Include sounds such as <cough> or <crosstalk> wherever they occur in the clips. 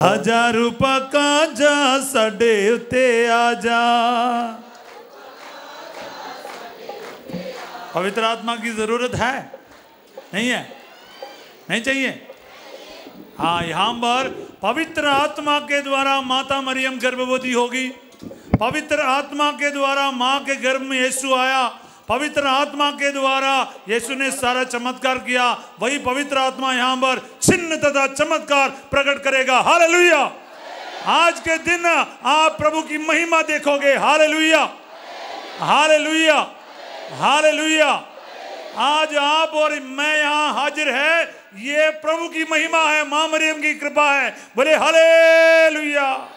ਹਜ਼ਾਰੂ ਪੱਕਾ ਜਾ ਸਾਡੇ ਉੱਤੇ ਆ ਜਾ पवित्र आत्मा की जरूरत है नहीं है नहीं चाहिए हाँ यहाँ पर पवित्र आत्मा के द्वारा माता मरियम गर्भवती होगी पवित्र आत्मा के द्वारा माँ के गर्भ में यीशु आया पवित्र आत्मा के द्वारा यीशु ने सारा चमत्कार किया। वही पवित्र आत्मा यहाँ पर छिन्न तथा चमत्कार प्रकट करेगा। हालेलुया। आज के दिन आप प्रभु की महिमा देखोगे। हाल लुया हाल हालेलुया। हालेलुया। हालेलुया। आज आप और मैं यहाँ हाजिर है। ये प्रभु की महिमा है, माँ मरियम की कृपा है। बोले हालेलुया।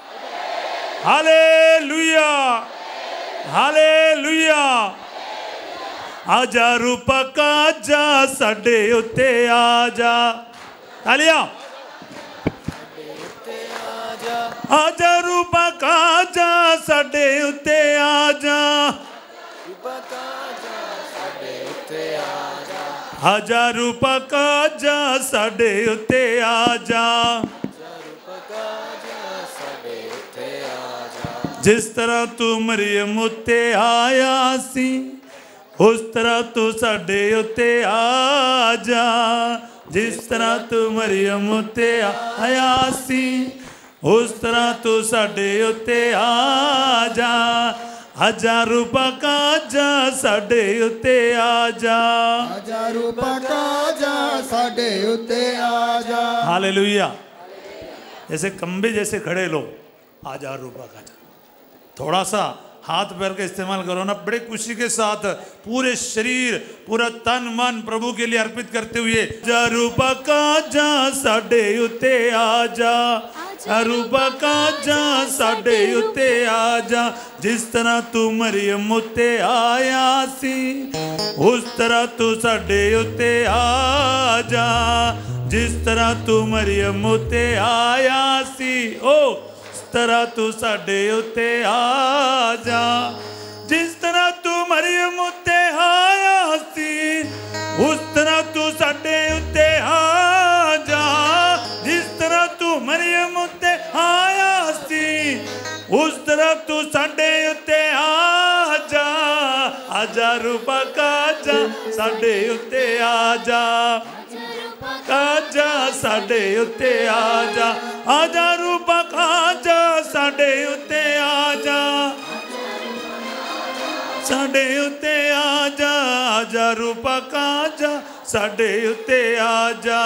हालेलुया। आजा जा का जा साडे उत्ते आ जा तालियाँ। आ जा आ जा साडे उत्ते आ जा रूपक आ जा साडे उत्ते आ जिस तरह तू मरियम उत्ते आया सी ਉਸ ਤਰ੍ਹਾਂ ਤੂੰ ਸਾਡੇ ਉੱਤੇ ਆ ਜਾ ਜਿਸ ਤਰ੍ਹਾਂ ਤੂੰ ਮਰੀਮ ਉੱਤੇ ਆਇਆ ਸੀ ਉਸ ਤਰ੍ਹਾਂ ਤੂੰ ਸਾਡੇ ਉੱਤੇ ਆ ਜਾ ਹਜ਼ਾਰ ਰੂਪਾ ਕਾਜਾ ਸਾਡੇ ਉੱਤੇ ਆ ਜਾ ਆਜਾ ਰੂਪ ਕਾਜਾ ਸਾਡੇ ਉੱਤੇ ਆਜਾ हालेलुया जैसे कंबे जैसे खड़े लो हजार रुपया का थोड़ा सा हाथ पैर का इस्तेमाल करो ना बड़े खुशी के साथ पूरे शरीर पूरा तन मन प्रभु के लिए अर्पित करते हुए जरूबका जा साडे उते आ जा अरूबका जा साडे उते आ जा जिस तरह तू मरियम उते आया सी उस तरह तू साडे उते आ जा जिस तरह तू मरियम उते आया सी ओ तरह तू साडे उत्ते आ जा जिस तरह तू मरियम उत्ते आया हसी उस तरह तू साडे उत्ते आ जा जिस तरह तू मरियम उत्ते आया हसी उस तरह तू साडे उत्ते आ जा आजा रूपा का जा साडे उत्ते आ जा ਕਾਜਾ ਸਾਡੇ ਉੱਤੇ ਆ ਜਾ ਕਾਜਾ ਸਾਡੇ ਉੱਤੇ ਆ ਜਾ ਆਜਾ ਰੂਪਾ ਕਾਜਾ ਸਾਡੇ ਉੱਤੇ ਆ ਜਾ ਸਾਡੇ ਉੱਤੇ ਆ ਜਾ ਆਜਾ ਰੂਪਾ ਕਾਜਾ ਸਾਡੇ ਉੱਤੇ ਆ ਜਾ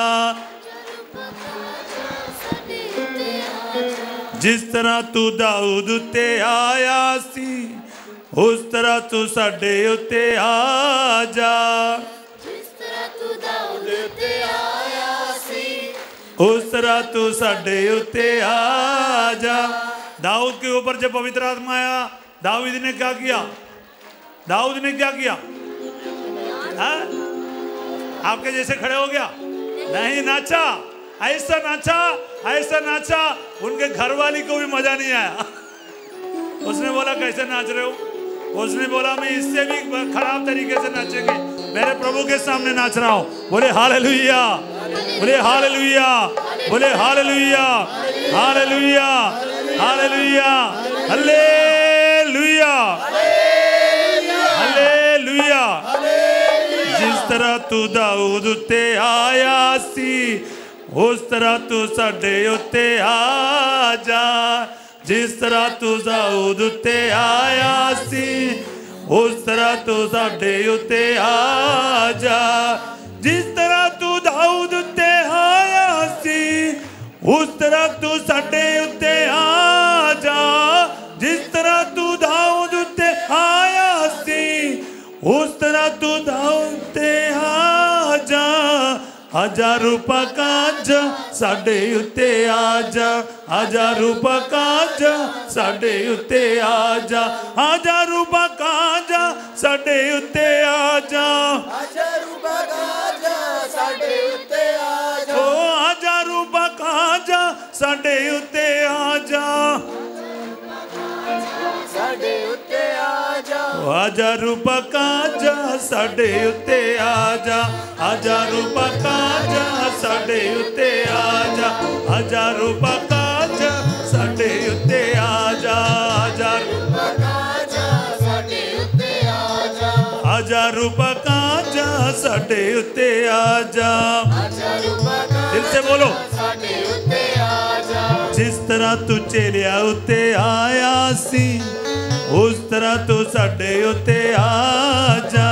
ਜਿਸ ਤਰ੍ਹਾਂ ਤੂੰ ਦਾਊਦ ਉੱਤੇ ਆਇਆ ਸੀ ਉਸ ਤਰ੍ਹਾਂ ਤੂੰ ਸਾਡੇ ਉੱਤੇ ਆ ਜਾ ਜਿਸ ਤਰ੍ਹਾਂ ਤੂੰ ਦਾਊਦ ਤੇ ਆਇਆ ਸੀ उस तरह तू साडे उत्ते आ जा। दाऊद के ऊपर जब पवित्र आत्मा आया। दाऊद ने क्या किया? दाऊद ने क्या किया? हाँ? आपके जैसे खड़े हो गया? नहीं, नाचा। ऐसा नाचा ऐसा नाचा। उनके घर वाली को भी मज़ा नहीं आया। <laughs> उसने बोला, कैसे नाच रहे हो? उसने बोला, मैं इससे भी खराब तरीके से नाचेंगे। मेरे प्रभु के सामने नाच रहा हूँ। बोले हाल लुया बोले हाल लुया बोले हाल लुया हाल लुया हाल लुया हले लुया हले लुया जिस तरह तू दाऊद उत्ते आया, सी, उस तरह तू साढ़े उत्ते आ जा। ਜਿਸ ਤਰ੍ਹਾਂ ਤੂੰ ਦਾਊਦ ਉੱਤੇ ਆਇਆ ਸੀ ਉਸ ਤਰ੍ਹਾਂ ਤੂੰ ਸਾਡੇ ਉੱਤੇ ਆ ਜਾ ਜਿਸ ਤਰ੍ਹਾਂ ਤੂੰ ਦਾਊਦ ਉੱਤੇ ਆਇਆ ਸੀ ਉਸ ਤਰ੍ਹਾਂ ਤੂੰ ਸਾਡੇ ਉੱਤੇ ਆ ਜਾ ਜਿਸ ਤਰ੍ਹਾਂ ਤੂੰ ਦਾਊਦ ਉੱਤੇ ਆਇਆ ਸੀ ਉਸ ਤਰ੍ਹਾਂ ਤੂੰ ਦਾਊਦ ਉੱਤੇ ਆ ਜਾ ਹਜ਼ਾਰ ਰੂਪਾ ਕਾਜ ਸਾਡੇ ਉੱਤੇ ਆ ਜਾ ਹਜ਼ਾਰ ਰੂਪਾ ਕਾਜ ਸਾਡੇ ਉੱਤੇ ਆ ਜਾ ਹਜ਼ਾਰ ਰੂਪਾ ਕਾਜ ਸਾਡੇ ਉੱਤੇ ਆ ਜਾ ਆਜਾ ਰੂਪ ਕਾਜਾ ਸਾਡੇ ਉੱਤੇ ਆਜਾ ਓ ਹਜ਼ਾਰ ਰੂਪਾ ਕਾਜ ਸਾਡੇ ਉੱਤੇ ਆ ਜਾ आजा रूपा का जा साढ़े उत्ते आजा। आजा रूपा का जा साढ़े उत्ते आजा। आजा रूपा का जा साडे उत्ते आजा। आजा रूपा जा साडे उत्ते आजा। आजा का जा साडे उत्ते आजा। दिल से बोलो। जिस तरह तू चलिया उत्ते आया सी। ਉਸ ਤਰ੍ਹਾਂ ਤੂੰ ਸਾਡੇ ਉੱਤੇ ਆ ਜਾ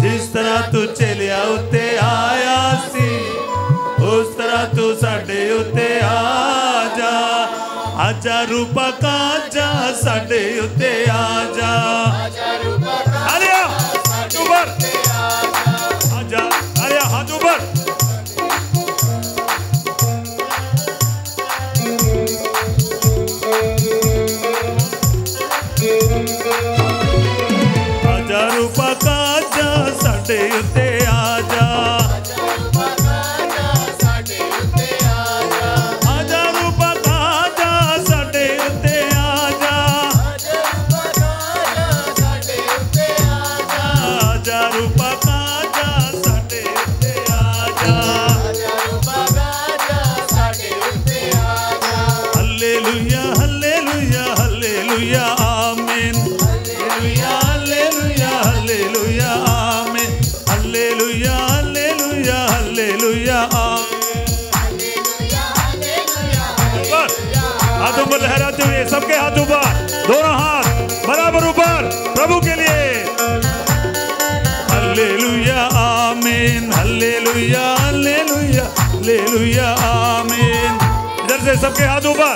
ਜਿਸ ਤਰ੍ਹਾਂ ਤੂੰ ਚੇਲਿਆ ਉੱਤੇ ਆਇਆ ਸੀ ਉਸ ਤਰ੍ਹਾਂ ਤੂੰ ਸਾਡੇ ਉੱਤੇ ਆ ਜਾ ਆਜਾ ਰੂਪਾ ਕਾਜਾ ਸਾਡੇ ਉੱਤੇ ਆ ਜਾ ਆਜਾ ਰੂਪਾ ਆਲਿਆ ਉੱਪਰ ਆਜਾ पर लहराते हुए सबके हाथ ऊपर दोनों हाथ बराबर ऊपर, प्रभु के लिए। हल्लेलुया आमीन हल्लेलुया हल्लेलुया हल्लेलुया आमीन। इधर से सबके हाथ ऊपर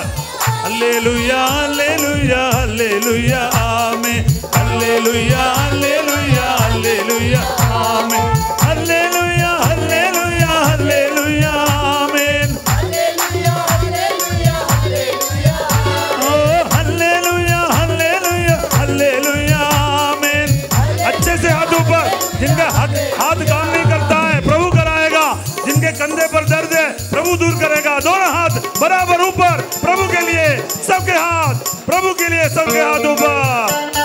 हल्लेलुया हल्लेलुया हल्लेलुया आमीन। हल्लेलुया हल्लेलुया हल्लेलुया आमीन। प्रभु दूर करेगा। दोनों हाथ बराबर ऊपर। प्रभु के लिए सबके हाथ। प्रभु के लिए सबके हाथ ऊपर।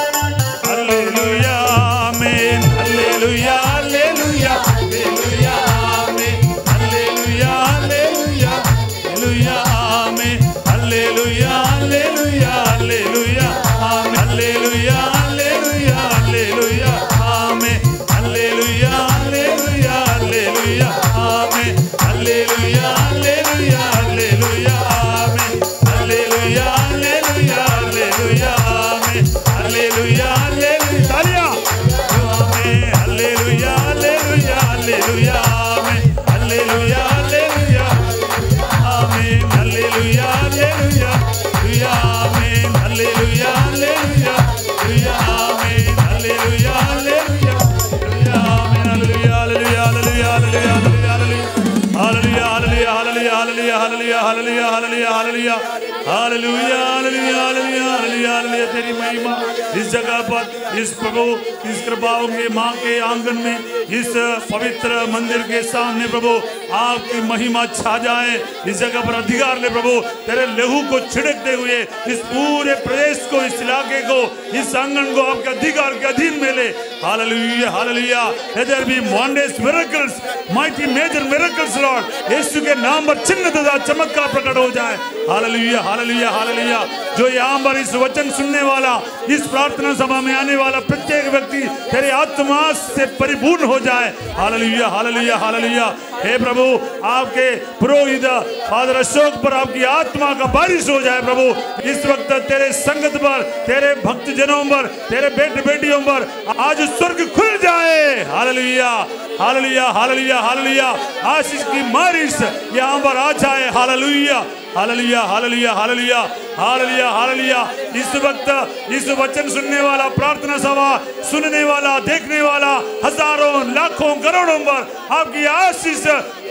इस जगह पर इस प्रभु, इस कृपाओं के माँ के आँगन में, इस पवित्र मंदिर के सामने प्रभु, आपकी महिमा छा जाए। इस जगह पर अधिकार ले प्रभु, तेरे लहू को छिड़कते हुए इस पूरे प्रदेश को, इस इलाके को, इस आँगन को आपके अधिकार के अधीन में ले। Hallelujah hallelujah. there be wonders miracles, mighty major miracles, lord यीशु के नाम पर चिन्ह तथा चमत्कार प्रकट हो जाए। Hallelujah hallelujah hallelujah. जो यहाँ पर इस वचन सुनने वाला, इस प्रार्थना सभा में आने वाला प्रत्येक व्यक्ति तेरे आत्मा से परिपूर्ण हो जाए। Hallelujah hallelujah hallelujah. हे प्रभु, आपके पुरोहित फादर अशोक पर आपकी आत्मा का बारिश हो जाए प्रभु। इस वक्त तेरे संगत पर, तेरे भक्त जनों पर, तेरे बेटे बेटियों पर आज स्वर्ग खुल जाए। Hallelujah hallelujah hallelujah hallelujah. आशीष की बारिश यहाँ पर आ जाए। हालेलुया। हाललिया हाललिया हाललिया हाललिया हाललिया इस वक्त इस वचन सुनने वाला प्रार्थना सभा सुनने वाला देखने वाला हज़ारों लाखों करोड़ों पर आपकी आशीष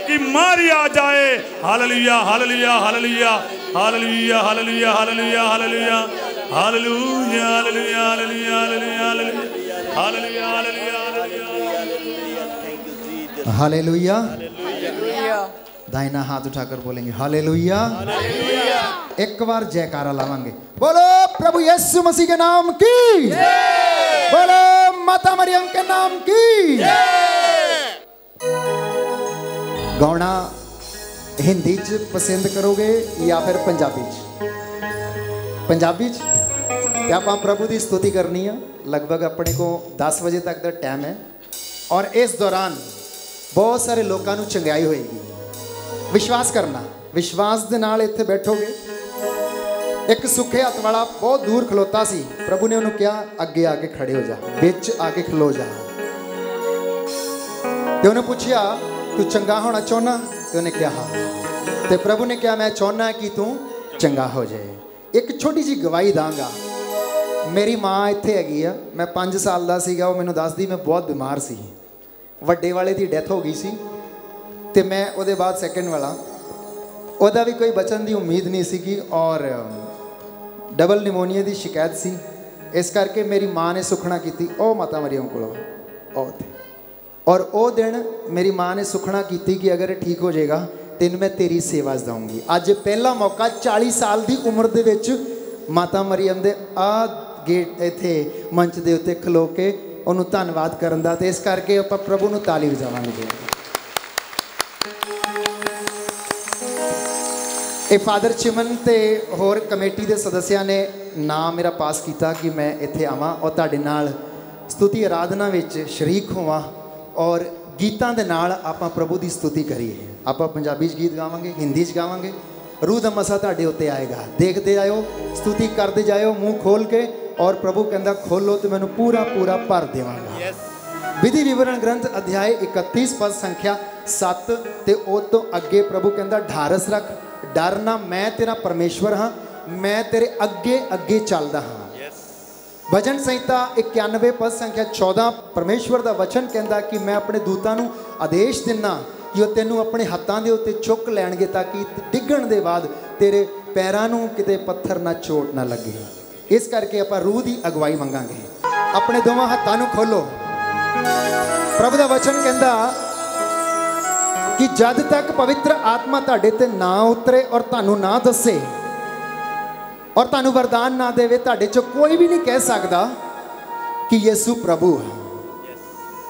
की मारी आ जाए हाललिया हाललिया हाललिया हाललिया हाललिया हाललिया हाललिया हाललुया हाललिया हाललिया हाललिया हाललिया हालिया हाललिया हालेलुया दाहिना हाथ उठाकर बोलेंगे हालेलुया एक बार जयकारा लावांगे बोलो प्रभु यीशु मसीह के नाम की बोलो माता मरियम के नाम की ਗਾਉਣਾ ਹਿੰਦੀ ਚ ਪਸੰਦ ਕਰੋਗੇ ਜਾਂ ਫਿਰ ਪੰਜਾਬੀ ਚ ਪੰਜਾਬੀ ਚ ਤੇ ਆਪਾਂ ਪ੍ਰਭੂ ਦੀ ਸਤੁਤੀ ਕਰਨੀ ਆ ਲਗਭਗ ਆਪਣੇ ਕੋ 10 ਵਜੇ ਤੱਕ ਦਾ ਟਾਈਮ ਹੈ ਔਰ ਇਸ ਦੌਰਾਨ ਬਹੁਤ ਸਾਰੇ ਲੋਕਾਂ ਨੂੰ ਚੰਗਿਆਈ ਹੋਏਗੀ ਵਿਸ਼ਵਾਸ ਕਰਨਾ। ਵਿਸ਼ਵਾਸ ਦੇ ਨਾਲ ਇੱਥੇ ਬੈਠੋਗੇ। ਇੱਕ ਸੁੱਖੇ ਹੱਥ ਵਾਲਾ ਬਹੁਤ ਦੂਰ ਖਲੋਤਾ ਸੀ। ਪ੍ਰਭੂ ਨੇ ਉਹਨੂੰ ਕਿਹਾ, ਅੱਗੇ ਆ ਕੇ ਖੜੇ ਹੋ ਜਾ। ਵਿੱਚ ਆ ਕੇ ਖਲੋ ਜਾ। ਤੇ ਉਹਨੇ ਪੁੱਛਿਆ, ਤੂੰ ਚੰਗਾ ਹੋਣਾ ਚਾਹੁੰਦਾ ਤੇ ਉਹਨੇ ਕਿਹਾ, ਹਾਂ। ਤੇ ਪ੍ਰਭੂ ਨੇ ਕਿਹਾ, ਮੈਂ ਚਾਹੁੰਦਾ ਕਿ ਤੂੰ ਚੰਗਾ ਹੋ ਜਾਏ। ਇੱਕ ਛੋਟੀ ਜੀ ਗਵਾਹੀ ਦਾਂਗਾ। ਮੇਰੀ ਮਾਂ ਇੱਥੇ ਹੈਗੀ ਆ। ਮੈਂ 5 ਸਾਲ ਦਾ ਸੀਗਾ। ਉਹ ਮੈਨੂੰ ਦੱਸਦੀ, ਮੈਂ ਬਹੁਤ ਬਿਮਾਰ ਸੀ। ਵੱਡੇ ਵਾਲੇ ਦੀ ਡੈਥ ਹੋ ਗਈ ਸੀ। ਤੇ ਮੈਂ ਉਹਦੇ ਬਾਅਦ ਸੈਕੰਡ ਵਾਲਾ। ਉਹਦਾ ਵੀ ਕੋਈ ਬਚਣ ਦੀ ਉਮੀਦ ਨਹੀਂ ਸੀਗੀ ਔਰ ਡਬਲ ਨਿਮੋਨੀਆ ਦੀ ਸ਼ਿਕਾਇਤ ਸੀ। ਇਸ ਕਰਕੇ ਮੇਰੀ ਮਾਂ ਨੇ ਸੁਖਣਾ ਕੀਤੀ। ਉਹ ਮਾਤਾ ਮਰੀਮ ਕੋਲੋਂ। ਉਹ ਤੇ। ਔਰ ਉਹ ਦਿਨ ਮੇਰੀ ਮਾਂ ਨੇ ਸੁਖਣਾ ਕੀਤੀ ਕਿ ਅਗਰ ਠੀਕ ਹੋ ਜਾਏਗਾ, ਤੈਨੂੰ ਮੈਂ ਤੇਰੀ ਸੇਵਾ ਦਊਂਗੀ ਅੱਜ ਪਹਿਲਾ ਮੌਕਾ 40 ਸਾਲ ਦੀ ਉਮਰ ਦੇ ਵਿੱਚ ਮਾਤਾ ਮਰੀਮ ਦੇ ਆ ਗੇਟ ਇੱਥੇ ਮੰਚ ਦੇ ਉੱਤੇ ਖਲੋ ਕੇ ਉਹਨੂੰ ਧੰਨਵਾਦ ਕਰਨ ਦਾ ਤੇ ਇਸ ਕਰਕੇ ਆਪਾਂ ਪ੍ਰਭੂ ਨੂੰ ਤਾਲੀ ਵਜਾਵਾਂਗੇ। ਇਹ ਫਾਦਰ ਚਿਮਨ ਤੇ ਹੋਰ ਕਮੇਟੀ ਦੇ ਸਦੱਸਿਆਂ ਨੇ ਨਾਮ ਮੇਰਾ ਪਾਸ ਕੀਤਾ ਕਿ ਮੈਂ ਇੱਥੇ ਆਵਾਂ ਔਰ ਤੁਹਾਡੇ ਨਾਲ ਸਤੁਤੀ ਆਰਾਧਨਾ ਵਿੱਚ ਸ਼ਰੀਕ ਹੋਵਾਂ ਔਰ ਗੀਤਾਂ ਦੇ ਨਾਲ ਆਪਾਂ ਪ੍ਰਭੂ ਦੀ ਸਤੁਤੀ ਕਰੀਏ। ਆਪਾਂ ਪੰਜਾਬੀ 'ਚ ਗੀਤ ਗਾਵਾਂਗੇ ਹਿੰਦੀ 'ਚ ਗਾਵਾਂਗੇ। ਰੂਹ ਦਾ ਮਸਾ ਤੁਹਾਡੇ ਉੱਤੇ ਆਏਗਾ। ਦੇਖਦੇ ਆਇਓ ਸਤੁਤੀ ਕਰਦੇ ਜਾਇਓ ਮੂੰਹ ਖੋਲ ਕੇ ਔਰ ਪ੍ਰਭੂ ਕਹਿੰਦਾ ਖੋਲੋ ਤੇ ਮੈਨੂੰ ਪੂਰਾ ਪੂਰਾ ਭਰ ਦੇਵਾਂਗਾ। ਵਿਧੀ ਵਿਵਰਣ ਗ੍ਰੰਥ ਅਧਿਆਇ 31 ਪਦ ਸੰਖਿਆ 7 ਤੇ ਉਹ ਤੋਂ ਅੱਗੇ ਪ੍ਰਭੂ ਕਹਿੰਦਾ ਢਾਰਸ ਰੱਖ। ਡਰ ਨਾ ਮੈਂ ਤੇਰਾ ਪਰਮੇਸ਼ਵਰ ਹਾਂ ਮੈਂ ਤੇਰੇ ਅੱਗੇ ਅੱਗੇ ਚੱਲਦਾ ਹਾਂ। ਭਜਨ ਸੰਹਿਤਾ 91 ਪਦ ਸੰਖਿਆ 14 ਪਰਮੇਸ਼ਵਰ ਦਾ ਵਚਨ ਕਹਿੰਦਾ ਕਿ ਮੈਂ ਆਪਣੇ ਦੂਤਾਂ ਨੂੰ ਆਦੇਸ਼ ਦਿੰਨਾ ਕਿ ਉਹ ਤੈਨੂੰ ਆਪਣੇ ਹੱਥਾਂ ਦੇ ਉੱਤੇ ਚੁੱਕ ਲੈਣਗੇ ਤਾਂ ਕਿ ਡਿੱਗਣ ਦੇ ਬਾਅਦ ਤੇਰੇ ਪੈਰਾਂ ਨੂੰ ਕਿਤੇ ਪੱਥਰ ਨਾ ਚੋਟ ਨਾ ਲੱਗੇ। ਇਸ ਕਰਕੇ ਆਪਾਂ ਰੂਹ ਦੀ ਅਗਵਾਈ ਮੰਗਾਂਗੇ। ਆਪਣੇ ਦੋਵਾਂ ਹੱਥਾਂ ਨੂੰ ਖੋਲੋ। ਪ੍ਰਭੂ ਦਾ ਵਚਨ ਕਹਿੰਦਾ ਕਿ ਜਦ ਤੱਕ ਪਵਿੱਤਰ ਆਤਮਾ ਤੁਹਾਡੇ ਤੇ ਨਾ ਉਤਰੇ ਔਰ ਤੁਹਾਨੂੰ ਨਾ ਦੱਸੇ ਔਰ ਤੁਹਾਨੂੰ ਵਰਦਾਨ ਨਾ ਦੇਵੇ ਤੁਹਾਡੇ ਚੋਂ ਕੋਈ ਵੀ ਨਹੀਂ ਕਹਿ ਸਕਦਾ ਕਿ ਯਿਸੂ ਪ੍ਰਭੂ ਹੈ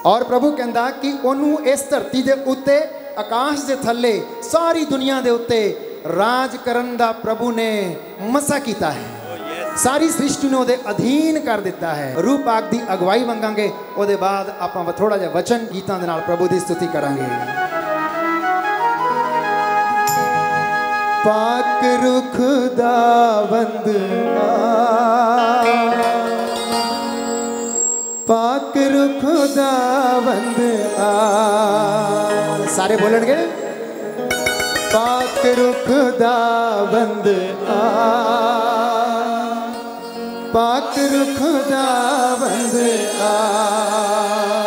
ਔਰ ਪ੍ਰਭੂ ਕਹਿੰਦਾ ਕਿ ਉਹਨੂੰ ਇਸ ਧਰਤੀ ਦੇ ਉੱਤੇ ਆਕਾਸ਼ ਦੇ ਥੱਲੇ ਸਾਰੀ ਦੁਨੀਆ ਦੇ ਉੱਤੇ ਰਾਜ ਕਰਨ ਦਾ ਪ੍ਰਭੂ ਨੇ ਮਸਾ ਕੀਤਾ ਹੈ ਸਾਰੀ ਸ੍ਰਿਸ਼ਟੀ ਨੂੰ ਉਹਦੇ ਅਧੀਨ ਕਰ ਦਿੱਤਾ ਹੈ ਰੂਹ ਪਾਕ ਦੀ ਅਗਵਾਈ ਮੰਗਾਂਗੇ ਉਹਦੇ ਬਾਅਦ ਆਪਾਂ ਥੋੜਾ ਜਿਹਾ ਵਚਨ ਗੀਤਾਂ ਦੇ ਨਾਲ ਪ੍ਰਭੂ ਦੀ ਸਤੁਤੀ ਕਰਾਂਗੇ पाक रुख दावंद पाक रुख दावंद आ सारे बोलणगे पाक रुख दावंद आ पाक रुख दावंद आ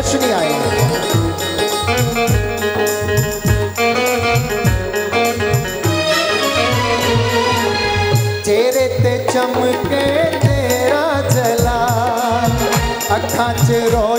रोशनी ते चमके तेरा जला। अखा च रो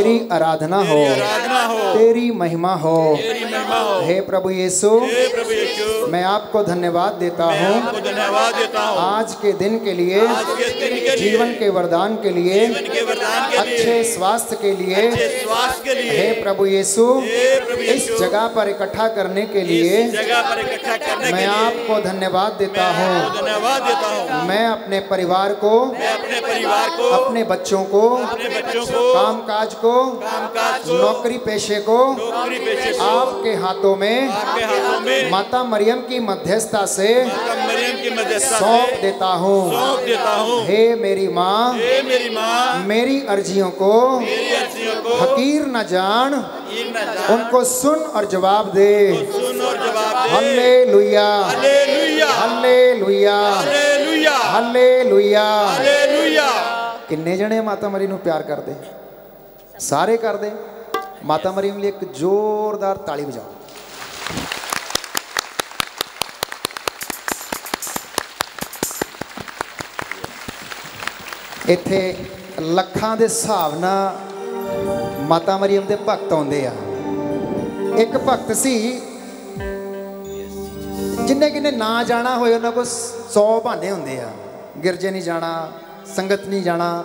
तेरी आराधना हो। तेरी महिमा हो। हे। प्रभु यीशु मैं आपको धन्यवाद देता हूँ। आज के दिन के लिए जीवन के वरदान के लिए अच्छे स्वास्थ्य के लिए स्वास्थ्य के लिए। हे प्रभु यीशु इस जगह पर इकट्ठा करने के लिए जगह पर इकट्ठा करने मैं आपको धन्यवाद देता हूँ। धन्यवाद देता हूँ। मैं अपने परिवार को अपने परिवार को अपने बच्चों को अपने बच्चों को काम काज को नौकरी पेशे को आपके हाथों में माता मरियम की मध्यस्थता से सौंप देता हूँ। हे। मेरी माँ मेरी माँ मेरी अर्जी अच्छियों को फकीर न जान उनको सुन और जवाब दे। हल्ले लुया हल्ले लुया हल्ले लुया किन्ने जने माता मरी प्यार कर दे सारे कर दे माता मरी लिए एक जोरदार ताली बजाओ। इतने ਲੱਖਾਂ ਦੇ ਹਿਸਾਬ ਨਾਲ ਮਾਤਾ ਮਰੀਮ ਦੇ ਭਗਤ ਆਉਂਦੇ ਆ। ਇੱਕ ਭਗਤ ਸੀ, ਜਿੰਨੇ ਕਿੰਨੇ ਨਾ ਜਾਣਾ ਹੋਏ, ਉਹਨਾਂ ਕੋਲ 100 ਬਹਾਨੇ ਹੁੰਦੇ ਆ। ਗਿਰਜੇ ਨਹੀਂ ਜਾਣਾ, ਸੰਗਤ ਨਹੀਂ ਜਾਣਾ,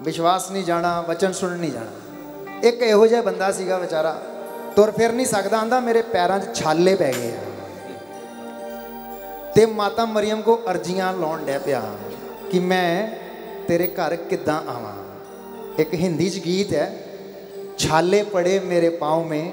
ਵਿਸ਼ਵਾਸ ਨਹੀਂ ਜਾਣਾ, ਵਚਨ ਸੁਣਨ ਨਹੀਂ ਜਾਣਾ। ਇੱਕ ਇਹੋ ਜਿਹਾ ਬੰਦਾ ਸੀਗਾ ਵਿਚਾਰਾ, ਤੁਰ ਫਿਰ ਨਹੀਂ ਸਕਦਾ, ਆਂਦਾ ਮੇਰੇ ਪੈਰਾਂ 'ਚ ਛਾਲੇ ਪੈ ਗਏ ਆ। ਤੇ ਮਾਤਾ ਮਰੀਮ ਕੋ ਅਰਜ਼ੀਆਂ ਲਾਉਣ ਡਿਆ ਪਿਆ ਕਿ ਮੈਂ ਤੇਰੇ ਘਰ ਕਿੱਦਾਂ ਆਵਾਂ? ਇੱਕ ਹਿੰਦੀ ਚ ਗੀਤ ਹੈ, ਛਾਲੇ ਪੜੇ ਮੇਰੇ ਪਾਉ ਮੇ,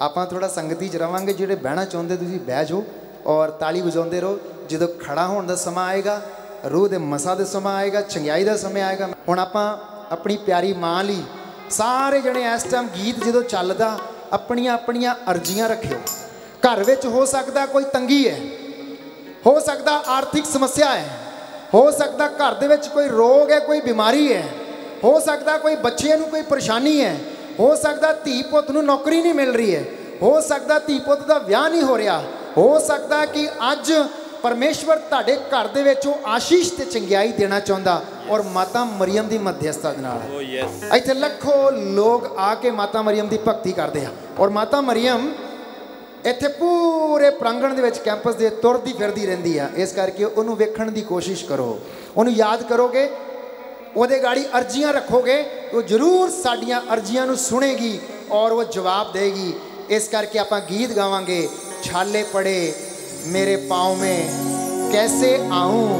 ਆਪਾਂ ਥੋੜਾ ਸੰਗਤੀ ਚ ਰਵਾਂਗੇ, ਜਿਹੜੇ ਬਹਿਣਾ ਚਾਹੁੰਦੇ ਤੁਸੀਂ ਬਹਿ ਜਾਓ ਔਰ ਤਾਲੀ ਵਜਾਉਂਦੇ ਰਹੋ। ਜਦੋਂ ਖੜਾ ਹੋਣ ਦਾ ਸਮਾਂ ਆਏਗਾ, ਰੂਹ ਦੇ ਮਸਾ ਦੇ ਸਮਾਂ ਆਏਗਾ ਚੰਗਿਆਈ ਦਾ ਸਮਾਂ ਆਏਗਾ, ਹੁਣ ਆਪਾਂ ਆਪਣੀ ਪਿਆਰੀ ਮਾਂ ਲਈ ਸਾਰੇ ਜਣੇ ਇਸ ਟਾਈਮ ਗੀਤ ਜਦੋਂ ਚੱਲਦਾ, ਆਪਣੀਆਂ ਆਪਣੀਆਂ ਅਰਜ਼ੀਆਂ ਰੱਖਿਓ। ਘਰ ਵਿੱਚ ਹੋ ਸਕਦਾ ਕੋਈ ਤੰਗੀ ਹੈ, ਹੋ ਸਕਦਾ ਆਰਥਿਕ ਸਮੱਸਿਆ ਹੈ ਹੋ ਸਕਦਾ ਘਰ ਦੇ ਵਿੱਚ ਕੋਈ ਰੋਗ ਹੈ ਕੋਈ ਬਿਮਾਰੀ ਹੈ। ਹੋ ਸਕਦਾ ਕੋਈ ਬੱਚੇ ਨੂੰ ਕੋਈ ਪਰੇਸ਼ਾਨੀ ਹੈ। ਹੋ ਸਕਦਾ ਧੀ ਪੁੱਤ ਨੂੰ ਨੌਕਰੀ ਨਹੀਂ ਮਿਲ ਰਹੀ ਹੈ। ਹੋ ਸਕਦਾ ਧੀ ਪੁੱਤ ਦਾ ਵਿਆਹ ਨਹੀਂ ਹੋ ਰਿਹਾ। ਹੋ ਸਕਦਾ ਕਿ ਅੱਜ ਪਰਮੇਸ਼ਵਰ ਤੁਹਾਡੇ ਘਰ ਦੇ ਵਿੱਚ ਉਹ ਆਸ਼ੀਸ਼ ਤੇ ਚੰਗਿਆਈ ਦੇਣਾ ਚਾਹੁੰਦਾ ਔਰ ਮਾਤਾ ਮਰੀਮ ਦੀ ਮਧਿਅਸਤਾ ਦੇ ਨਾਲ। oh, ਇੱਥੇ ਲੱਖੋ ਲੋਕ ਆ ਕੇ ਮਾਤਾ ਮਰੀਮ ਦੀ ਭਗਤੀ ਕਰਦੇ ਆ। ਔਰ ਮਾਤਾ ਮਰੀਮ ਇੱਥੇ ਪੂਰੇ ਪ੍ਰਾਂਗਣ ਦੇ ਵਿੱਚ ਕੈਂਪਸ ਦੇ ਤੁਰਦੀ ਫਿਰਦੀ ਰਹਿੰਦੀ ਆ ਇਸ ਕਰਕੇ ਉਹਨੂੰ ਵੇਖਣ ਦੀ ਕੋਸ਼ਿਸ਼ ਕਰੋ ਉਹਨੂੰ ਯਾਦ ਕਰੋਗੇ ਉਹਦੇ ਗਾੜੀ ਅਰਜ਼ੀਆਂ ਰੱਖੋਗੇ ਉਹ ਜ਼ਰੂਰ ਸਾਡੀਆਂ ਅਰਜ਼ੀਆਂ ਨੂੰ ਸੁਣੇਗੀ ਔਰ ਉਹ ਜਵਾਬ ਦੇਗੀ ਇਸ ਕਰਕੇ ਆਪਾਂ ਗੀਤ ਗਾਵਾਂਗੇ ਛਾਲੇ ਪੜੇ ਮੇਰੇ ਪਾਉ ਮੇ ਕੈਸੇ ਆਉਂ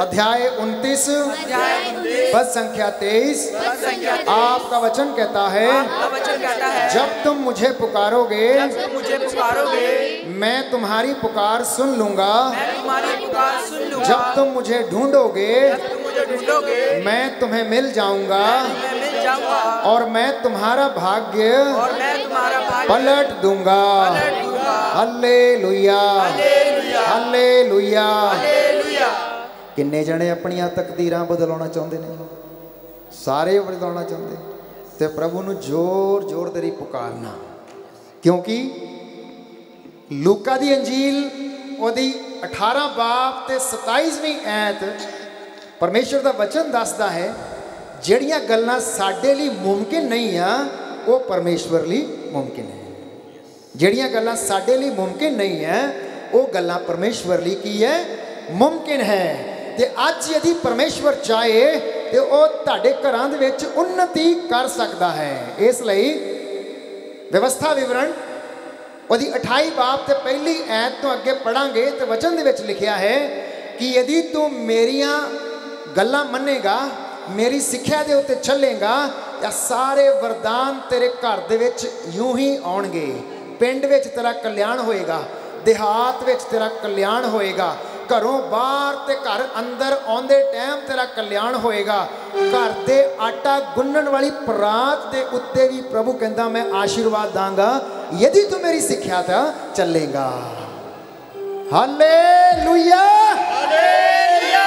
अध्याय 29 पद संख्या 23 आपका वचन कहता है जब तुम मुझे पुकारोगे मुझे पुकारोगे मैं तुम्हारी पुकार सुन लूँगा। तुम्हारी पुकार सुन लूँगा। जब तुम मुझे ढूंढोगे तुम मुझे ढूंढोगे मैं तुम्हें मिल जाऊँगा। मैं मिल जाऊँगा। और मैं तुम्हारा भाग्य और मैं तुम्हारा भाई पलट दूँगा। दूँगा। हल्ले लुया ਹਾਲੇਲੂਇਆ ਹਾਲੇਲੂਇਆ ਕਿੰਨੇ ਜਣੇ ਆਪਣੀਆਂ ਤਕਦੀਰਾਂ ਬਦਲਾਉਣਾ ਚਾਹੁੰਦੇ ਨੇ? ਸਾਰੇ ਬਦਲਾਉਣਾ ਚਾਹੁੰਦੇ? ਤੇ ਪ੍ਰਭੂ ਨੂੰ ਜ਼ੋਰ ਜ਼ੋਰ ਤੇਰੀ ਪੁਕਾਰਨਾ। ਕਿਉਂਕਿ ਲੂਕਾ ਦੀ ਅੰਜੀਲ ਉਹਦੀ 18 ਬਾਪ ਤੇ 27ਵੀਂ ਐਤ ਪਰਮੇਸ਼ਰ ਦਾ ਵਚਨ ਦੱਸਦਾ ਹੈ ਜਿਹੜੀਆਂ ਗੱਲਾਂ ਸਾਡੇ ਲਈ ਮੁਮਕਿਨ ਨਹੀਂ ਆ ਉਹ ਪਰਮੇਸ਼ਵਰ ਲਈ ਮੁਮਕਿਨ ਹੈ। ਜਿਹੜੀਆਂ ਗੱਲਾਂ ਸਾਡੇ ਲਈ ਮੁਮਕਿਨ ਨਹੀਂ ਹੈ ਉਹ ਗੱਲਾਂ ਪਰਮੇਸ਼ਵਰ ਲਈ ਕੀ ਹੈ? ਮੁਮਕਿਨ ਹੈ। ਤੇ ਅੱਜ ਯਦੀ ਪਰਮੇਸ਼ਵਰ ਚਾਹੇ ਤੇ ਉਹ ਤੁਹਾਡੇ ਘਰਾਂ ਦੇ ਵਿੱਚ ਉન્નਤੀ ਕਰ ਸਕਦਾ ਹੈ। ਇਸ ਲਈ ਵਿਵਸਥਾ ਵਿਵਰਣ, ਉਹਦੀ 28 ਬਾਪ ਤੇ ਪਹਿਲੀ ਐਤ ਤੋਂ ਅੱਗੇ ਪੜਾਂਗੇ ਤੇ ਵਚਨ ਦੇ ਵਿੱਚ ਲਿਖਿਆ ਹੈ ਕਿ ਯਦੀ ਤੂੰ ਮੇਰੀਆਂ ਗੱਲਾਂ ਮੰਨੇਗਾ, ਮੇਰੀ ਸਿੱਖਿਆ ਦੇ ਉੱਤੇ ਚੱਲੇਗਾ ਤਾਂ ਸਾਰੇ ਵਰਦਾਨ ਤੇਰੇ ਘਰ ਦੇ ਵਿੱਚ ਯੂੰ ਹੀ ਆਉਣਗੇ। ਪਿੰਡ ਵਿੱਚ ਤੇਰਾ ਕਲਿਆਣ ਹੋਏਗਾ। ਦਿਹਾਤ ਵਿੱਚ ਤੇਰਾ ਕਲਿਆਣ ਹੋਏਗਾ। ਘਰੋਂ ਬਾਹਰ ਤੇ ਘਰ ਅੰਦਰ ਆਉਂਦੇ ਟਾਈਮ ਤੇਰਾ ਕਲਿਆਣ ਹੋਏਗਾ। ਘਰ ਦੇ ਆਟਾ ਗੁੰਨਣ ਵਾਲੀ ਪਰਾਤ ਦੇ ਉੱਤੇ ਵੀ ਪ੍ਰਭੂ ਕਹਿੰਦਾ, ਮੈਂ ਆਸ਼ੀਰਵਾਦ ਦਾਂਗਾ। ਯਦੀ ਤੂੰ ਮੇਰੀ ਸਿੱਖਿਆ ਤਾਂ ਚੱਲੇਗਾ। ਹਾਲੇਲੂਇਆ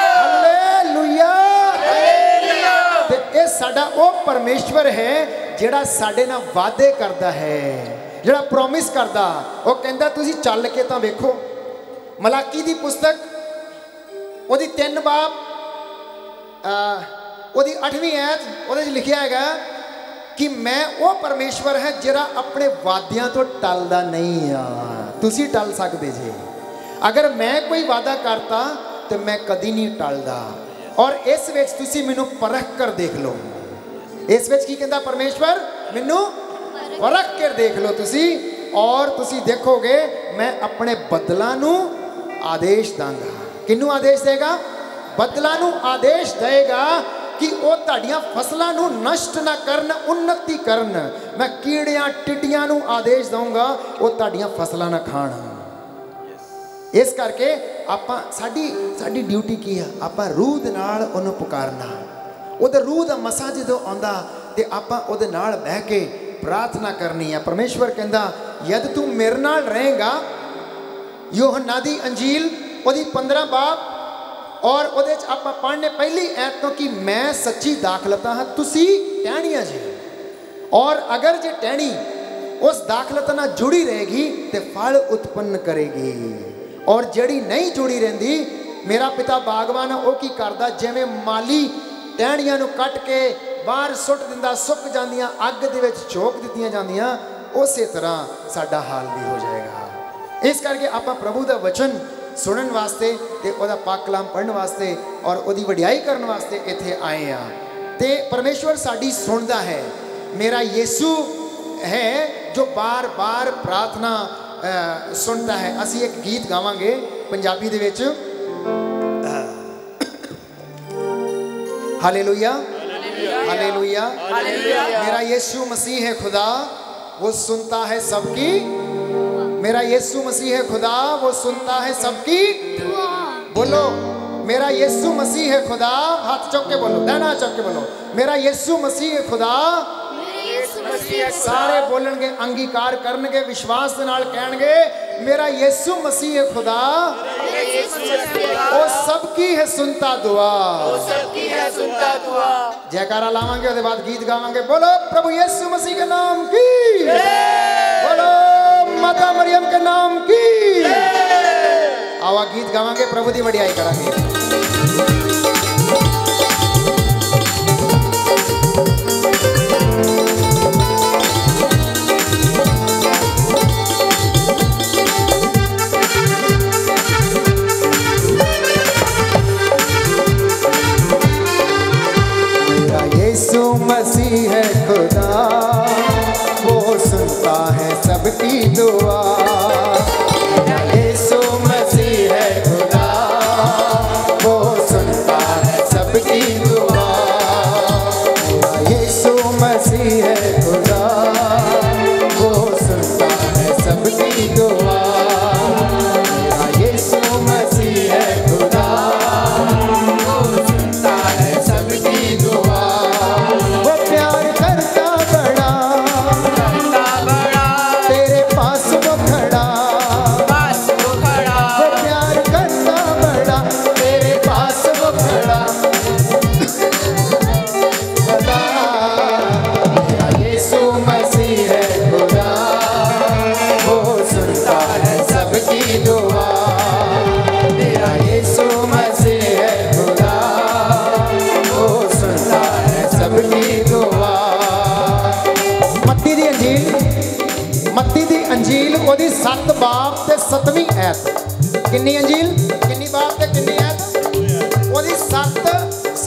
ਹਾਲੇਲੂਇਆ ਤੇ ਇਹ ਸਾਡਾ ਉਹ ਪਰਮੇਸ਼ਵਰ ਹੈ ਜਿਹੜਾ ਸਾਡੇ ਨਾਲ ਵਾਅਦੇ ਕਰਦਾ ਹੈ। ਜਿਹੜਾ ਪ੍ਰੋਮਿਸ ਕਰਦਾ, ਉਹ ਕਹਿੰਦਾ, ਤੁਸੀਂ ਚੱਲ ਕੇ ਤਾਂ ਵੇਖੋ। ਮਲਾਕੀ ਦੀ ਪੁਸਤਕ, ਉਹਦੀ ਤਿੰਨ ਬਾਬ ਉਹਦੀ 8ਵੀਂ ਐਤ, ਉਹਦੇ 'ਚ ਲਿਖਿਆ ਹੈਗਾ ਕਿ ਮੈਂ ਉਹ ਪਰਮੇਸ਼ਵਰ ਹੈ ਜਿਹੜਾ ਆਪਣੇ ਵਾਅਦਿਆਂ ਤੋਂ ਟਲਦਾ ਨਹੀਂ ਆ। ਤੁਸੀਂ ਟਲ ਸਕਦੇ ਜੇ। ਅਗਰ ਮੈਂ ਕੋਈ ਵਾਅਦਾ ਕਰਤਾ, ਤੇ ਮੈਂ ਕਦੀ ਨਹੀਂ ਟਲਦਾ। ਔਰ ਇਸ ਵਿੱਚ ਤੁਸੀਂ ਮੈਨੂੰ ਪਰਖ ਕਰ ਦੇਖ ਲਓ। ਇਸ ਵਿੱਚ ਕੀ ਕਹਿੰਦਾ ਪਰਮੇਸ਼ਵਰ? ਮੈਨੂੰ ਫ਼ਰਕ ਕੇ ਦੇਖ ਲਓ ਤੁਸੀਂ ਔਰ ਤੁਸੀਂ ਦੇਖੋਗੇ, ਮੈਂ ਆਪਣੇ ਬਦਲਾਂ ਨੂੰ ਆਦੇਸ਼ ਦਾਂਗਾ। ਕਿਹਨੂੰ ਆਦੇਸ਼ ਦੇਗਾ? ਬਦਲਾਂ ਨੂੰ ਆਦੇਸ਼ ਦੇਗਾ ਕਿ ਉਹ ਤੁਹਾਡੀਆਂ ਫਸਲਾਂ ਨੂੰ ਨਸ਼ਟ ਨਾ ਕਰਨ ਉન્નਤੀ ਕਰਨ। ਮੈਂ ਕੀੜਿਆਂ, ਟਿੱਡੀਆਂ ਨੂੰ ਆਦੇਸ਼ ਦਊਂਗਾ, ਉਹ ਤੁਹਾਡੀਆਂ ਫਸਲਾਂ ਨਾ ਖਾਣ। ਇਸ ਕਰਕੇ ਆਪਾਂ, ਸਾਡੀ ਸਾਡੀ ਡਿਊਟੀ ਕੀ ਆ? ਆਪਾਂ ਰੂਹ ਦੇ ਨਾਲ ਉਹਨੂੰ ਪੁਕਾਰਨਾ। ਉਹਦੇ ਰੂਹ ਦਾ ਮਸਾ ਜਦੋਂ ਆਉਂਦਾ ਤੇ ਆਪਾਂ ਉਹਦੇ ਨਾਲ ਬਹਿ ਕੇ ਪ੍ਰਾਰਥਨਾ ਕਰਨੀ ਆ। ਪਰਮੇਸ਼ਵਰ ਕਹਿੰਦਾ, ਯਦ ਤੂੰ ਮੇਰੇ ਨਾਲ ਰਹੇਗਾ, ਯੋਹੰਨਾ ਦੀ ਅੰਜੀਲ, ਉਹਦੀ 15 ਬਾਬ ਔਰ ਉਹਦੇ ਚ ਆਪਾਂ ਪੜ੍ਹਨੇ ਪਹਿਲੀ ਐਤ ਤੋਂ ਕਿ ਮੈਂ ਸੱਚੀ ਦਾਖਲਤਾ ਹਾਂ, ਤੁਸੀਂ ਟਹਿਣੀਆਂ ਜੀ। ਔਰ ਅਗਰ ਜੇ ਟਹਿਣੀ, ਉਸ ਦਾਖਲਤਾ ਨਾਲ ਜੁੜੀ ਰਹੇਗੀ ਤੇ ਫਲ ਉਤਪੰਨ ਕਰੇਗੀ। ਔਰ ਜਿਹੜੀ ਨਹੀਂ ਜੁੜੀ ਰਹਿੰਦੀ, ਮੇਰਾ ਪਿਤਾ ਬਾਗਵਾਨ ਉਹ ਕੀ ਕਰਦਾ? ਜਿਵੇਂ ਮਾਲੀ ਟਹਿਣੀਆਂ ਨੂੰ ਕੱਟ ਕੇ ਬਾਹਰ ਸੁੱਟ ਦਿੰਦਾ ਸੁੱਕ ਜਾਂਦੀਆਂ ਅੱਗ ਦੇ ਵਿੱਚ ਝੋਕ ਦਿੱਤੀਆਂ ਜਾਂਦੀਆਂ ਉਸੇ ਤਰ੍ਹਾਂ ਸਾਡਾ ਹਾਲ ਵੀ ਹੋ ਜਾਏਗਾ ਇਸ ਕਰਕੇ ਆਪਾਂ ਪ੍ਰਭੂ ਦਾ ਵਚਨ ਸੁਣਨ ਵਾਸਤੇ ਤੇ ਉਹਦਾ ਪਾਕ ਕਲਾਮ ਪੜ੍ਹਨ ਵਾਸਤੇ ਔਰ ਉਹਦੀ ਵਡਿਆਈ ਕਰਨ ਵਾਸਤੇ ਇੱਥੇ ਆਏ ਆ ਤੇ ਪਰਮੇਸ਼ਵਰ ਸਾਡੀ ਸੁਣਦਾ ਹੈ ਮੇਰਾ ਯੀਸੂ ਹੈ ਜੋ ਬਾਰ-ਬਾਰ ਪ੍ਰਾਰਥਨਾ ਅ, ਸੁਣਦਾ ਹੈ ਅਸੀਂ ਇੱਕ ਗੀਤ ਗਾਵਾਂਗੇ ਪੰਜਾਬੀ ਦੇ <coughs> ਵਿੱਚ ਹਾਲੇਲੂਇਆ हालेलुया। मेरा यीशु मसीह है खुदा वो सुनता है सबकी। मेरा यीशु मसीह है खुदा वो सुनता है सबकी। बोलो मेरा यीशु मसीह है खुदा हाथ चौक के बोलो डाना चौक के बोलो। मेरा यीशु मसीह है खुदा। सारे बोलेंगे अंगीकार करने विश्वास नाल कहेंगे मेरा यीशु मसीह खुदा वो सबकी है सुनता दुआ सबकी है सुनता दुआ। जयकारा लावांगे, उसके बाद गीत गावांगे। बोलो, प्रभु यीशु मसीह के नाम की। बोलो, माता मरियम के नाम की। आवा गीत गावांगे, प्रभु दी बढ़ियाई करांगे। सबकी दुआ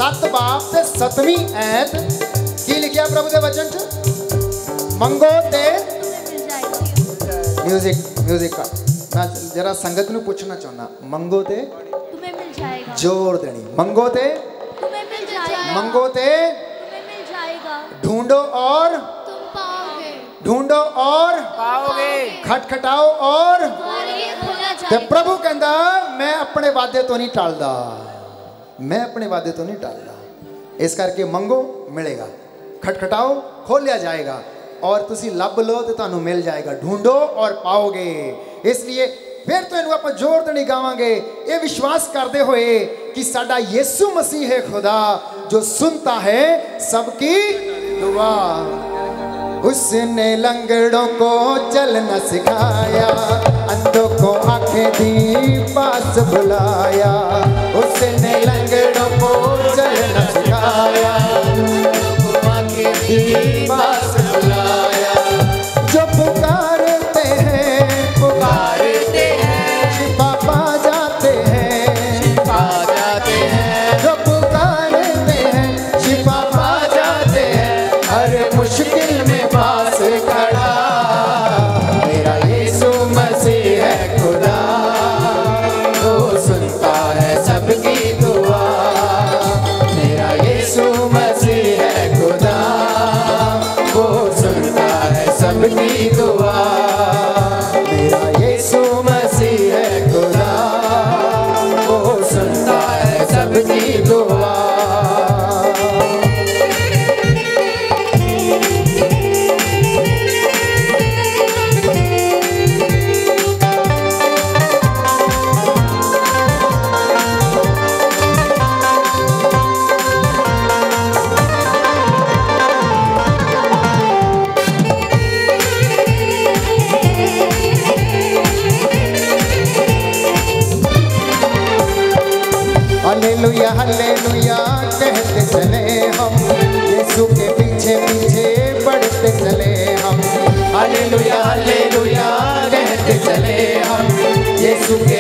सत बाप से सतवीं ऐत। की लिखिया प्रभु के वचन च? मंगो ते म्यूज़िक म्यूज़िक का। मैं जरा संगत में पूछना चाहना मंगो ते तुम्हें मिल जाएगा। ज़ोर देनी। मंगो ते तुम्हें मिल जाएगा। मंगो ते तुम्हें मिल जाएगा। ढूंढो और तुम पाओगे। ढूंढो और पाओगे। खटखटाओ और ते प्रभु कहंदा मैं अपने वादे तो नहीं टालदा। ਵਾਅਦੇ ਤੋਂ ਨਹੀਂ ਟਲਦਾ ਮੈਂ ਆਪਣੇ ਵਾਅਦੇ ਤੋਂ ਨਹੀਂ ਟਲਦਾ ਇਸ ਕਰਕੇ ਮੰਗੋ ਮਿਲੇਗਾ ਖਟਖਟਾਓ ਖੋਲਿਆ ਜਾਏਗਾ ਔਰ ਤੁਸੀਂ ਲੱਭ ਲਓ ਤੇ ਤੁਹਾਨੂੰ ਮਿਲ ਜਾਏਗਾ ਢੂੰਡੋ ਔਰ ਪਾਓਗੇ ਇਸ ਲਈ ਫਿਰ ਤੋਂ ਇਹਨੂੰ ਆਪਾਂ ਜ਼ੋਰ ਦੇ ਨਹੀਂ ਗਾਵਾਂਗੇ ਇਹ ਵਿਸ਼ਵਾਸ ਕਰਦੇ ਹੋਏ ਕਿ ਸਾਡਾ ਯੀਸੂ ਮਸੀਹ ਹੈ ਖੁਦਾ ਜੋ ਸੁਨਤਾ ਹੈ ਸਭ ਕੀ ਦੁਆ उसने लंगड़ों को चलना सिखाया, अंधों को आँखें दी पास बुलाया। उसने लंगड़ों को चलना सिखाया आँखें दी पास बुलाया। जो पुकारते हालेलुया, कहते चले हम। यीशु के पीछे पीछे बढ़ते चले हम। हालेलुया हालेलुया, कहते चले हम। यीशु के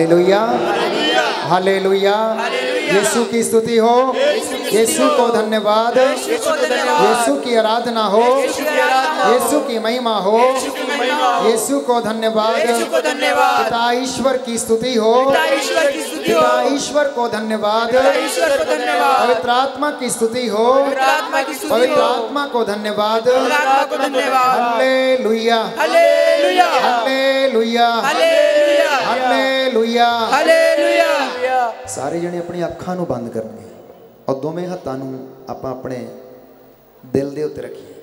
हालेलुया। हालेलुया। यीशु की स्तुति हो। यीशु को धन्यवाद। यीशु की आराधना हो। यीशु की महिमा हो। यीशु को धन्यवाद। पिता ईश्वर की स्तुति हो। पिता ईश्वर को धन्यवाद। पवित्र आत्मा की स्तुति हो। पवित्र आत्मा को धन्यवाद। हालेलुया। हालेलुया। ਹਾਲੇਲੂਇਆ ਸਾਰੇ ਜਣੇ ਆਪਣੀ ਅੱਖਾਂ ਨੂੰ ਬੰਦ ਕਰਨਗੇ ਔਰ ਦੋਵੇਂ ਹੱਥਾਂ ਨੂੰ ਆਪਾਂ ਆਪਣੇ ਦਿਲ ਦੇ ਉੱਤੇ ਰੱਖੀਏ।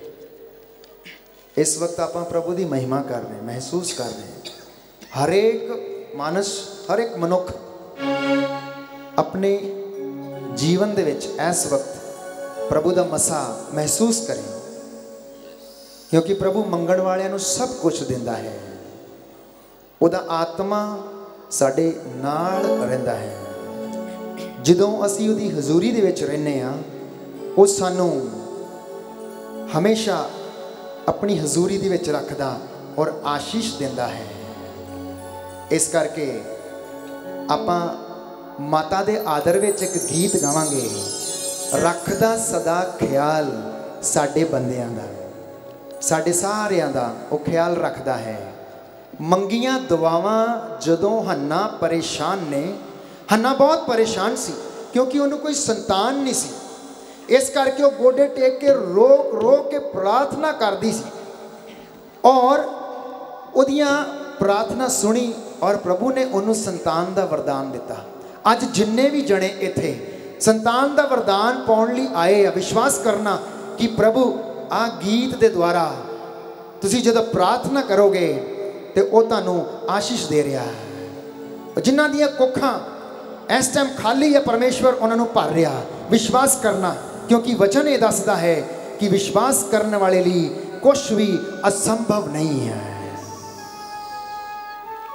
ਇਸ ਵਕਤ ਆਪਾਂ ਪ੍ਰਭੂ ਦੀ ਮਹਿਮਾ ਕਰ ਰਹੇ ਮਹਿਸੂਸ ਕਰ ਰਹੇ ਹਰੇਕ ਮਾਨਸ ਹਰ ਇੱਕ ਮਨੁੱਖ ਆਪਣੇ ਜੀਵਨ ਦੇ ਵਿੱਚ ਇਸ ਵਕਤ ਪ੍ਰਭੂ ਦਾ ਮਸਾ ਮਹਿਸੂਸ ਕਰੇ। ਕਿਉਂਕਿ ਪ੍ਰਭੂ ਮੰਗਣ ਵਾਲਿਆਂ ਨੂੰ ਸਭ ਕੁਝ ਦਿੰਦਾ ਹੈ। ਉਹਦਾ ਆਤਮਾ ਸਾਡੇ ਨਾਲ ਰਹਿੰਦਾ ਹੈ। ਜਦੋਂ ਅਸੀਂ ਉਹਦੀ ਹਜ਼ੂਰੀ ਦੇ ਵਿੱਚ ਰਹਿੰਦੇ ਆ ਉਹ ਸਾਨੂੰ ਹਮੇਸ਼ਾ ਆਪਣੀ ਹਜ਼ੂਰੀ ਦੇ ਵਿੱਚ ਰੱਖਦਾ ਔਰ ਆਸ਼ੀਸ਼ ਦਿੰਦਾ ਹੈ। ਇਸ ਕਰਕੇ ਆਪਾਂ ਮਾਤਾ ਦੇ ਆਦਰ ਵਿੱਚ ਇੱਕ ਗੀਤ ਗਾਵਾਂਗੇ, ਰੱਖਦਾ ਸਦਾ ਖਿਆਲ ਸਾਡੇ ਬੰਦਿਆਂ ਦਾ। ਸਾਡੇ ਸਾਰਿਆਂ ਦਾ ਉਹ ਖਿਆਲ ਰੱਖਦਾ ਹੈ। ਮੰਗੀਆਂ ਦੁਆਵਾਂ ਜਦੋਂ ਹੰਨਾ ਪਰੇਸ਼ਾਨ ਨੇ, ਹੰਨਾ ਬਹੁਤ ਪਰੇਸ਼ਾਨ ਸੀ ਕਿਉਂਕਿ ਉਹਨੂੰ ਕੋਈ ਸੰਤਾਨ ਨਹੀਂ ਸੀ। ਇਸ ਕਰਕੇ ਉਹ ਗੋਡੇ ਟੇਕ ਕੇ ਰੋਕ ਰੋਕ ਕੇ ਪ੍ਰਾਰਥਨਾ ਕਰਦੀ ਸੀ। ਔਰ ਉਹਦੀਆਂ ਪ੍ਰਾਰਥਨਾ ਸੁਣੀ ਔਰ ਪ੍ਰਭੂ ਨੇ ਉਹਨੂੰ ਸੰਤਾਨ ਦਾ ਵਰਦਾਨ ਦਿੱਤਾ। ਅੱਜ ਜਿੰਨੇ ਵੀ ਜਣੇ ਇੱਥੇ ਸੰਤਾਨ ਦਾ ਵਰਦਾਨ ਪਾਉਣ ਲਈ ਆਏ ਆ, ਵਿਸ਼ਵਾਸ ਕਰਨਾ ਕਿ ਪ੍ਰਭੂ ਆ ਗੀਤ ਦੇ ਦੁਆਰਾ ਤੁਸੀਂ ਜਦੋਂ ਪ੍ਰਾਰਥਨਾ ਕਰੋਗੇ ਤੇ ਉਹ ਤੁਹਾਨੂੰ ਆਸ਼ੀਸ਼ ਦੇ ਰਿਹਾ ਹੈ ਜਿਨ੍ਹਾਂ ਦੀਆਂ ਕੁੱਖਾਂ ਇਸ ਟਾਈਮ ਖਾਲੀ ਹੈ ਪਰਮੇਸ਼ਵਰ ਉਹਨਾਂ ਨੂੰ ਭਰ ਰਿਹਾ ਵਿਸ਼ਵਾਸ ਕਰਨਾ ਕਿਉਂਕਿ ਵਚਨ ਇਹ ਦੱਸਦਾ ਹੈ ਕਿ ਵਿਸ਼ਵਾਸ ਕਰਨ ਵਾਲੇ ਲਈ ਕੁਝ ਵੀ ਅਸੰਭਵ ਨਹੀਂ ਹੈ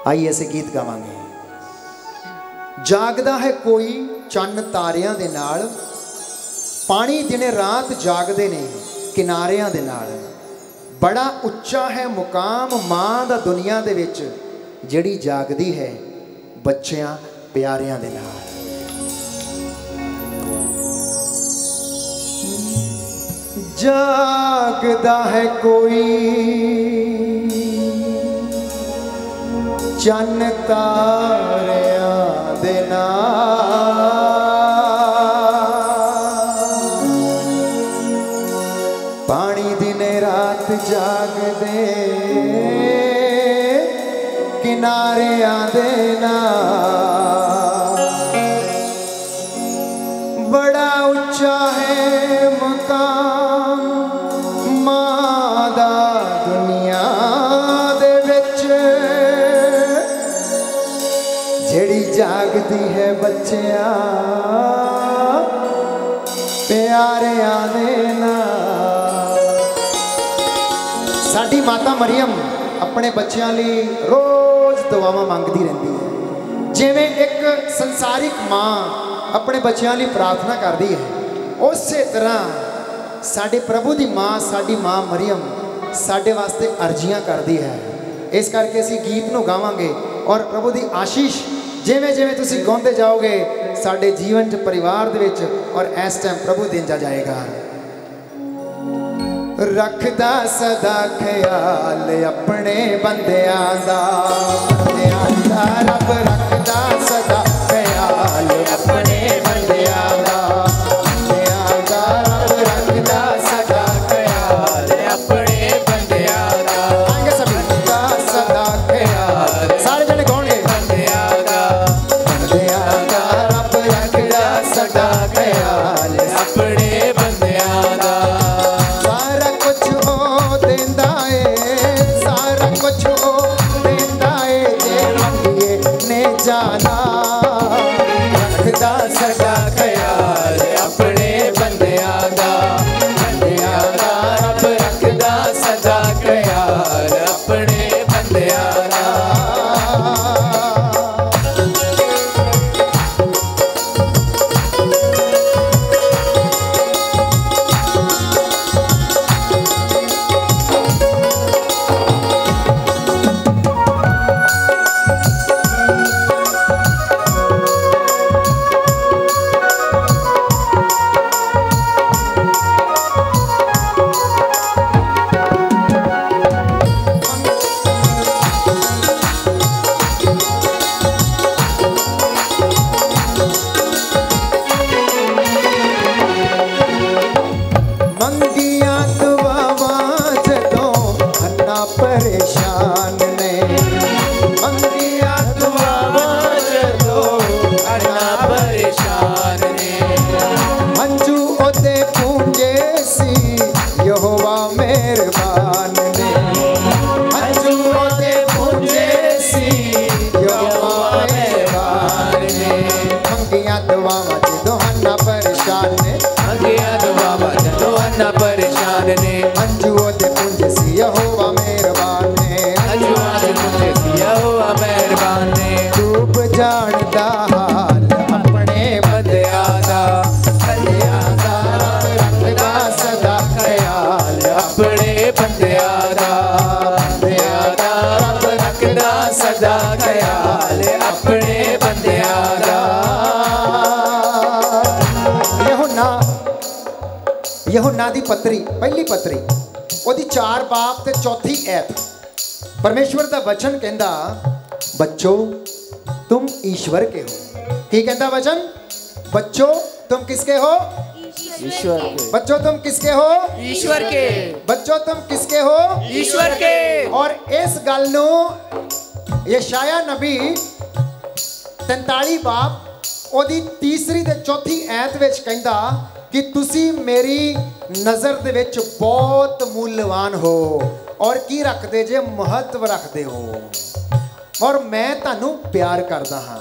ਆਈਏ ਅਸੀਂ ਗੀਤ ਗਾਵਾਂਗੇ ਜਾਗਦਾ ਹੈ ਕੋਈ ਚੰਨ ਤਾਰਿਆਂ ਦੇ ਨਾਲ ਪਾਣੀ ਦਿਨੇ ਰਾਤ ਜਾਗਦੇ ਨੇ ਕਿਨਾਰਿਆਂ ਦੇ ਨਾਲ ਬੜਾ ਉੱਚਾ ਹੈ ਮੁਕਾਮ ਮਾਂ ਦਾ ਦੁਨੀਆ ਦੇ ਵਿੱਚ, ਜਿਹੜੀ ਜਾਗਦੀ ਹੈ ਬੱਚਿਆਂ, ਪਿਆਰਿਆਂ ਦੇ ਨਾਲ। ਜਾਗਦਾ ਹੈ ਕੋਈ। ਚੰਨ ਤਾਰਿਆਂ ਦੇ ਨਾਲ। ਕਿਨਾਰਿਆਂ ਦੇ ਨਾਲ ਬੜਾ ਉੱਚਾ ਹੈ ਮਕਾਮ ਮਾਂ ਦਾ ਦੁਨੀਆ ਦੇ ਵਿੱਚ ਜਿਹੜੀ ਜਾਗਦੀ ਹੈ ਬੱਚਿਆਂ ਪਿਆਰਿਆਂ ਦੇ ਨਾਲ ਸਾਡੀ ਮਾਤਾ ਮਰੀਮ ਆਪਣੇ ਬੱਚਿਆਂ ਲਈ ਰੋਜ਼ ਦੁਆਵਾਂ ਮੰਗਦੀ ਰਹਿੰਦੀ ਹੈ। ਜਿਵੇਂ ਇੱਕ ਸੰਸਾਰਿਕ ਮਾਂ ਆਪਣੇ ਬੱਚਿਆਂ ਲਈ ਪ੍ਰਾਰਥਨਾ ਕਰਦੀ ਹੈ, ਉਸੇ ਤਰ੍ਹਾਂ ਸਾਡੇ ਪ੍ਰਭੂ ਦੀ ਮਾਂ, ਸਾਡੀ ਮਾਂ ਮਰੀਮ ਸਾਡੇ ਵਾਸਤੇ ਅਰਜ਼ੀਆਂ ਕਰਦੀ ਹੈ। ਇਸ ਕਰਕੇ ਅਸੀਂ ਗੀਤ ਨੂੰ ਗਾਵਾਂਗੇ ਔਰ ਪ੍ਰਭੂ ਦੀ ਆਸ਼ੀਸ਼ ਜਿਵੇਂ ਜਿਵੇਂ ਤੁਸੀਂ ਗਾਉਂਦੇ ਜਾਓਗੇ, ਸਾਡੇ ਜੀਵਨ 'ਚ, ਪਰਿਵਾਰ ਦੇ ਵਿੱਚ ਔਰ ਇਸ ਟਾਈਮ ਪ੍ਰਭੂ ਦਿੰਦਾ ਜਾਏਗਾ। ਰੱਖਦਾ ਸਦਾ ਖਿਆਲ ਆਪਣੇ ਬੰਦਿਆਂ ਦਾ। ਬੰਦਿਆਂ ਦਾ ਰੱਬ ਰੱਖ ਯਹੋਨਾ ਦੀ ਪੱਤਰੀ ਪਹਿਲੀ ਪੱਤਰੀ ਉਹਦੀ ਚਾਰ ਬਾਪ ਤੇ ਚੌਥੀ ਐਤ ਪਰਮੇਸ਼ਵਰ ਦਾ ਵਚਨ ਕਹਿੰਦਾ ਬੱਚੋ ਤੁਮ ਈਸ਼ਵਰ ਕੇ ਹੋ ਕੀ ਕਹਿੰਦਾ ਵਚਨ ਬੱਚੋ तुम किसके हो ईश्वर के बच्चों तुम किसके हो ईश्वर के बच्चों तुम किसके हो ईश्वर के ਔਰ ਇਸ ਗੱਲ ਨੂੰ ਯਸ਼ਾਇਆ ਨਬੀ 43 ਬਾਪ ਉਹਦੀ ਤੀਸਰੀ ਤੇ ਚੌਥੀ ਐਤ ਵਿੱਚ ਕਹਿੰਦਾ ਕਿ ਤੁਸੀਂ ਮੇਰੀ ਨਜ਼ਰ ਦੇ ਵਿੱਚ ਬਹੁਤ ਮੁੱਲਵਾਨ ਹੋ ਔਰ ਕੀ ਰੱਖਦੇ ਜੇ ਮਹੱਤਵ ਰੱਖਦੇ ਹੋ। ਔਰ ਮੈਂ ਤੁਹਾਨੂੰ ਪਿਆਰ ਕਰਦਾ ਹਾਂ।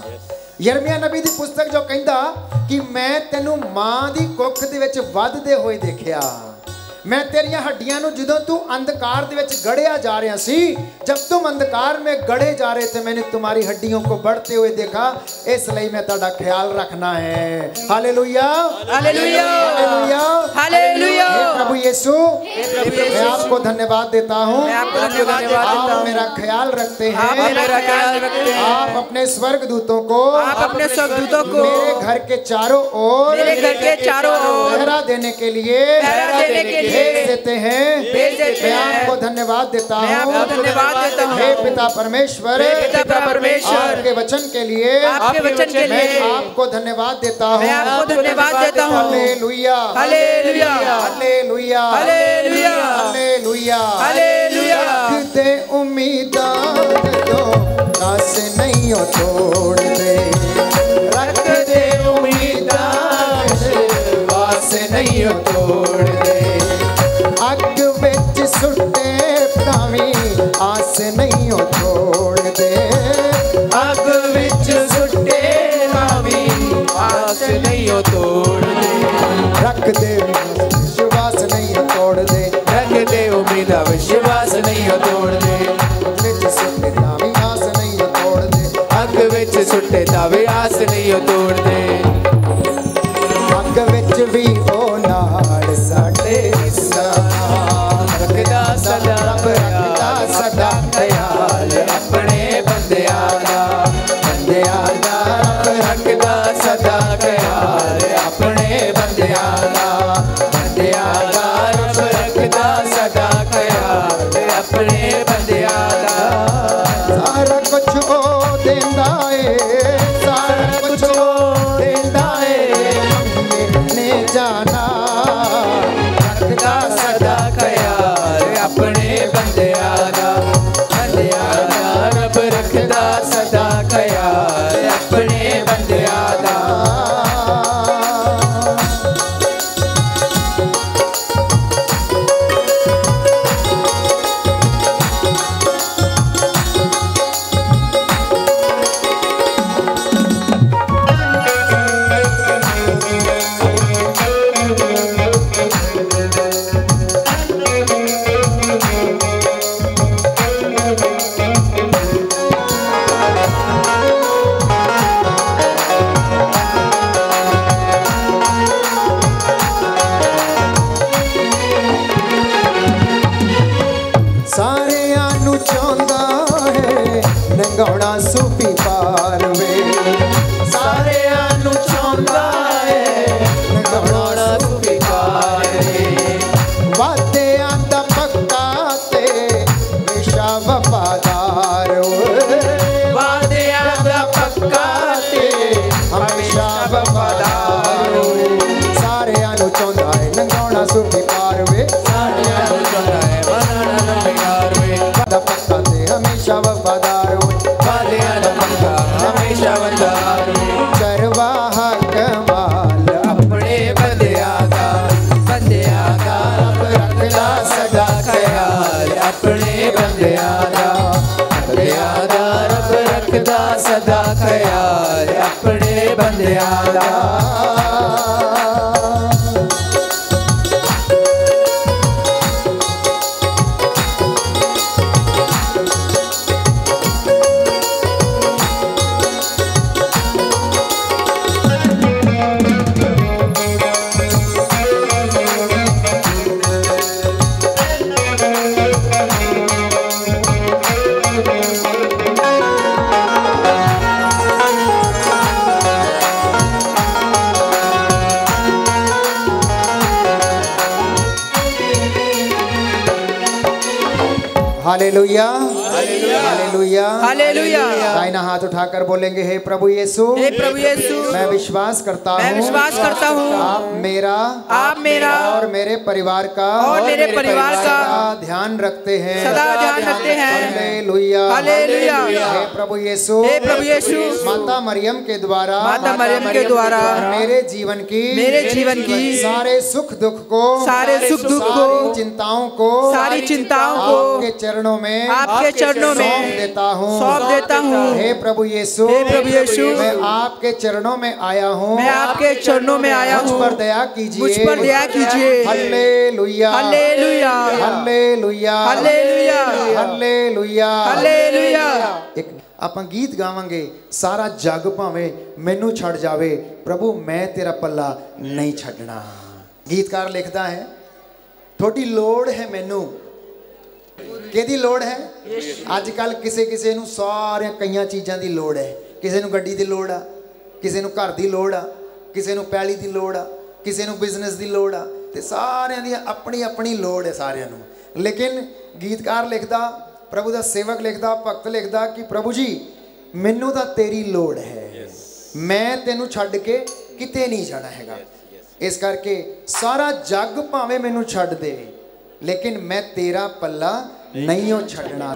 ਯਰਮੀਆ ਨਬੀ ਦੀ ਪੁਸਤਕ ਜੋ ਕਹਿੰਦਾ ਕਿ ਮੈਂ ਤੈਨੂੰ ਮਾਂ ਦੀ ਕੁੱਖ ਦੇ ਵਿੱਚ ਵੱਧਦੇ ਹੋਏ ਦੇਖਿਆ। मैं तेरिया हड्डिया जो तू अंधकार गढ़िया जा रहा सी जब तुम अंधकार में गढ़े जा रहे थे मैंने तुम्हारी हड्डियों को बढ़ते हुए देखा इसलिए मैं ता ख्याल रखना है। हाले लुया प्रभु यीशु मैं आपको धन्यवाद देता हूँ। आप मेरा ख्याल रखते हैं। आप अपने स्वर्ग दूतों को अपने स्वर्ग दूतों को मेरे घर के चारों ओर घर के चारों ओर पहरा देने के लिए देने के लिए भेज देते हैं। मैं आपको धन्यवाद देता हूँ। धन्यवाद देता हूँ। हे पिता परमेश्वर पिता परमेश्वर। आपके वचन के लिए आपके वचन के लिए आपको धन्यवाद देता हूँ। मैं आपको धन्यवाद देता हूँ। Hallelujah. Hallelujah. Hallelujah. Hallelujah. Hallelujah. Hallelujah. किते उम्मीदां जो कास नहीं हो तोड़ दे रख दे उम्मीदां वास नहीं हो तोड़ दे। विच सुटे तावी आस नहीं हो तोड़ दे अग विच सुटे नावी आस नहीं हो तोड़ दे रख दे विश्वास नहीं हो तोड़ दे रख दे उम्मीद विश्वास नहीं हो तोड़ दे विच सुटे तावी आस नहीं हो तोड़ दे अग विच आला हाथ उठाकर बोलेंगे हे प्रभु यीशु हे प्रभु यीशु मैं विश्वास करता मैं हूँ विश्वास करता हूँ आप मेरा आप मेरा और मेरे परिवार का और मेरे परिवार का ध्यान रखते हैं। सदा ध्यान रखते हैं। हालेलुया। हालेलुया। हे प्रभु यीशु। हे प्रभु यीशु। माता मरियम के द्वारा माता मरियम के द्वारा मेरे जीवन की मेरे जीवन की सारे सुख दुख को सारे सुख दुख को चिंताओं को सारी चिंताओं को आपके चरणों में आपके चरणों में सौंप देता हूँ। सौंप देता हूँ। हे प्रभु यीशु। हे प्रभु यीशु। मैं आपके चरणों में आया हूँ। मैं आपके चरणों में आया हूँ। पर दया कीजिए। पर दया कीजिए hallelujah hallelujah hallelujah hallelujah hallelujah hallelujah ਇੱਕ ਆਪਾਂ ਗੀਤ ਗਾਵਾਂਗੇ ਸਾਰਾ ਜੱਗ ਭਾਵੇਂ ਮੈਨੂੰ ਛੱਡ ਜਾਵੇ ਪ੍ਰਭੂ ਮੈਂ ਤੇਰਾ ਪੱਲਾ ਨਹੀਂ ਛੱਡਣਾ ਗੀਤਕਾਰ ਲਿਖਦਾ ਹੈ ਤੁਹਾਡੀ ਲੋੜ ਹੈ ਮੈਨੂੰ ਕਿਹਦੀ ਲੋੜ ਹੈ ਅੱਜ ਕੱਲ ਕਿਸੇ ਕਿਸੇ ਨੂੰ ਸਾਰੀਆਂ ਕਈਆਂ ਚੀਜ਼ਾਂ ਦੀ ਲੋੜ ਹੈ ਕਿਸੇ ਨੂੰ ਗੱਡੀ ਦੀ ਲੋੜ ਆ ਕਿਸੇ ਨੂੰ ਘਰ ਦੀ ਲੋੜ ਆ ਕਿਸੇ ਨੂੰ ਪੈਲੀ ਦੀ ਲੋੜ ਆ ਕਿਸੇ ਨੂੰ ਬਿਜ਼ਨਸ ਦੀ ਲੋੜ ਆ ਤੇ ਸਾਰਿਆਂ ਦੀ ਆਪਣੀ ਆਪਣੀ ਲੋੜ ਹੈ ਸਾਰਿਆਂ ਨੂੰ। ਲੇਕਿਨ ਗੀਤਕਾਰ ਲਿਖਦਾ ਪ੍ਰਭੂ ਦਾ ਸੇਵਕ ਲਿਖਦਾ ਭਗਤ ਲਿਖਦਾ ਕਿ ਪ੍ਰਭੂ ਜੀ ਮੈਨੂੰ ਤਾਂ ਤੇਰੀ ਲੋੜ ਹੈ। ਮੈਂ ਤੈਨੂੰ ਛੱਡ ਕੇ ਕਿਤੇ ਨਹੀਂ ਜਾਣਾ ਹੈਗਾ। ਇਸ ਕਰਕੇ ਸਾਰਾ ਜੱਗ ਭਾਵੇਂ ਮੈਨੂੰ ਛੱਡ ਦੇ ਲੇਕਿਨ ਮੈਂ ਤੇਰਾ ਪੱਲਾ ਨਹੀਂ ਉਹ ਛੱਡਣਾ।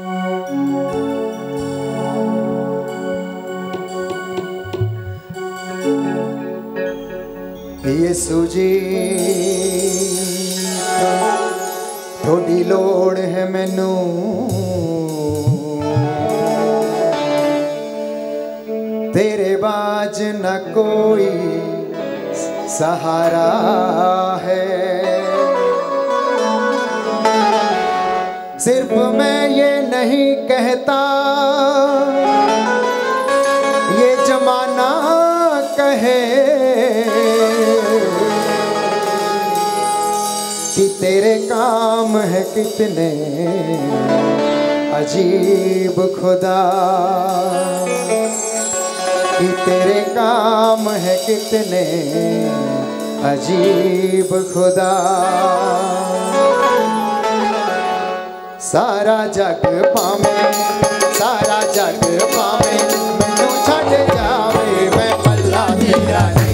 यीशु जी। थोड़ी लोड़ है मैनू। तेरे बाज न कोई सहारा है। सिर्फ़ मैं ये नहीं कहता। काम है कितने अजीब खुदा। कि तेरे काम है कितने अजीब खुदा। सारा जग पावे, सारा जग पावे, मैनू छड़ जावे, मैं पल्ला तेरा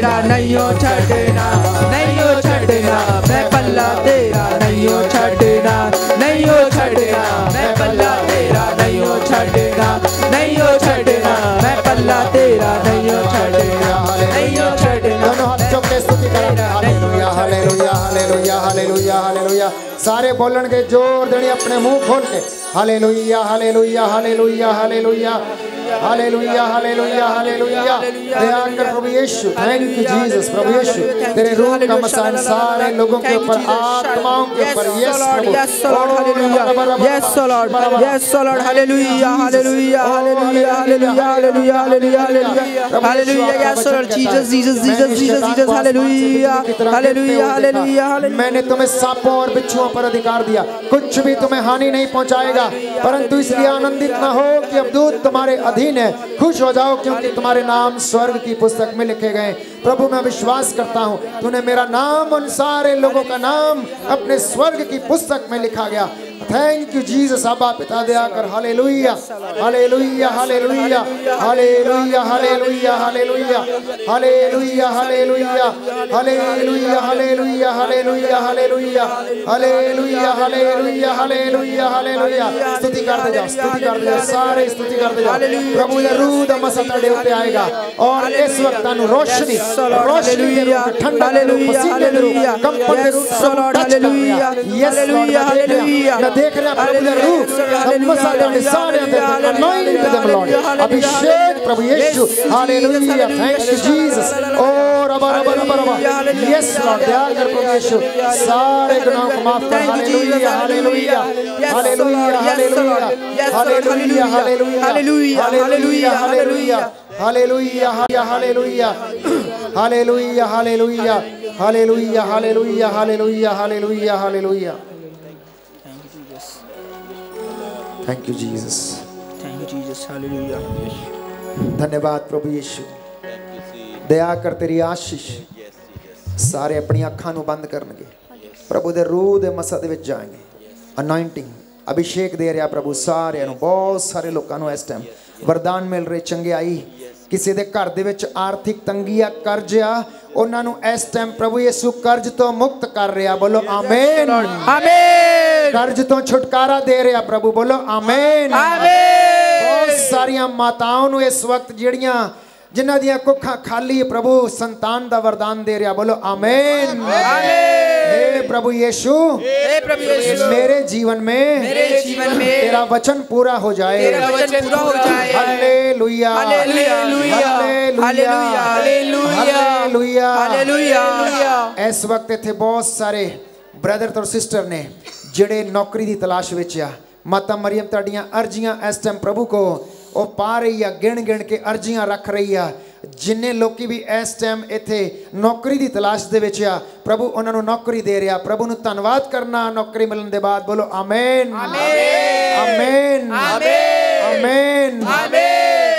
तेरा नैयो छटना नैयो छटना मैं पल्ला तेरा नैयो छटना नैयो छटना मैं पल्ला तेरा नैयो छटना नैयो छटना मैं पल्ला तेरा नैयो छटना नैयो छटना दोनों हाथों के स्तुति करें। Hallelujah hallelujah hallelujah hallelujah hallelujah. ਸਾਰੇ ਬੋਲਣਗੇ ਜ਼ੋਰ ਦੇਣੀ ਆਪਣੇ ਮੂੰਹ ਖੋਲ ਕੇ hallelujah hallelujah hallelujah hallelujah hallelujah hallelujah hallelujah दया कर प्रभु यीशु थैंक यू जीसस प्रभु यीशु तेरे रूह का मसान सारे लोगों के ऊपर आत्माओं के ऊपर यस प्रभु Yes, Lord, hallelujah. Yes, Lord. Yes, Lord, hallelujah, hallelujah, hallelujah, hallelujah, hallelujah, hallelujah, hallelujah. Hallelujah, yes, Lord, Jesus, Jesus, Jesus, Jesus, Jesus, hallelujah, hallelujah, hallelujah, hallelujah. मैंने तुम्हें सांपों और बिच्छुओं पर अधिकार दिया। कुछ भी तुम्हें हानि नहीं पहुंचाएगा, परंतु इसलिए आनंदित न हो कि अब दूध तुम्हारे अधीन है। खुश हो जाओ क्योंकि तुम्हारे नाम स्वर्ग की पुस्तक में लिखे गए प्रभु, मैं विश्वास करता हूँ, तूने मेरा नाम उन सारे लोगों का नाम अपने स्वर्ग की पुस्तक में लिखा गया। थैंक यू जीसस अबा पिता दया कर hallelujah hallelujah hallelujah hallelujah hallelujah hallelujah hallelujah hallelujah hallelujah hallelujah hallelujah hallelujah hallelujah hallelujah hallelujah hallelujah स्तुति करते जा स्तुति करते जा सारे स्तुति करते जा प्रभु ने रूद दमा सतड़े पे आएगा और इस वक्त अनु रोशनी रोशनी के रूप ठंडा के रूप पसीने के रूप कंपन के रूप सब टच कर हालेलुया हालेलुया देख रहे प्रभु ने रूह नमस्कार देवने सारे अंदर anointed them Lord अभिषेक प्रभु यीशु। हालेलुया थैंक्स टू जीसस ओ रबा रबा रबा रबा यस लॉर्ड दयाल कर प्रभु यीशु सारे गुनाहों को माफ़ कर hallelujah hallelujah hallelujah hallelujah hallelujah hallelujah hallelujah hallelujah hallelujah hallelujah hallelujah hallelujah hallelujah hallelujah hallelujah hallelujah hallelujah hallelujah Thank you Jesus Thank you, Jesus. Hallelujah. धन्यवाद प्रभु यीशु दया कर तेरी आशीष ਸਾਰੇ ਆਪਣੀਆਂ ਅੱਖਾਂ ਨੂੰ ਬੰਦ ਕਰਨਗੇ ਪ੍ਰਭੂ ਦੇ ਰੂਹ ਦੇ ਮਸਾ ਦੇ ਵਿੱਚ ਜਾਣਗੇ ਅਨੋਇੰਟਿੰਗ ਅਭਿਸ਼ੇਕ ਦੇ ਰਿਹਾ ਪ੍ਰਭੂ ਸਾਰਿਆਂ ਨੂੰ ਬਹੁਤ ਸਾਰੇ ਲੋਕਾਂ ਨੂੰ ਇਸ ਟਾਈਮ ਵਰਦਾਨ ਮਿਲ ਰਹੇ ਚੰਗਿਆਈ ਕਿਸੇ ਦੇ ਘਰ ਦੇ ਵਿੱਚ ਆਰਥਿਕ ਤੰਗੀ ਆ ਕਰਜ਼ ਆ ਉਹਨਾਂ ਨੂੰ ਇਸ ਟਾਈਮ ਪ੍ਰਭੂ ਯਿਸੂ ਕਰਜ਼ ਤੋਂ ਮੁਕਤ ਕਰ ਰਿਹਾ। ਬੋਲੋ ਆਮੇਨ। Amen. ਕਰਜ਼ ਤੋਂ ਛੁਟਕਾਰਾ ਦੇ ਰਿਹਾ ਪ੍ਰਭੂ। ਬੋਲੋ ਆਮੇਨ। Amen. ਬਹੁਤ ਸਾਰੀਆਂ ਮਾਤਾਵਾਂ ਨੂੰ ਇਸ ਵਕਤ ਜਿਹੜੀਆਂ ਜਿਨ੍ਹਾਂ ਦੀਆਂ ਕੁੱਖਾਂ ਖਾਲੀ ਹੈ ਪ੍ਰਭੂ ਸੰਤਾਨ ਦਾ ਵਰਦਾਨ ਦੇ ਰਿਹਾ ਬੋਲੋ ਆਮੇਨ हे प्रभु यीशु हे प्रभु यीशु मेरे जीवन में मेरे जीवन में तेरा वचन पूरा हो जाए तेरा वचन पूरा हो जाए hallelujah hallelujah hallelujah hallelujah hallelujah hallelujah ਇਸ ਵਕਤ ਇੱਥੇ ਬਹੁਤ ਸਾਰੇ ਬ੍ਰਦਰ ਤੇ ਸਿਸਟਰ ਨੇ ਜਿਹੜੇ ਨੌਕਰੀ ਦੀ ਤਲਾਸ਼ ਵਿੱਚ ਆ ਮਾਤਾ ਮਰੀਮ ਤੁਹਾਡੀਆਂ ਅਰਜ਼ੀਆਂ ਇਸ ਟਾਈਮ ਪ੍ਰਭੂ ਕੋ ਉਹ ਪਾ ਰਹੀ ਆ ਗਿਣ ਗਿਣ ਕੇ ਅਰਜ਼ੀਆਂ ਰੱਖ ਰਹੀ ਆ ਜਿੰਨੇ ਲੋਕੀ ਵੀ ਇਸ ਟਾਈਮ ਇੱਥੇ ਨੌਕਰੀ ਦੀ ਤਲਾਸ਼ ਦੇ ਵਿੱਚ ਆ ਪ੍ਰਭੂ ਉਹਨਾਂ ਨੂੰ ਨੌਕਰੀ ਦੇ ਰਿਹਾ ਪ੍ਰਭੂ ਨੂੰ ਧੰਨਵਾਦ ਕਰਨਾ ਨੌਕਰੀ ਮਿਲਣ ਦੇ ਬਾਅਦ ਬੋਲੋ ਆਮੇਨ ਆਮੇਨ ਆਮੇਨ ਆਮੇਨ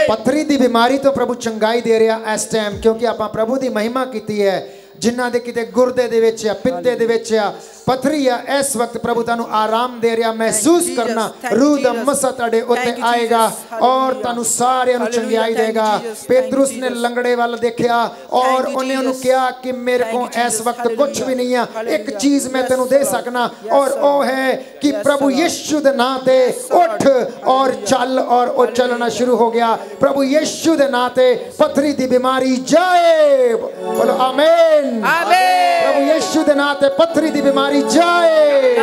ਪੱਥਰੀ ਦੀ ਬਿਮਾਰੀ ਤੋਂ ਪ੍ਰਭੂ ਚੰਗਾਈ ਦੇ ਰਿਹਾ ਇਸ ਟਾਈਮ ਕਿਉਂਕਿ ਆਪਾਂ ਪ੍ਰਭੂ ਦੀ ਮਹਿਮਾ ਕੀਤੀ ਹੈ ਜਿਨ੍ਹਾਂ ਦੇ ਕਿਤੇ ਗੁਰਦੇ ਦੇ ਵਿੱਚ ਆ ਪਿੱਤੇ ਦੇ ਵਿੱਚ ਆ ਪਥਰੀ ਆ ਇਸ ਵਕਤ ਪ੍ਰਭੂ ਤੁਹਾਨੂੰ ਆਰਾਮ ਦੇ ਰਿਹਾ ਮਹਿਸੂਸ Jesus, ਕਰਨਾ thank ਰੂਹ ਦਾ Jesus. ਮਸਾ ਤੁਹਾਡੇ ਉੱਤੇ Thank you, ਆਏਗਾ Jesus. ਔਰ Hallelujah. ਤੁਹਾਨੂੰ ਸਾਰਿਆਂ ਨੂੰ Hallelujah, ਚੰਗਿਆਈ thank you, ਦੇਗਾ Jesus. Thank ਪੇਤਰੁਸ you, ਨੇ Jesus. ਲੰਗੜੇ ਵੱਲ ਦੇਖਿਆ ਔਰ you, ਉਹਨੇ ਉਹਨੂੰ Jesus. ਕਿਹਾ ਕਿ ਮੇਰੇ Thank ਕੋਲ you, ਇਸ Jesus. ਵਕਤ ਕੁਝ ਵੀ ਨਹੀਂ ਆ ਇੱਕ Hallelujah. ਚੀਜ਼ ਮੈਂ Yes, ਤੈਨੂੰ ਦੇ Lord. ਸਕਣਾ Yes, ਔਰ Lord. ਉਹ ਹੈ ਕਿ Yes, ਪ੍ਰਭੂ Lord. ਯੀਸ਼ੂ ਦੇ ਨਾਂ ਤੇ ਉੱਠ ਔਰ ਚੱਲ ਔਰ ਉਹ ਚੱਲਣਾ ਸ਼ੁਰੂ ਹੋ ਗਿਆ ਪ੍ਰਭੂ ਯੀਸ਼ੂ ਦੇ ਨਾਂ ਤੇ ਪਥਰੀ ਦੀ ਬਿਮਾਰੀ ਜਾਏ ਬੋਲੋ ਆਮੇਨ प्रभु यीशु के नाते पथरी दी बीमारी जाए।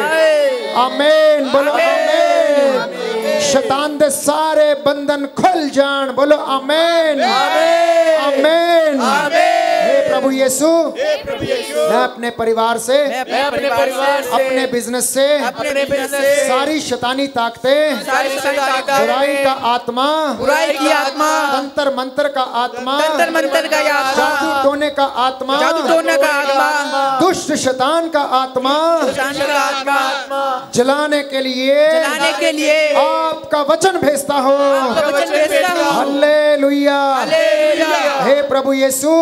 आमेन। बोलो आमेन। शैतान दे सारे बंधन खुल जान। बोलो आमेन। आमेन। आमेन। हे प्रभु यीशु। हे प्रभु यीशु। मैं अपने परिवार से मैं अपने परिवार से अपने बिज़नेस से अपने बिज़नेस से सारी शैतानी ताकतें सारी ताकत बुराई का आत्मा बुराई की आत्मा तंत्र मंत्र का आत्मा तंत्र मंत्र का आत्मा जादू टोने का आत्मा जादू टोने का आत्मा दुष्ट शैतान का आत्मा शांत का आत्मा जलाने के लिए जलाने के लिए आपका वचन भेजता हो। आपका वचन भेजता हूँ। हालेलुया। हालेलुया। हे प्रभु यीशु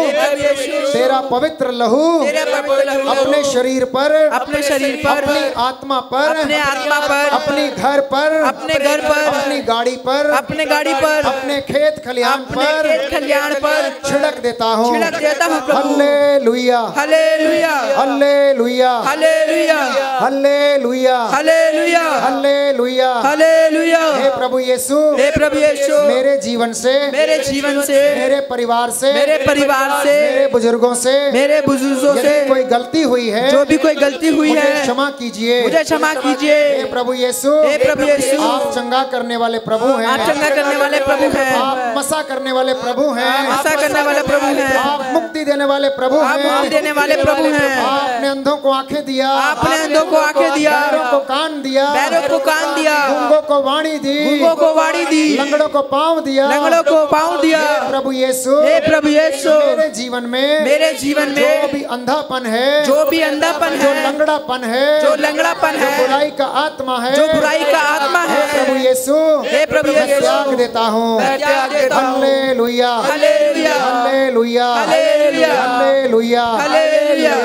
तेरा पवित्र लहू तेरे पवित्र लहू अपने शरीर पर अपने शरीर पर अपनी आत्मा पर अपने आत्मा पर अपने घर पर अपने घर पर अपनी गाड़ी पर अपने गाड़ी पर अपने खेत खलिहान पर खलिहान पर छिड़क देता हूँ। छिड़क देता हूँ हल्ले लुया हले लुया हल्ले लुया हले लुया हल्ले लुया हले लुया हल्ले लुया हले लुया हे प्रभु यीशु। हे प्रभु यीशु। मेरे जीवन से मेरे जीवन से मेरे परिवार से मेरे परिवार से मेरे बुज़ुर्गों से मेरे बुज़ुर्गों से कोई गलती हुई है जो भी कोई गलती हुई है क्षमा कीजिए। मुझे क्षमा कीजिए। हे प्रभु यीशु हे प्रभु यीशु। आप चंगा करने वाले प्रभु हैं। आप चंगा करने वाले प्रभु हैं। आप मसा करने वाले प्रभु हैं। आशा करने वाले प्रभु हैं। आप मुक्ति देने वाले प्रभु आप मुक्ति देने वाले प्रभु हैं। आपने अंधों को आँखें दिया। आपने अंधों को आँखें दिया। पैरों को कान दिया। पैरों को कान दिया। गूंगों को वाणी दी। गूंगों को वाणी दी। लंगड़ों को पाँव दिया। लंगड़ों को पाँव दिया। प्रभु यीशु हे प्रभु यीशु। मेरे जीवन में मेरे जीवन में जो भी अंधापन है जो भी अंधापन जो है लंगड़ापन है जो लंगड़ापन जो है बुराई का आत्मा है जो बुराई का आत्मा हे है प्रभु यीशु हे प्रभु मैं यीशु त्याग देता हूँ मैं त्याग देता हूँ hallelujah hallelujah hallelujah hallelujah hallelujah hallelujah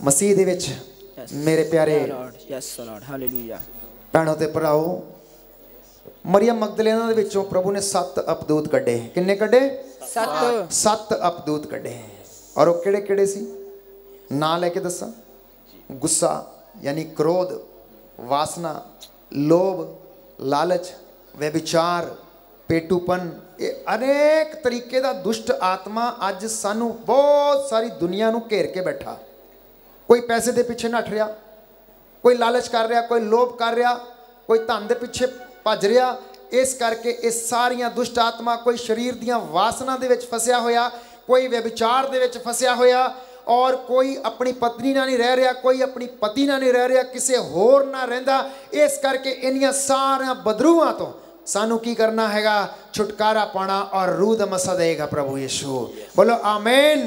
ਮਸੀਹ ਦੇ ਵਿੱਚ ਮੇਰੇ ਪਿਆਰੇ यस लॉर्ड हालेलुया ਭੈਣੋ ਤੇ ਭਰਾਓ ਮਰੀਮ ਮਗਦਲੇਨਾ ਦੇ ਵਿੱਚੋਂ ਪ੍ਰਭੂ ਨੇ ਸੱਤ ਅਪਦੂਤ ਕੱਢੇ ਕਿੰਨੇ ਕੱਢੇ सत ਸੱਤ ਅਪਦੂਤ ਕੱਢੇ ਔਰ ਉਹ ਕਿਹੜੇ ਕਿਹੜੇ ਸੀ? ਨਾਂ ਲੈ ਕੇ ਦੱਸਾਂ। ਗੁੱਸਾ ਯਾਨੀ ਕ੍ਰੋਧ, ਵਾਸਨਾ, ਲੋਭ, ਲਾਲਚ ਵਿਚਾਰ ਪੇਟੂਪਨ, ਇਹ ਅਨੇਕ ਤਰੀਕੇ ਦਾ ਦੁਸ਼ਟ ਆਤਮਾ ਅੱਜ ਸਾਨੂੰ ਬਹੁਤ ਸਾਰੀ ਦੁਨੀਆ ਨੂੰ ਘੇਰ ਕੇ ਬੈਠਾ। ਕੋਈ ਪੈਸੇ ਦੇ ਪਿੱਛੇ ਨੱਠ ਰਿਹਾ, ਕੋਈ ਲਾਲਚ ਕਰ ਰਿਹਾ, ਕੋਈ ਲੋਭ ਕਰ ਰਿਹਾ, ਕੋਈ ਧਨ ਦੇ ਪਿੱਛੇ ਭੱਜ ਰਿਹਾ, ਇਸ ਕਰਕੇ ਇਹ ਸਾਰੀਆਂ ਦੁਸ਼ਟ ਆਤਮਾ ਕੋਈ ਸਰੀਰ ਦੀਆਂ ਵਾਸਨਾ ਦੇ ਵਿੱਚ ਫਸਿਆ ਹੋਇਆ ਕੋਈ ਵਿਚਾਰ ਦੇ ਵਿੱਚ ਫਸਿਆ ਹੋਇਆ ਔਰ ਕੋਈ ਆਪਣੀ ਪਤਨੀ ਨਾਲ ਨਹੀਂ ਰਹਿ ਰਿਹਾ, ਕੋਈ ਆਪਣੀ ਪਤੀ ਨਾਲ ਨਹੀਂ ਰਹਿ ਰਿਹਾ, ਕਿਸੇ ਹੋਰ ਨਾਲ ਰਹਿੰਦਾ, ਇਸ ਕਰਕੇ ਇੰਨੀਆਂ ਸਾਰੀਆਂ ਬਦਰੂਆਂ ਤੋਂ सानू की करना हैगा छुटकारा पाना और रूद मसा देगा प्रभु यीशु। बोलो आमेन।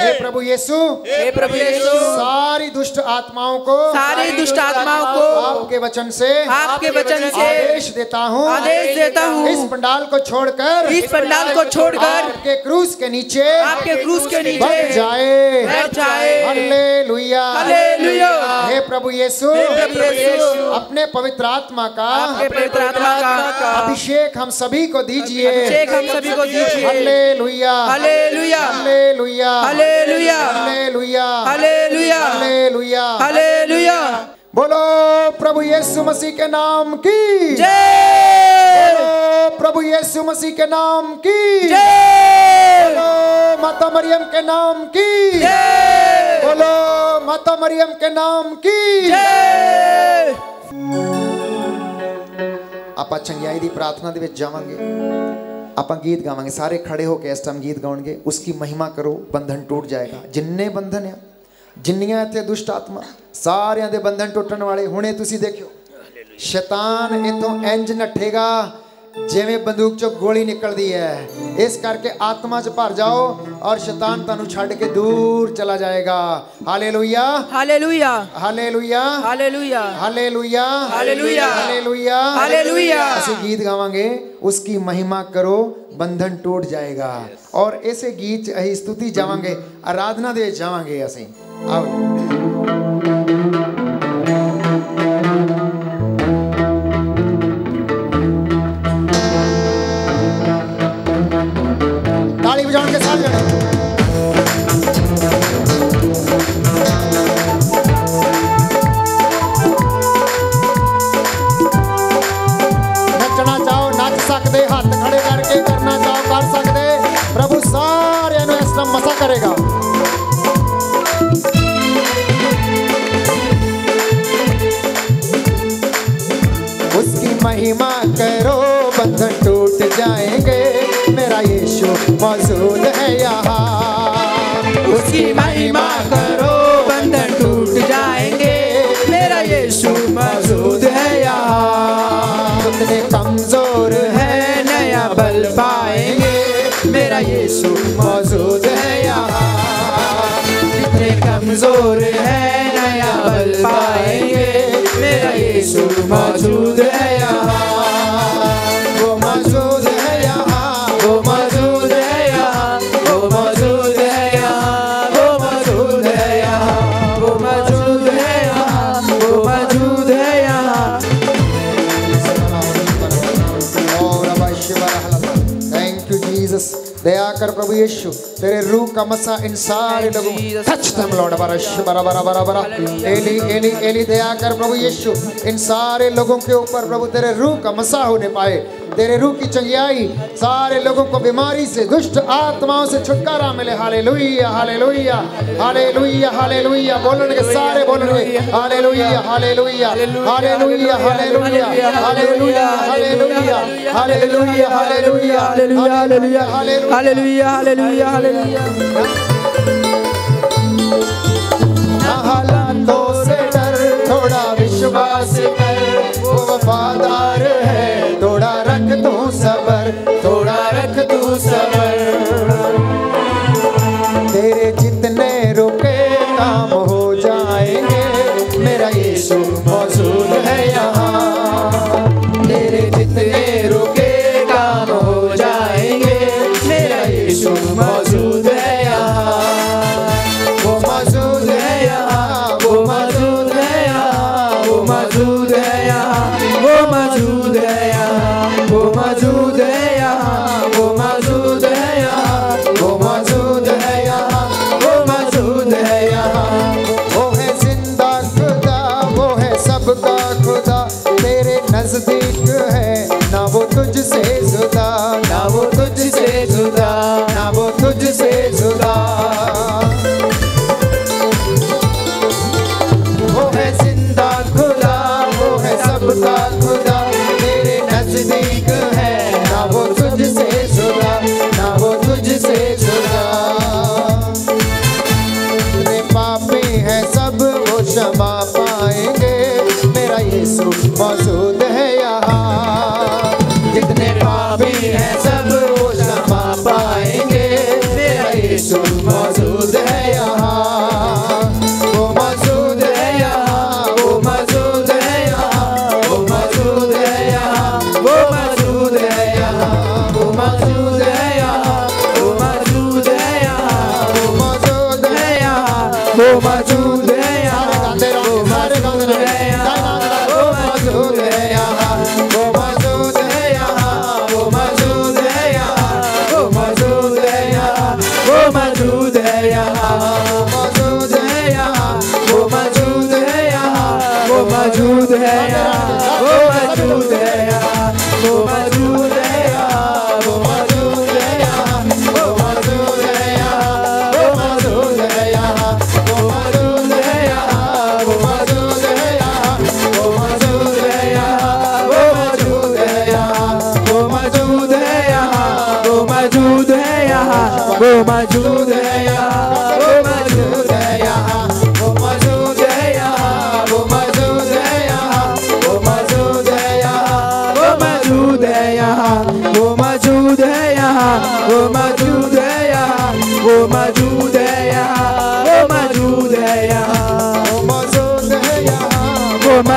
हे प्रभु यीशु। हे प्रभु यीशु। सारी दुष्ट आत्माओं को सारी दुष्ट आत्माओं को आपके वचन से आपके वचन से आदेश देता हूँ। आदेश देता हूँ। इस पंडाल को छोड़कर इस पंडाल को छोड़कर आपके क्रूस के नीचे आपके क्रूस के नीचे बन जाए। हालेलुया। हालेलुया। हे प्रभु यीशु। अपने पवित्र आत्मा का पवित्र आत्मा का अभिषेक हम सभी को दीजिए। अभिषेक हम सभी को दीजिए। Hallelujah. Hallelujah. Hallelujah. Hallelujah. Hallelujah. Hallelujah. Hallelujah. Hallelujah. बोलो प्रभु यीशु मसीह के नाम की। जय। बोलो प्रभु यीशु मसीह के नाम की। जय। बोलो माता मरियम के नाम की। जय। बोलो माता मरियम के नाम की। ਆਪਾਂ ਚੰਗਿਆਈ ਦੀ ਪ੍ਰਾਰਥਨਾ ਦੇ ਵਿੱਚ ਜਾਵਾਂਗੇ। ਆਪਾਂ ਗੀਤ ਗਾਵਾਂਗੇ। ਸਾਰੇ ਖੜੇ ਹੋ ਕੇ ਇਸ ਟਾਈਮ ਗੀਤ ਗਾਉਣਗੇ। ਉਸ ਕੀ ਮਹਿਮਾ ਕਰੋ, ਬੰਧਨ ਟੁੱਟ ਜਾਏਗਾ। ਜਿੰਨੇ ਬੰਧਨ ਆ, ਜਿੰਨੀਆਂ ਇੱਥੇ ਦੁਸ਼ਟ ਆਤਮਾ, ਸਾਰਿਆਂ ਦੇ ਬੰਧਨ ਟੁੱਟਣ ਵਾਲੇ, ਹੁਣੇ ਤੁਸੀਂ ਦੇਖਿਓ। ਸ਼ੈਤਾਨ ਇਥੋਂ ਇੰਜ ਨੱਠੇਗਾ जिमें बंदूक चो गोली निकलती है इस करके आत्मा च भर जाओ और शैतान तुम छड़ के दूर चला जाएगा। हाले लुइया हाले लुइया हाले लुइया हाले लुइया हाले लुइया हाले लुइया हाले लुइया हाले लुइया ऐसे गीत गावे उसकी महिमा करो बंधन टूट जाएगा। और इसे गीत अही स्तुति जावे आराधना दे जावे असं। जाएँगे। मेरा यीशु मौजूद है यहाँ। उसकी महिमा करो, बंधन टूट जाएँगे। मेरा यीशु मौजूद है यहाँ। कितने कमज़ोर है, नया बल पाएँगे। मेरा यीशु मौजूद है यहाँ। जितने कमज़ोर है, नया बल पाएँगे। मेरा यीशु मौजूद है यहाँ। यीशु तेरे रूह का मसा इन सारे लोगों Jesus. टच them लॉर्ड बरश बरा बरा बरा बरा एली एली एली दया कर प्रभु यीशु इन सारे लोगों के ऊपर प्रभु तेरे रूह का मसा होने पाए तेरे रूह की चंगियाई सारे लोगों को बीमारी से दुष्ट आत्माओं से छुटकारा मिले हालेलुया हालेलुया हालेलुया हालेलुया बोलने के सारे बोलने hallelujah hallelujah hallelujah hallelujah hallelujah hallelujah hallelujah hallelujah hallelujah hallelujah hallelujah hallelujah hallelujah ना हालातों से डर थोड़ा विश्वास कर वो वफादार है रख तू सबर थोड़ा रख तू सबर। Mother.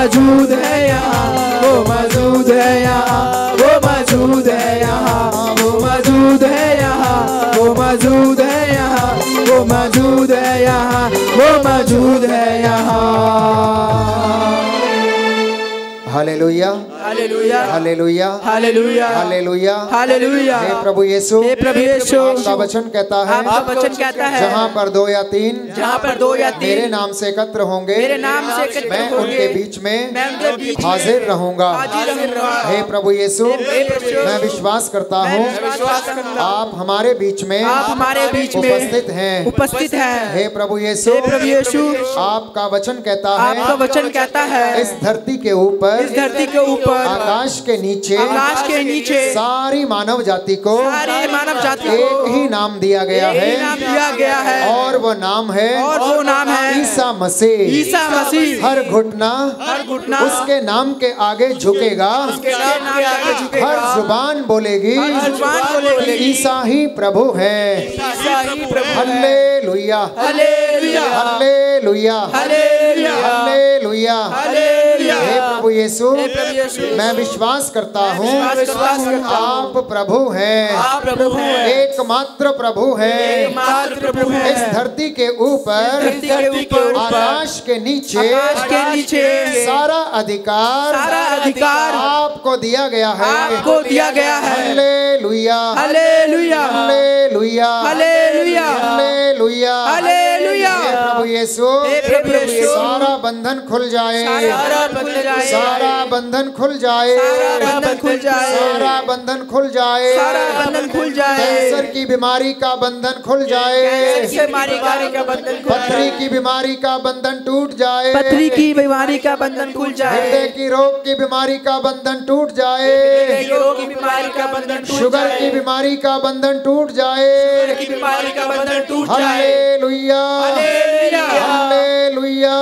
मौजूद है यहाँ वो मौजूद है यहाँ वो मौजूद है यहाँ वो मौजूद है यहाँ वो मौजूद है यहाँ वो मौजूद है यहाँ वो मौजूद है यहाँ hallelujah. Hallelujah. Hallelujah. Hallelujah. Hallelujah. Hallelujah. हे प्रभु यीशु। हे प्रभु यीशु। आपका वचन कहता है आपका वचन कहता है। जहाँ पर दो या तीन जहाँ पर दो या तीन मेरे नाम से एकत्र होंगे मेरे नाम से एकत्र मैं उनके बीच में मैं उनके बीच हाजिर रहूँगा। हे प्रभु यीशु मैं विश्वास करता हूँ। आप हमारे बीच में आप हमारे बीच में उपस्थित हैं। उपस्थित है। हे प्रभु यीशु प्रभु यीशु आपका वचन कहता है। आपका वचन कहता है। इस धरती के ऊपर इस धरती के ऊपर आकाश के नीचे आकाश के नीचे सारी मानव जाति को सारी मानव जाति एक ही नाम दिया गया है नाम दिया गया है। और वो नाम है और वो नाम है ईसा मसीह। ईसा मसीह। हर घुटना हर घुटना उसके नाम के आगे झुकेगा। उसके नाम के आगे झुकेगा। हर ज़ुबान बोलेगी। हर ज़ुबान बोलेगी। ईसा ही प्रभु है। ईसा ही प्रभु है। Hallelujah. Hallelujah. Hallelujah. Hallelujah hallelujah. हे प्रभु यीशु मैं विश्वास करता हूँ आप प्रभु हैं। एकमात्र प्रभु हैं। इस धरती के ऊपर आकाश के नीचे सारा अधिकार अधिकार आपको दिया गया है। आपको दिया गया है। Hallelujah. Hallelujah. Hallelujah. Hallelujah. Hallelujah. Hallelujah. प्रभु यीशु सारा बंधन खुल जाए। सारा बंधन जाए। सारा बंधन खुल जाए। सारा बंधन खुल जाए। सारा बंधन खुल जाए। सारा बंधन खुल जाए। कैंसर की बीमारी का बंधन खुल जाए। कैंसर बीमारी का बंधन खुल पथरी की बीमारी का बंधन टूट जाए। पथरी की बीमारी का बंधन खुल जाए। हृदय की रोग की बीमारी का बंधन टूट जाए। बीमारी का बंधन शुगर की बीमारी का बंधन टूट जाए। बीमारी का बंधन टूट जाए। Hallelujah. Hallelujah.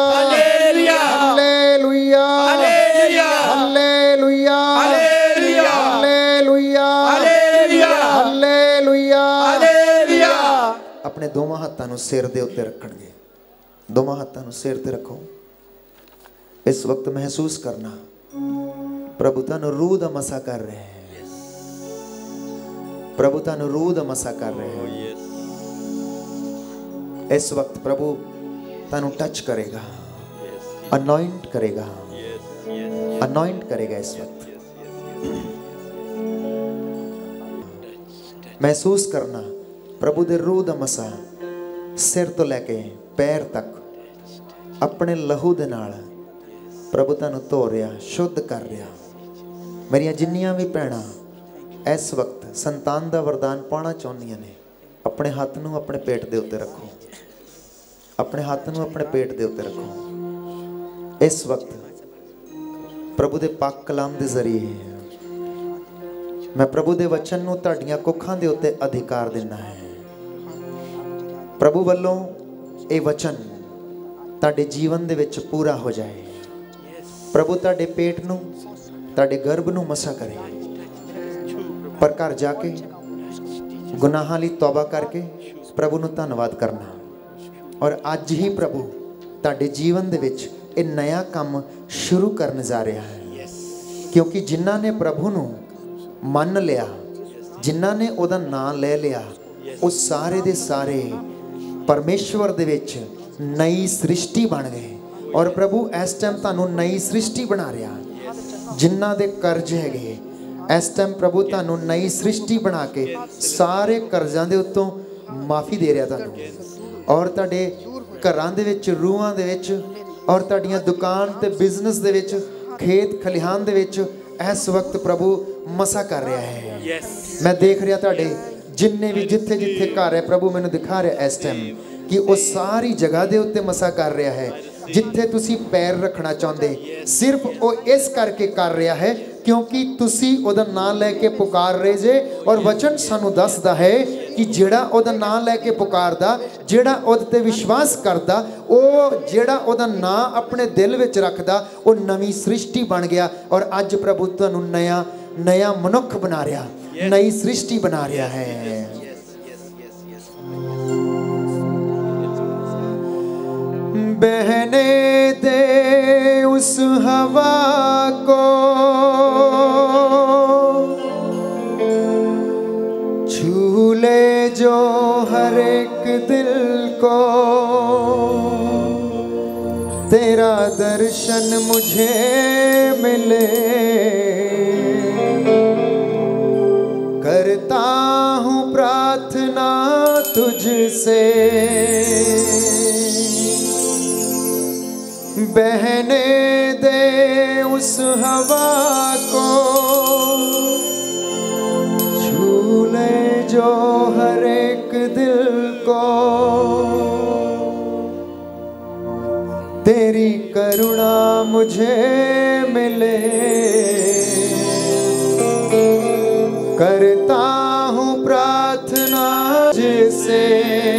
Hallelujah. hallelujah hallelujah hallelujah hallelujah hallelujah hallelujah hallelujah hallelujah hallelujah ਆਪਣੇ ਦੋਵਾਂ ਹੱਥਾਂ ਨੂੰ ਸਿਰ ਦੇ ਉੱਤੇ ਰੱਖਣਗੇ ਦੋਵਾਂ ਹੱਥਾਂ ਨੂੰ ਸਿਰ ਤੇ ਰੱਖੋ ਇਸ ਵਕਤ ਮਹਿਸੂਸ ਕਰਨਾ ਪ੍ਰਭੂ ਤੁਹਾਨੂੰ ਰੂਹ ਦਾ ਮਸਾ ਕਰ ਰਿਹਾ ਹੈ ਪ੍ਰਭੂ ਤੁਹਾਨੂੰ ਰੂਹ ਦਾ ਮਸਾ ਕਰ ਰਿਹਾ ਹੈ ਇਸ ਵਕਤ ਪ੍ਰਭੂ ਤੁਹਾਨੂੰ ਟੱਚ ਕਰੇਗਾ ਅਨੋਇੰਟ ਕਰੇਗਾ ਅਨੋਇੰਟ ਕਰੇਗਾ ਇਸ ਵਕਤ ਮਹਿਸੂਸ ਕਰਨਾ ਪ੍ਰਭੂ ਦੇ ਰੂਹ ਦਾ ਮਸਾ ਸਿਰ ਤੋਂ ਲੈ ਕੇ ਪੈਰ ਤੱਕ ਆਪਣੇ ਲਹੂ ਦੇ ਨਾਲ ਪ੍ਰਭੂ ਤੁਹਾਨੂੰ ਧੋ ਰਿਹਾ ਸ਼ੁੱਧ ਕਰ ਰਿਹਾ ਮੇਰੀਆਂ ਜਿੰਨੀਆਂ ਵੀ ਭੈਣਾਂ ਇਸ ਵਕਤ ਸੰਤਾਨ ਦਾ ਵਰਦਾਨ ਪਾਉਣਾ ਚਾਹੁੰਦੀਆਂ ਨੇ ਆਪਣੇ ਹੱਥ ਨੂੰ ਆਪਣੇ ਪੇਟ ਦੇ ਉੱਤੇ ਰੱਖੋ ਆਪਣੇ ਹੱਥ ਨੂੰ ਆਪਣੇ ਪੇਟ ਦੇ ਉੱਤੇ ਰੱਖੋ ਇਸ ਵਕਤ ਪ੍ਰਭੂ ਦੇ ਪਾਕ ਕਲਾਮ ਦੇ ਜ਼ਰੀਏ ਮੈਂ ਪ੍ਰਭੂ ਦੇ ਵਚਨ ਨੂੰ ਤੁਹਾਡੀਆਂ ਕੁੱਖਾਂ ਦੇ ਉੱਤੇ ਅਧਿਕਾਰ ਦਿੰਦਾ ਹੈ। ਪ੍ਰਭੂ ਵੱਲੋਂ ਇਹ ਵਚਨ ਤੁਹਾਡੇ ਜੀਵਨ ਦੇ ਵਿੱਚ ਪੂਰਾ ਹੋ ਜਾਏ। ਪ੍ਰਭੂ ਤੁਹਾਡੇ ਪੇਟ ਨੂੰ, ਤੁਹਾਡੇ ਗਰਭ ਨੂੰ ਮਸਾ ਕਰੇ। ਪਰ ਘਰ ਜਾ ਕੇ ਗੁਨਾਹਾਂ ਲਈ ਤੌਬਾ ਕਰਕੇ ਪ੍ਰਭੂ ਨੂੰ ਧੰਨਵਾਦ ਕਰਨਾ। ਔਰ ਅੱਜ ਹੀ ਪ੍ਰਭੂ ਤੁਹਾਡੇ ਜੀਵਨ ਦੇ ਵਿੱਚ ਇਹ ਨਇਆ ਕੰਮ ਸ਼ੁਰੂ ਕਰਨ ਜਾ ਰਿਹਾ ਹੈ। ਕਿਉਂਕਿ ਜਿਨ੍ਹਾਂ ਨੇ ਪ੍ਰਭੂ ਨੂੰ ਮੰਨ ਲਿਆ ਜਿਨ੍ਹਾਂ ਨੇ ਉਹਦਾ ਨਾਮ ਲੈ ਲਿਆ ਉਹ ਸਾਰੇ ਦੇ ਸਾਰੇ ਪਰਮੇਸ਼ਵਰ ਦੇ ਵਿੱਚ ਨਈ ਸ੍ਰਿਸ਼ਟੀ ਬਣ ਗਏ। ਔਰ ਪ੍ਰਭੂ ਇਸ ਟਾਈਮ ਤੁਹਾਨੂੰ ਨਈ ਸ੍ਰਿਸ਼ਟੀ ਬਣਾ ਰਿਹਾ। ਜਿਨ੍ਹਾਂ ਦੇ ਕਰਜ਼ ਹੈਗੇ ਇਸ ਟਾਈਮ ਪ੍ਰਭੂ ਤੁਹਾਨੂੰ ਨਈ ਸ੍ਰਿਸ਼ਟੀ ਬਣਾ ਕੇ ਸਾਰੇ ਕਰਜ਼ਾਂ ਦੇ ਉੱਤੋਂ ਮਾਫੀ ਦੇ ਰਿਹਾ ਤੁਹਾਨੂੰ। ਔਰ ਤੁਹਾਡੇ ਘਰਾਂ ਦੇ ਵਿੱਚ ਰੂਹਾਂ ਦੇ ਵਿੱਚ ਔਰ ਤੁਹਾਡੀਆਂ ਦੁਕਾਨ ਤੇ ਬਿਜ਼ਨਸ ਦੇ ਵਿੱਚ ਖੇਤ ਖਲਿਹਾਨ ਦੇ ਵਿੱਚ ਇਸ ਵਕਤ ਪ੍ਰਭੂ ਮਸਾ ਕਰ ਰਿਹਾ ਹੈ। ਮੈਂ ਦੇਖ ਰਿਹਾ ਤੁਹਾਡੇ ਜਿੰਨੇ ਵੀ ਜਿੱਥੇ ਜਿੱਥੇ ਘਰ ਹੈ ਪ੍ਰਭੂ ਮੈਨੂੰ ਦਿਖਾ ਰਿਹਾ ਇਸ ਟਾਈਮ ਕਿ ਉਹ ਸਾਰੀ ਜਗ੍ਹਾ ਦੇ ਉੱਤੇ ਮਸਾ ਕਰ ਰਿਹਾ ਹੈ। ਜਿੱਥੇ ਤੁਸੀਂ ਪੈਰ ਰੱਖਣਾ ਚਾਹੁੰਦੇ ਸਿਰਫ ਉਹ ਇਸ ਕਰਕੇ ਕਰ ਰਿਹਾ ਹੈ ਕਿਉਂਕਿ ਤੁਸੀਂ ਉਹਦਾ ਨਾਮ ਲੈ ਕੇ ਪੁਕਾਰ ਰਹੇ ਜੇ ਔਰ ਵਚਨ ਸਾਨੂੰ ਦੱਸਦਾ ਹੈ ਕਿ ਜਿਹੜਾ ਉਹਦਾ ਨਾਮ ਲੈ ਕੇ ਪੁਕਾਰਦਾ ਜਿਹੜਾ ਉਹਦੇ ਤੇ ਵਿਸ਼ਵਾਸ ਕਰਦਾ ਉਹ ਜਿਹੜਾ ਉਹਦਾ ਨਾਮ ਆਪਣੇ ਦਿਲ ਵਿੱਚ ਰੱਖਦਾ ਉਹ ਨਵੀਂ ਸ੍ਰਿਸ਼ਟੀ ਬਣ ਗਿਆ ਔਰ ਅੱਜ ਪ੍ਰਭੂ ਤੁਹਾਨੂੰ ਨਇਆ ਨਵਾਂ ਮਨੁੱਖ ਬਣਾ ਰਿਹਾ ਨਈ ਸ੍ਰਿਸ਼ਟੀ ਬਣਾ ਰਿਹਾ ਹੈ। बहने दे उस हवा को को। तेरा दर्शन मुझे मिले। करता हूँ प्रार्थना तुझसे। बहने दे उस हवा को। झूले जो हर एक दिल को। करुणा मुझे मिले। करता हूँ प्रार्थना जिसे।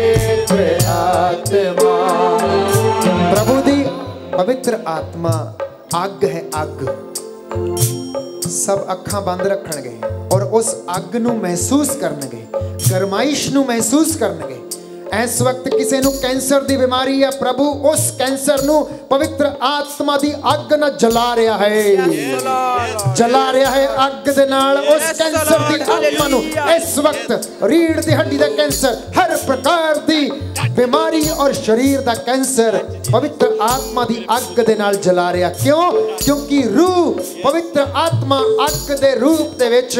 पवित्र आत्मा प्रभु दी पवित्र आत्मा ਅੱਗ ਹੈ ਅੱਗ ਸਭ ਅੱਖਾਂ ਬੰਦ ਰੱਖਣਗੇ ਔਰ ਉਸ ਅੱਗ ਨੂੰ ਮਹਿਸੂਸ ਕਰਨਗੇ ਗਰਮਾਇਸ਼ ਨੂੰ ਮਹਿਸੂਸ ਕਰਨਗੇ ਇਸ ਵਕਤ ਕਿਸੇ ਨੂੰ ਕੈਂਸਰ ਦੀ ਬਿਮਾਰੀ ਹੈ ਪ੍ਰਭੂ ਉਸ ਕੈਂਸਰ ਨੂੰ ਪਵਿੱਤਰ ਆਤਮਾ ਦੀ ਅੱਗ ਨਾਲ ਜਲਾ ਰਿਹਾ ਹੈ। ਜਲਾ ਰਿਹਾ ਹੈ ਅੱਗ ਦੇ ਨਾਲ ਉਸ ਕੈਂਸਰ ਦੀ ਆਤਮਾ ਨੂੰ। ਇਸ ਵਕਤ ਰੀੜ ਦੀ ਹੱਡੀ ਦਾ ਕੈਂਸਰ ਹਰ ਪ੍ਰਕਾਰ ਦੀ ਬਿਮਾਰੀ ਔਰ ਸਰੀਰ ਦਾ ਕੈਂਸਰ ਪਵਿੱਤਰ ਆਤਮਾ ਦੀ ਅੱਗ ਦੇ ਨਾਲ ਜਲਾ ਰਿਹਾ। ਕਿਉਂ? ਕਿਉਂਕਿ ਰੂਹ ਪਵਿੱਤਰ ਆਤਮਾ ਅੱਗ ਦੇ ਰੂਪ ਦੇ ਵਿੱਚ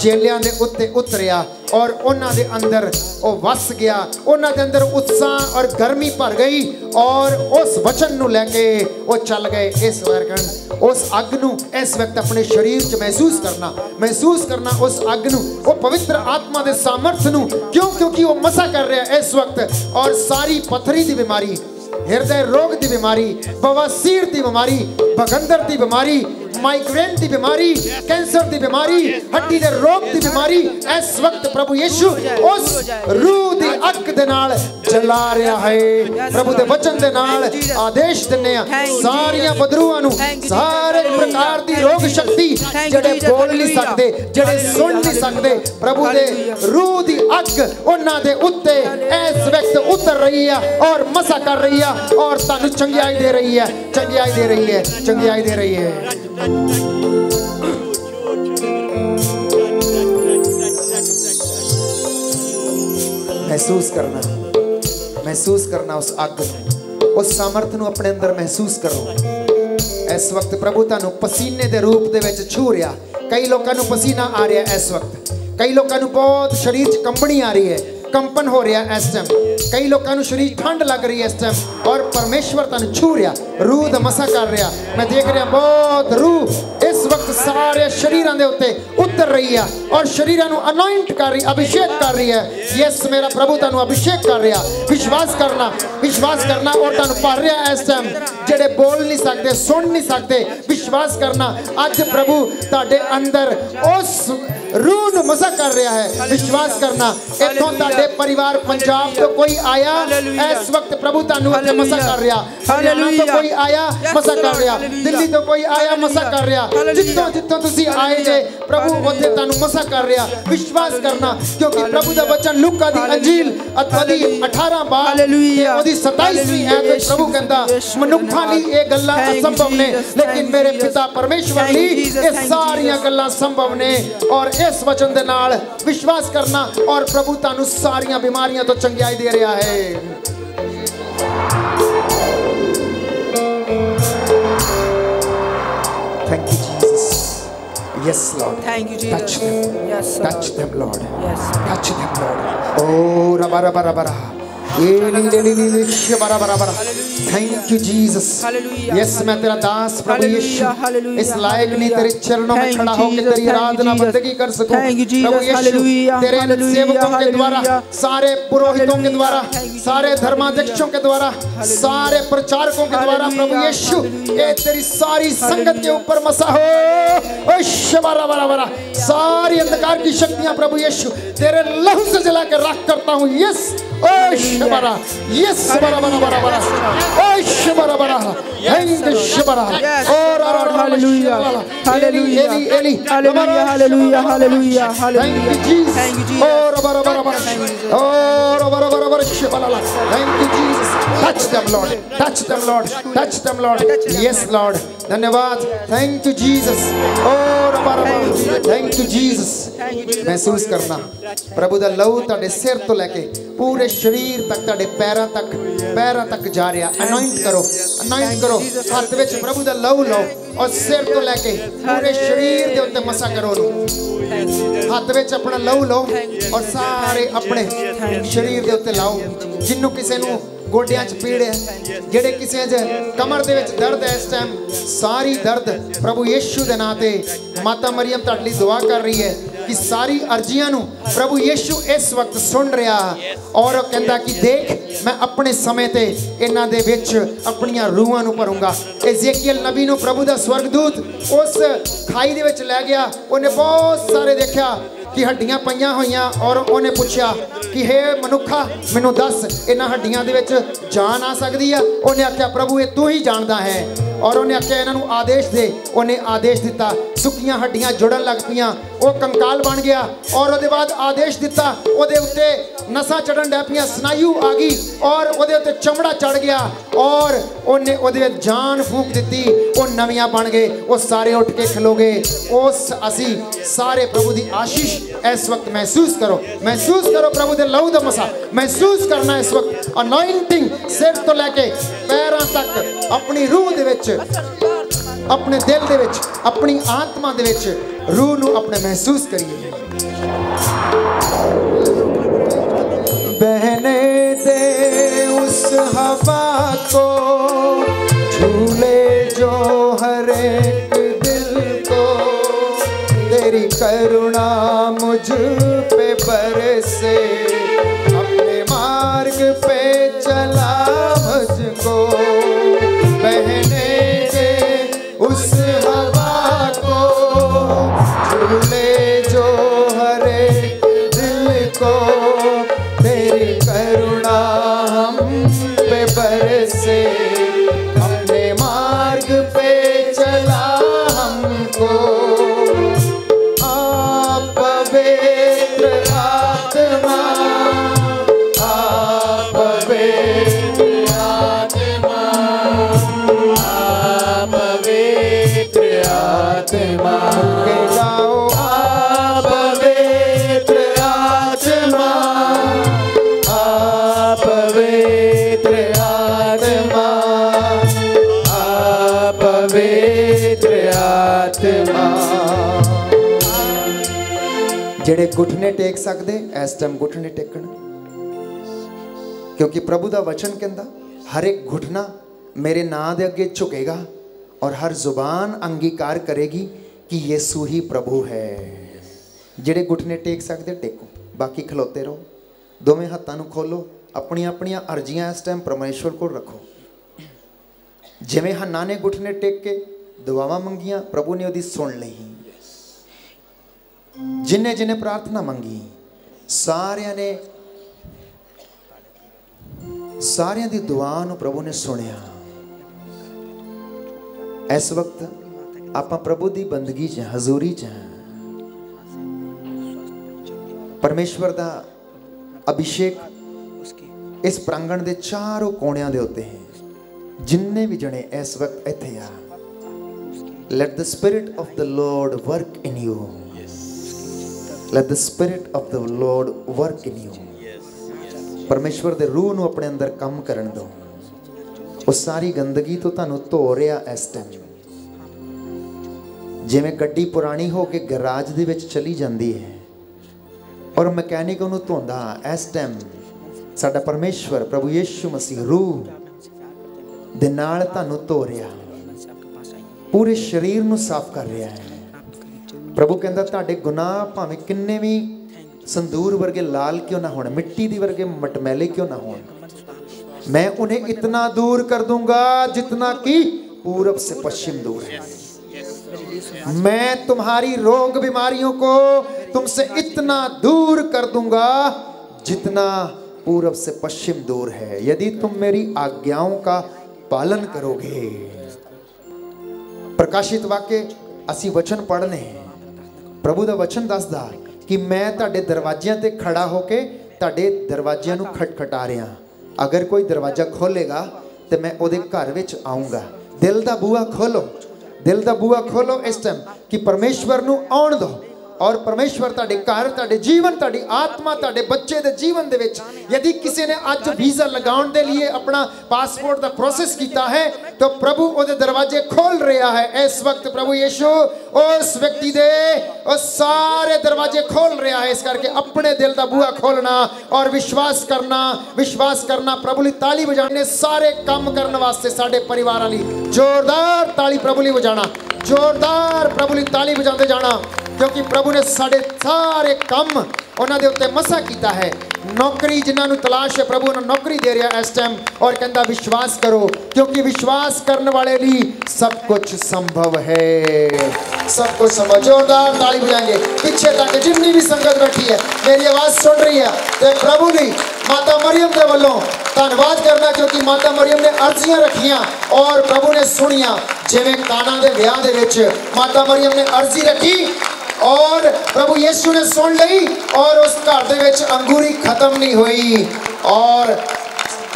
ਚੇਲਿਆਂ ਦੇ ਉੱਤੇ ਉਤਰਿਆ। ਔਰ ਉਹਨਾਂ ਦੇ ਅੰਦਰ ਉਹ ਵਸ ਗਿਆ। ਉਹਨਾਂ ਦੇ ਅੰਦਰ ਉਤਸ਼ਾਹ ਔਰ ਗਰਮੀ ਭਰ ਗਈ ਔਰ ਉਸ ਵਚਨ ਨੂੰ ਲੈ ਕੇ ਉਹ ਚੱਲ ਗਏ ਇਸ ਵਰਗਨ ਉਸ ਅੱਗ ਨੂੰ ਇਸ ਵਕਤ ਆਪਣੇ ਸਰੀਰ 'ਚ ਮਹਿਸੂਸ ਕਰਨਾ ਮਹਿਸੂਸ ਕਰਨਾ ਉਸ ਅੱਗ ਨੂੰ, ਉਹ ਪਵਿੱਤਰ ਆਤਮਾ ਦੇ ਸਾਮਰਥ ਨੂੰ। ਕਿਉਂ? ਕਿਉਂਕਿ ਉਹ ਮਸਾ ਕਰ ਰਿਹਾ ਇਸ ਵਕਤ ਔਰ ਸਾਰੀ ਪਥਰੀ ਦੀ ਬਿਮਾਰੀ, ਹਿਰਦੇ ਰੋਗ ਦੀ ਬਿਮਾਰੀ, ਬਵਾਸੀਰ ਦੀ ਬਿਮਾਰੀ ਭਗੰਦਰ ਦੀ ਬਿਮਾਰੀ ਮਾਈਗ੍ਰੇਨ ਦੀ ਬਿਮਾਰੀ ਕੈਂਸਰ ਦੀ ਬਿਮਾਰੀ ਹੱਡੀ ਦੇ ਰੋਗ ਦੀ ਬਿਮਾਰੀ ਇਸ ਵਕਤ ਪ੍ਰਭੂ ਯੀਸ਼ੂ ਉਸ ਰੂਹ ਦੀ ਅੱਗ ਦੇ ਨਾਲ ਜਲਾ ਰਿਹਾ ਹੈ। ਪ੍ਰਭੂ ਦੇ ਵਚਨ ਦੇ ਨਾਲ ਆਦੇਸ਼ ਦਿੰਨੇ ਆ ਸਾਰੀਆਂ ਬਦਰੂਆਂ ਨੂੰ ਸਾਰੇ ਪ੍ਰਕਾਰ ਦੀ ਰੋਗ ਸ਼ਕਤੀ ਜਿਹੜੇ ਬੋਲ ਨਹੀਂ ਸਕਦੇ ਜਿਹੜੇ ਸੁਣ ਨਹੀਂ ਸਕਦੇ ਪ੍ਰਭੂ ਦੇ ਰੂਹ ਦੀ ਅੱਗ ਉਹਨਾਂ ਦੇ ਉੱਤੇ ਇਸ ਵਕਤ ਉਤਰ ਰਹੀ ਆ ਔਰ ਮਸਾ ਕਰ ਰਹੀ ਆ ਔਰ ਤੁਹਾਨੂੰ ਚੰਗਿਆਈ ਦੇ ਰਹੀ ਹੈ ਚੰਗਿਆਈ ਦੇ ਰਹੀ ਹੈ ਚੰਗਿਆਈ ਦੇ ਰਹੀ ਹੈ। ਮਹਿਸੂਸ ਕਰਨਾ ਮਹਿਸੂਸ ਕਰਨਾ ਉਸ ਅੱਗ ਨੂੰ, ਉਸ ਸਮਰਥ ਨੂੰ ਆਪਣੇ ਅੰਦਰ ਮਹਿਸੂਸ ਕਰੋ। ਇਸ ਵਕਤ ਪ੍ਰਭੂ ਤੁਹਾਨੂੰ ਪਸੀਨੇ ਦੇ ਰੂਪ ਦੇ ਵਿੱਚ ਛੂ ਰਿਹਾ। ਕਈ ਲੋਕਾਂ ਨੂੰ ਪਸੀਨਾ ਆ ਰਿਹਾ ਇਸ ਵਕਤ। ਕਈ ਲੋਕਾਂ ਨੂੰ ਬਹੁਤ ਸਰੀਰ 'ਚ ਕੰਬਣੀ ਆ ਰਹੀ ਹੈ। ਕੰਪਨ ਹੋ ਰਿਹਾ ਇਸ ਟਾਈਮ ਕਈ ਲੋਕਾਂ ਨੂੰ ਸਰੀਰ ਠੰਡ ਲੱਗ ਰਹੀ ਹੈ ਇਸ ਟਾਈਮ ਔਰ ਪਰਮੇਸ਼ਵਰ ਤੁਹਾਨੂੰ ਛੂ ਰਿਹਾ, ਰੂਹ ਦਾ ਮਸਾ ਕਰ ਰਿਹਾ। ਮੈਂ ਦੇਖ ਰਿਹਾ ਬਹੁਤ ਰੂਹ ਇਸ ਵਕਤ ਸਾਰੇ ਸ਼ਰੀਰਾਂ ਦੇ ਉੱਤੇ ਉਤਰ ਰਹੀ ਆ ਔਰ ਸ਼ਰੀਰਾਂ ਨੂੰ ਅਨੋਇੰਟ ਕਰ ਰਹੀ, ਅਭਿਸ਼ੇਕ ਕਰ ਰਹੀ ਹੈ। ਯੈਸ ਮੇਰਾ ਪ੍ਰਭੂ ਤੁਹਾਨੂੰ ਅਭਿਸ਼ੇਕ ਕਰ ਰਿਹਾ। ਵਿਸ਼ਵਾਸ ਕਰਨਾ ਵਿਸ਼ਵਾਸ ਕਰਨਾ ਔਰ ਤੁਹਾਨੂੰ ਭਰ ਰਿਹਾ ਇਸ ਟਾਈਮ ਜਿਹੜੇ ਬੋਲ ਨਹੀਂ ਸਕਦੇ, ਸੁਣ ਨਹੀਂ ਸਕਦੇ, ਵਿਸ਼ਵਾਸ ਕਰਨਾ, ਅੱਜ ਪ੍ਰਭੂ ਤੁਹਾਡੇ ਅੰਦਰ ਉਸ ਰੂਹ ਨੂੰ ਮਸਾ ਕਰ ਰਿਹਾ ਹੈ ਵਿਸ਼ਵਾਸ ਕਰਨਾ ਇੱਥੋਂ ਤੁਹਾਡੇ ਪਰਿਵਾਰ ਪੰਜਾਬ ਤੋਂ ਕੋਈ ਆਇਆ ਇਸ ਵਕਤ ਪ੍ਰਭੂ ਤੁਹਾਨੂੰ ਇੱਥੇ ਮਸਾ ਕਰ ਰਿਹਾ ਹਰਿਆਣਾ ਤੋਂ ਕੋਈ ਆਇਆ ਮਸਾ ਕਰ ਰਿਹਾ ਦਿੱਲੀ ਤੋਂ ਕੋਈ ਆਇਆ ਮਸਾ ਕਰ ਰਿਹਾ ਜਿੱਥੋਂ ਜਿੱਥੋਂ ਤੁਸੀਂ ਆਏ ਜੇ ਪ੍ਰਭੂ ਉੱਥੇ ਤੁਹਾਨੂੰ ਮਸਾ ਕਰ ਰਿਹਾ ਵਿਸ਼ਵਾਸ ਕਰਨਾ ਕਿਉਂਕਿ ਪ੍ਰਭੂ ਦਾ ਵਚਨ ਲੂਕਾ ਦੀ ਅੰਜੀਲ ਅਧੀ 18 ਬਾਰ ਹਾਲੇਲੂਇਆ। ਉਹਦੀ 27ਵੀਂ ਐਤ ਵਿੱਚ ਪ੍ਰਭੂ ਕਹਿੰਦਾ ਮਨੁੱਖਾਂ ਲਈ ਇਹ ਗੱਲਾਂ Thank you, ਅਸੰਭਵ ਨੇ Jesus. ਲੇਕਿਨ Thank ਮੇਰੇ you, ਪਿਤਾ ਪਰਮੇਸ਼ਵਰ Thank you, ਲਈ Jesus. ਇਹ Thank you, ਸਾਰੀਆਂ ਗੱਲਾਂ ਸੰਭਵ ਨੇ ਔਰ ਇਸ ਵਚਨ ਦੇ ਨਾਲ ਵਿਸ਼ਵਾਸ ਕਰਨਾ ਔਰ ਪ੍ਰਭੂ ਤੁਹਾਨੂੰ ਸਾਰੀਆਂ ਬਿਮਾਰੀਆਂ ਤੋਂ ਚੰਗਿਆਈ ਦੇ ਰਿਹਾ ਹੈ Thank you, Jesus. Yes, Lord. Thank you, Touch Jesus. them. Yes, sir. Touch them, Lord. Yes. Touch them, Lord. Oh, rabba, rabba, rabba, rabba. You, Jesus. Hallelujah. Yes, मैं तेरा दास प्रभु यीशु इस लायक नहीं तेरे चरणों में खड़ा होकर तेरी आराधना. बंदगी कर सकूँ प्रभु यीशु तेरे सेवकों के द्वारा. सारे पुरोहितों के द्वारा सारे धर्माध्यक्षों के द्वारा सारे प्रचारकों के द्वारा प्रभु यीशु. ये तेरी सारी संगत के ऊपर मसा हो ओ शबारा बारा बारा सारी अंधकार की शक्तियाँ प्रभु यीशु तेरे लहू से जला के राख करता हूँ यस ओ Shabara. Yes, Shabara, Bara, Bara, Bara. Oh, Shabara, Bara. And the Shabara. Oh, hallelujah. Hallelujah. Eli, Eli. Hallelujah, hallelujah, hallelujah, hallelujah. Thank you, Jesus. Thank you, Jesus. Oh, Bara, Bara, Bara. Oh, Bara, Bara, Bara, Shabala. Thank you, Jesus. Touch them, Lord. Touch them, Lord. Touch them, Lord. Yes, Lord. धन्यवाद thank you Jesus ओ रबा रबा thank you Jesus ਮਹਿਸੂਸ ਕਰਨਾ ਪ੍ਰਭੂ ਦਾ ਲਹੂ ਤੁਹਾਡੇ ਸਿਰ ਤੋਂ ਲੈ ਕੇ ਪੂਰੇ ਸਰੀਰ ਤੱਕ ਤੁਹਾਡੇ ਪੈਰਾਂ ਤੱਕ ਪੈਰਾਂ ਤੱਕ ਜਾ ਰਿਹਾ ਅਨੋਇੰਟ ਕਰੋ ਅਨੋਇੰਟ ਕਰੋ ਹੱਥ ਵਿੱਚ ਪ੍ਰਭੂ ਦਾ ਲਹੂ ਲਓ ਔਰ ਸਿਰ ਤੋਂ ਲੈ ਕੇ ਪੂਰੇ ਸਰੀਰ ਦੇ ਉੱਤੇ ਮਸਾ ਕਰੋ ਉਹਨੂੰ ਹੱਥ ਵਿੱਚ ਆਪਣਾ ਲਹੂ ਲਓ ਔਰ ਸਾਰੇ ਆਪਣੇ ਸਰੀਰ ਦੇ ਉੱਤੇ ਲਾਓ ਜਿੰਨੂੰ ਕਿਸੇ ਨੂੰ ਗੋਡਿਆਂ 'ਚ ਪੀੜ ਹੈ ਜਿਹੜੇ ਕਿਸੇ 'ਚ ਕਮਰ ਦੇ ਵਿੱਚ ਦਰਦ ਹੈ, ਇਸ ਟਾਈਮ ਸਾਰੀ ਦਰਦ ਪ੍ਰਭੂ ਯੀਸ਼ੂ ਦੇ ਨਾਂ ਤੇ ਮਾਤਾ ਮਰੀਮ ਤੁਹਾਡੇ ਲਈ ਦੁਆ ਕਰ ਰਹੀ ਹੈ ਕਿ ਸਾਰੀ ਅਰਜ਼ੀਆਂ ਨੂੰ ਪ੍ਰਭੂ ਯੀਸ਼ੂ ਇਸ ਵਕਤ ਸੁਣ ਰਿਹਾ ਔਰ ਉਹ ਕਹਿੰਦਾ ਕਿ ਦੇਖ, ਮੈਂ ਆਪਣੇ ਸਮੇਂ ਤੇ ਇਹਨਾਂ ਦੇ ਵਿੱਚ ਆਪਣੀਆਂ ਰੂਹਾਂ ਨੂੰ ਭਰੂੰਗਾ। ezekiel ਨਬੀ ਨੂੰ ਪ੍ਰਭੂ ਦਾ ਸਵਰਗਦੂਤ ਉਸ ਖਾਈ ਦੇ ਵਿੱਚ ਲੈ ਗਿਆ। ਉਹਨੇ ਬਹੁਤ ਸਾਰੇ ਦੇਖਿਆ। ਕਿ ਹੱਡੀਆਂ ਪਈਆਂ ਹੋਈਆਂ ਔਰ ਉਹਨੇ ਪੁੱਛਿਆ ਕਿ ਹੇ ਮਨੁੱਖਾ, ਮੈਨੂੰ ਦੱਸ, ਇਹਨਾਂ ਹੱਡੀਆਂ ਦੇ ਵਿੱਚ ਜਾਨ ਆ ਸਕਦੀ ਆ? ਉਹਨੇ ਆਖਿਆ, ਪ੍ਰਭੂ, ਇਹ ਤੂੰ ਹੀ ਜਾਣਦਾ ਹੈ। ਔਰ ਉਹਨੇ ਆਖਿਆ, ਇਹਨਾਂ ਨੂੰ ਆਦੇਸ਼ ਦੇ। ਉਹਨੇ ਆਦੇਸ਼ ਦਿੱਤਾ। ਸੁੱਕੀਆਂ ਹੱਡੀਆਂ ਜੁੜਨ ਲੱਗ ਪਈਆਂ। ਉਹ ਕੰਕਾਲ ਬਣ ਗਿਆ ਔਰ ਉਹਦੇ ਬਾਅਦ ਆਦੇਸ਼ ਦਿੱਤਾ। ਉਹਦੇ ਉੱਤੇ ਨਸਾਂ ਚੜਨ ਡੈ ਸਨਾਯੂ ਆ ਗਈ ਔਰ ਉਹਦੇ ਉੱਤੇ ਚਮੜਾ ਚੜ ਗਿਆ ਔਰ ਉਹਨੇ ਉਹਦੇ ਵਿੱਚ ਜਾਨ ਫੂਕ ਦਿੱਤੀ। ਉਹ ਨਵੀਆਂ ਬਣ ਗਏ, ਉਹ ਸਾਰੇ ਉੱਠ ਕੇ ਖਲੋਗੇ ਉਸ ਅਸੀਂ ਸਾਰੇ ਪ੍ਰਭੂ ਦੀ ਆਸ਼ੀਸ਼ ਇਸ ਵਕਤ ਮਹਿਸੂਸ ਕਰੋ। ਮਹਿਸੂਸ ਕਰੋ ਪ੍ਰਭੂ ਦੇ ਲਹੂ ਦਾ ਮਸਾ। ਮਹਿਸੂਸ ਕਰਨਾ ਇਸ ਵਕਤ ਅਨੋਇੰਟਿੰਗ ਸਿਰ ਤੋਂ ਲੈ ਕੇ ਪੈਰਾਂ ਤੱਕ ਆਪਣੀ ਰੂਹ ਦੇ ਵਿੱਚ। ਆਪਣੇ ਦਿਲ ਦੇ ਵਿੱਚ ਆਪਣੀ ਆਤਮਾ ਦੇ ਵਿੱਚ ਰੂਹ ਨੂੰ ਆਪਣੇ ਮਹਿਸੂਸ ਕਰੀਏ बहने दे उस हवा को झूले जो हर एक दिल को तेरी करुणा मुझ पे बरसे अपने मार्ग पे चला मुझको ਜਿਹੜੇ ਘੁਟਨੇ ਟੇਕ ਸਕਦੇ? ਇਸ ਟਾਈਮ ਘੁਟਨੇ ਟੇਕਣ। ਕਿਉਂਕਿ ਪ੍ਰਭੂ ਦਾ ਵਚਨ ਕਹਿੰਦਾ, ਹਰ ਇੱਕ ਘੁਟਨਾ ਮੇਰੇ ਨਾਂ ਦੇ ਅੱਗੇ ਝੁਕੇਗਾ ਔਰ ਹਰ ਜ਼ੁਬਾਨ ਅੰਗੀਕਾਰ ਕਰੇਗੀ ਕਿ ਯਿਸੂ ਹੀ ਪ੍ਰਭੂ ਹੈ। ਜਿਹੜੇ ਘੁਟਨੇ ਟੇਕ ਸਕਦੇ, ਟੇਕੋ। ਬਾਕੀ ਖਲੋਤੇ ਰਹੋ। ਦੋਵੇਂ ਹੱਥਾਂ ਨੂੰ ਖੋਲੋ। ਆਪਣੀਆਂ ਆਪਣੀਆਂ ਅਰਜ਼ੀਆਂ ਇਸ ਟਾਈਮ ਪਰਮੇਸ਼ਵਰ ਕੋਲ ਰੱਖੋ। ਜਿਵੇਂ ਹੰਨਾ ਨੇ ਘੁਟਨੇ ਟੇਕ ਕੇ ਦੁਆਵਾਂ ਮੰਗੀਆਂ, ਪ੍ਰਭੂ ਨੇ ਉਹਦੀ ਸੁਣ ਲਈ। ਜਿਨੇ ਜਿਨੇ ਪ੍ਰਾਰਥਨਾ ਮੰਗੀ, ਸਾਰਿਆਂ ਨੇ ਸਾਰਿਆਂ ਦੀ ਦੁਆ ਨੂੰ ਪ੍ਰਭੂ ਨੇ ਸੁਣਿਆ। ਇਸ ਵਕਤ ਆਪਾਂ ਪ੍ਰਭੂ ਦੀ ਬੰਦਗੀ 'ਚ ਹਜ਼ੂਰੀ 'ਚ ਹਾਂ। ਪਰਮੇਸ਼ਵਰ ਦਾ ਅਭਿਸ਼ੇਕ ਇਸ ਪ੍ਰਾਂਗਣ ਦੇ ਚਾਰੋਂ ਕੋਣਿਆਂ ਦੇ ਉੱਤੇ ਹੈ। ਜਿੰਨੇ ਵੀ ਜਣੇ ਇਸ ਵਕਤ ਇੱਥੇ ਆ let the spirit of the lord work in you let the spirit of the lord work in you. ਪਰਮੇਸ਼ਵਰ ਦੇ ਰੂਹ ਨੂੰ ਆਪਣੇ ਅੰਦਰ ਕੰਮ ਕਰਨ ਦਿਓ। ਉਹ ਸਾਰੀ ਗੰਦਗੀ ਤੋਂ ਤੁਹਾਨੂੰ ਧੋ ਰਿਹਾ ਇਸ ਟਾਈਮ ਜਿਵੇਂ ਗੱਡੀ ਪੁਰਾਣੀ ਹੋ ਕੇ ਗਰਾਜ ਦੇ ਵਿੱਚ ਚਲੀ ਜਾਂਦੀ ਹੈ। ਔਰ ਮਕੈਨਿਕ ਉਹਨੂੰ ਧੋਂਦਾ ਇਸ ਟਾਈਮ ਸਾਡਾ ਪਰਮੇਸ਼ਵਰ ਪ੍ਰਭੂ ਯੇਸ਼ੂ ਮਸੀਹ ਰੂਹ ਦੇ ਨਾਲ ਤੁਹਾਨੂੰ ਧੋ ਰਿਹਾ। ਪੂਰੇ ਸਰੀਰ ਨੂੰ ਸਾਫ਼ ਕਰ ਰਿਹਾ ਹੈ। ਪ੍ਰਭੂ ਕਹਿੰਦਾ ਤੁਹਾਡੇ ਗੁਨਾਹ ਭਾਵੇਂ ਕਿੰਨੇ ਵੀ ਸੰਦੂਰ ਵਰਗੇ ਲਾਲ ਕਿਉਂ ਨਾ ਹੋਣ ਮਿੱਟੀ ਦੀ ਵਰਗੇ ਮਟਮੈਲੇ ਕਿਉਂ ਨਾ ਹੋਣ मैं उन्हें इतना दूर कर दूंगा जितना कि पूरब से पश्चिम दूर है मैं तुम्हारी रोग बीमारियों को तुमसे इतना दूर कर दूंगा जितना पूरब से पश्चिम दूर है यदि तुम मेरी आज्ञाओं का पालन करोगे ਪ੍ਰਕਾਸ਼ਿਤ ਵਾਕੇ ਅਸੀਂ ਵਚਨ ਪੜ੍ਹਨੇ ਪ੍ਰਭੂ ਦਾ ਵਚਨ ਦੱਸਦਾ ਕਿ ਮੈਂ ਤੁਹਾਡੇ ਦਰਵਾਜ਼ਿਆਂ ਤੇ ਖੜਾ ਹੋ ਕੇ ਤੁਹਾਡੇ ਦਰਵਾਜ਼ਿਆਂ ਨੂੰ ਖਟਖਟਾ ਰਿਹਾ। ਅਗਰ ਕੋਈ ਦਰਵਾਜ਼ਾ ਖੋਲੇਗਾ ਤੇ ਮੈਂ ਉਹਦੇ ਘਰ ਵਿੱਚ ਆਉਂਗਾ ਦਿਲ ਦਾ ਬੂਹਾ ਖੋਲੋ ਦਿਲ ਦਾ ਬੂਹਾ ਖੋਲੋ ਇਸ ਟਾਈਮ ਕਿ ਪਰਮੇਸ਼ਵਰ ਨੂੰ ਆਉਣ ਦਿਓ। ਔਰ ਪਰਮੇਸ਼ਵਰ ਤੁਹਾਡੇ ਘਰ, ਤੁਹਾਡੇ ਜੀਵਨ, ਤੁਹਾਡੀ ਆਤਮਾ, ਤੁਹਾਡੇ ਬੱਚੇ ਦੇ ਜੀਵਨ ਦੇ ਵਿੱਚ ਯਦि ਕਿਸੇ ਨੇ ਅੱਜ ਵੀਜ਼ਾ ਲਗਾਉਣ ਦੇ ਲਈ ਆਪਣਾ ਪਾਸਪੋਰਟ ਦਾ ਪ੍ਰੋਸੈਸ ਕੀਤਾ ਹੈ, ਤਾਂ ਪ੍ਰਭੂ ਉਹਦੇ ਦਰਵਾਜ਼ੇ ਖੋਲ ਰਿਹਾ ਹੈ। ਇਸ ਵਕਤ ਪ੍ਰਭੂ ਯੀਸ਼ੂ ਉਸ ਵਿਅਕਤੀ ਦੇ, ਉਹ ਸਾਰੇ ਦਰਵਾਜ਼ੇ ਖੋਲ ਰਿਹਾ ਹੈ। ਇਸ ਕਰਕੇ ਆਪਣੇ ਦਿਲ ਦਾ ਬੂਹਾ ਖੋਲਣਾ ਔਰ ਵਿਸ਼ਵਾਸ ਕਰਨਾ ਵਿਸ਼ਵਾਸ ਕਰਨਾ ਪ੍ਰਭੂ ਲਈ ਤਾਲੀ ਵਜਾਣੇ ਸਾਰੇ ਕੰਮ ਕਰਨ ਵਾਸਤੇ ਸਾਡੇ ਪਰਿਵਾਰਾਂ ਲਈ ਜ਼ੋਰਦਾਰ ਤਾਲੀ ਪ੍ਰਭੂ ਲਈ ਵਜਾਣਾ ਜ਼ੋਰਦਾਰ ਪ੍ਰਭੂ ਲਈ ਤਾਲੀ ਵਜਾਉਂਦੇ ਜਾਣਾ, ਕਿਉਂਕਿ ਪ੍ਰਭੂ ਨੇ ਸਾਡੇ ਸਾਰੇ ਕੰਮ ਉਹਨਾਂ ਦੇ ਉੱਤੇ ਮਸਾ ਕੀਤਾ ਹੈ। ਨੌਕਰੀ ਜਿਨ੍ਹਾਂ ਨੂੰ ਤਲਾਸ਼ ਹੈ, ਪ੍ਰਭੂ ਉਹਨਾਂ ਨੌਕਰੀ ਦੇ ਰਿਹਾ ਇਸ ਟਾਈਮ ਔਰ ਕਹਿੰਦਾ, ਵਿਸ਼ਵਾਸ ਕਰੋ, ਕਿਉਂਕਿ ਵਿਸ਼ਵਾਸ ਕਰਨ ਵਾਲੇ ਲਈ ਸਭ ਕੁਝ ਸੰਭਵ ਹੈ। ਸਭ ਕੁਝ ਸੰਭਵ, ਜ਼ੋਰਦਾਰ ਤਾਲੀ ਬਜਾएंगे ਪਿੱਛੇ ਤੱਕ ਜਿੰਨੀ ਵੀ ਸੰਗਤ ਬੈਠੀ ਹੈ, ਮੇਰੀ ਆਵਾਜ਼ ਸੁਣ ਰਹੀ ਹੈ ਤੇ ਪ੍ਰਭੂ ਲਈ ਮਾਤਾ ਮਰੀਮ ਦੇ ਵੱਲੋਂ ਧੰਨਵਾਦ ਕਰਨਾ ਕਿਉਂਕਿ ਮਾਤਾ ਮਰੀਮ ਨੇ ਅਰਜ਼ੀਆਂ ਰੱਖੀਆਂ ਔਰ ਪ੍ਰਭੂ ਨੇ ਸੁਣੀਆਂ। ਜਿਵੇਂ ਕਾਨਾ ਦੇ ਵਿਆਹ ਦੇ ਵਿੱਚ ਮਾਤਾ ਮਰੀਮ ਨੇ ਅਰਜ਼ੀ ਰੱਖੀ ਔਰ ਪ੍ਰਭੂ ਯੀਸ਼ੂ ਨੇ ਸੁਣ ਲਈ ਔਰ ਉਸ ਘਰ ਦੇ ਵਿੱਚ ਅੰਗੂਰੀ ਖਤਮ ਨਹੀਂ ਹੋਈ ਔਰ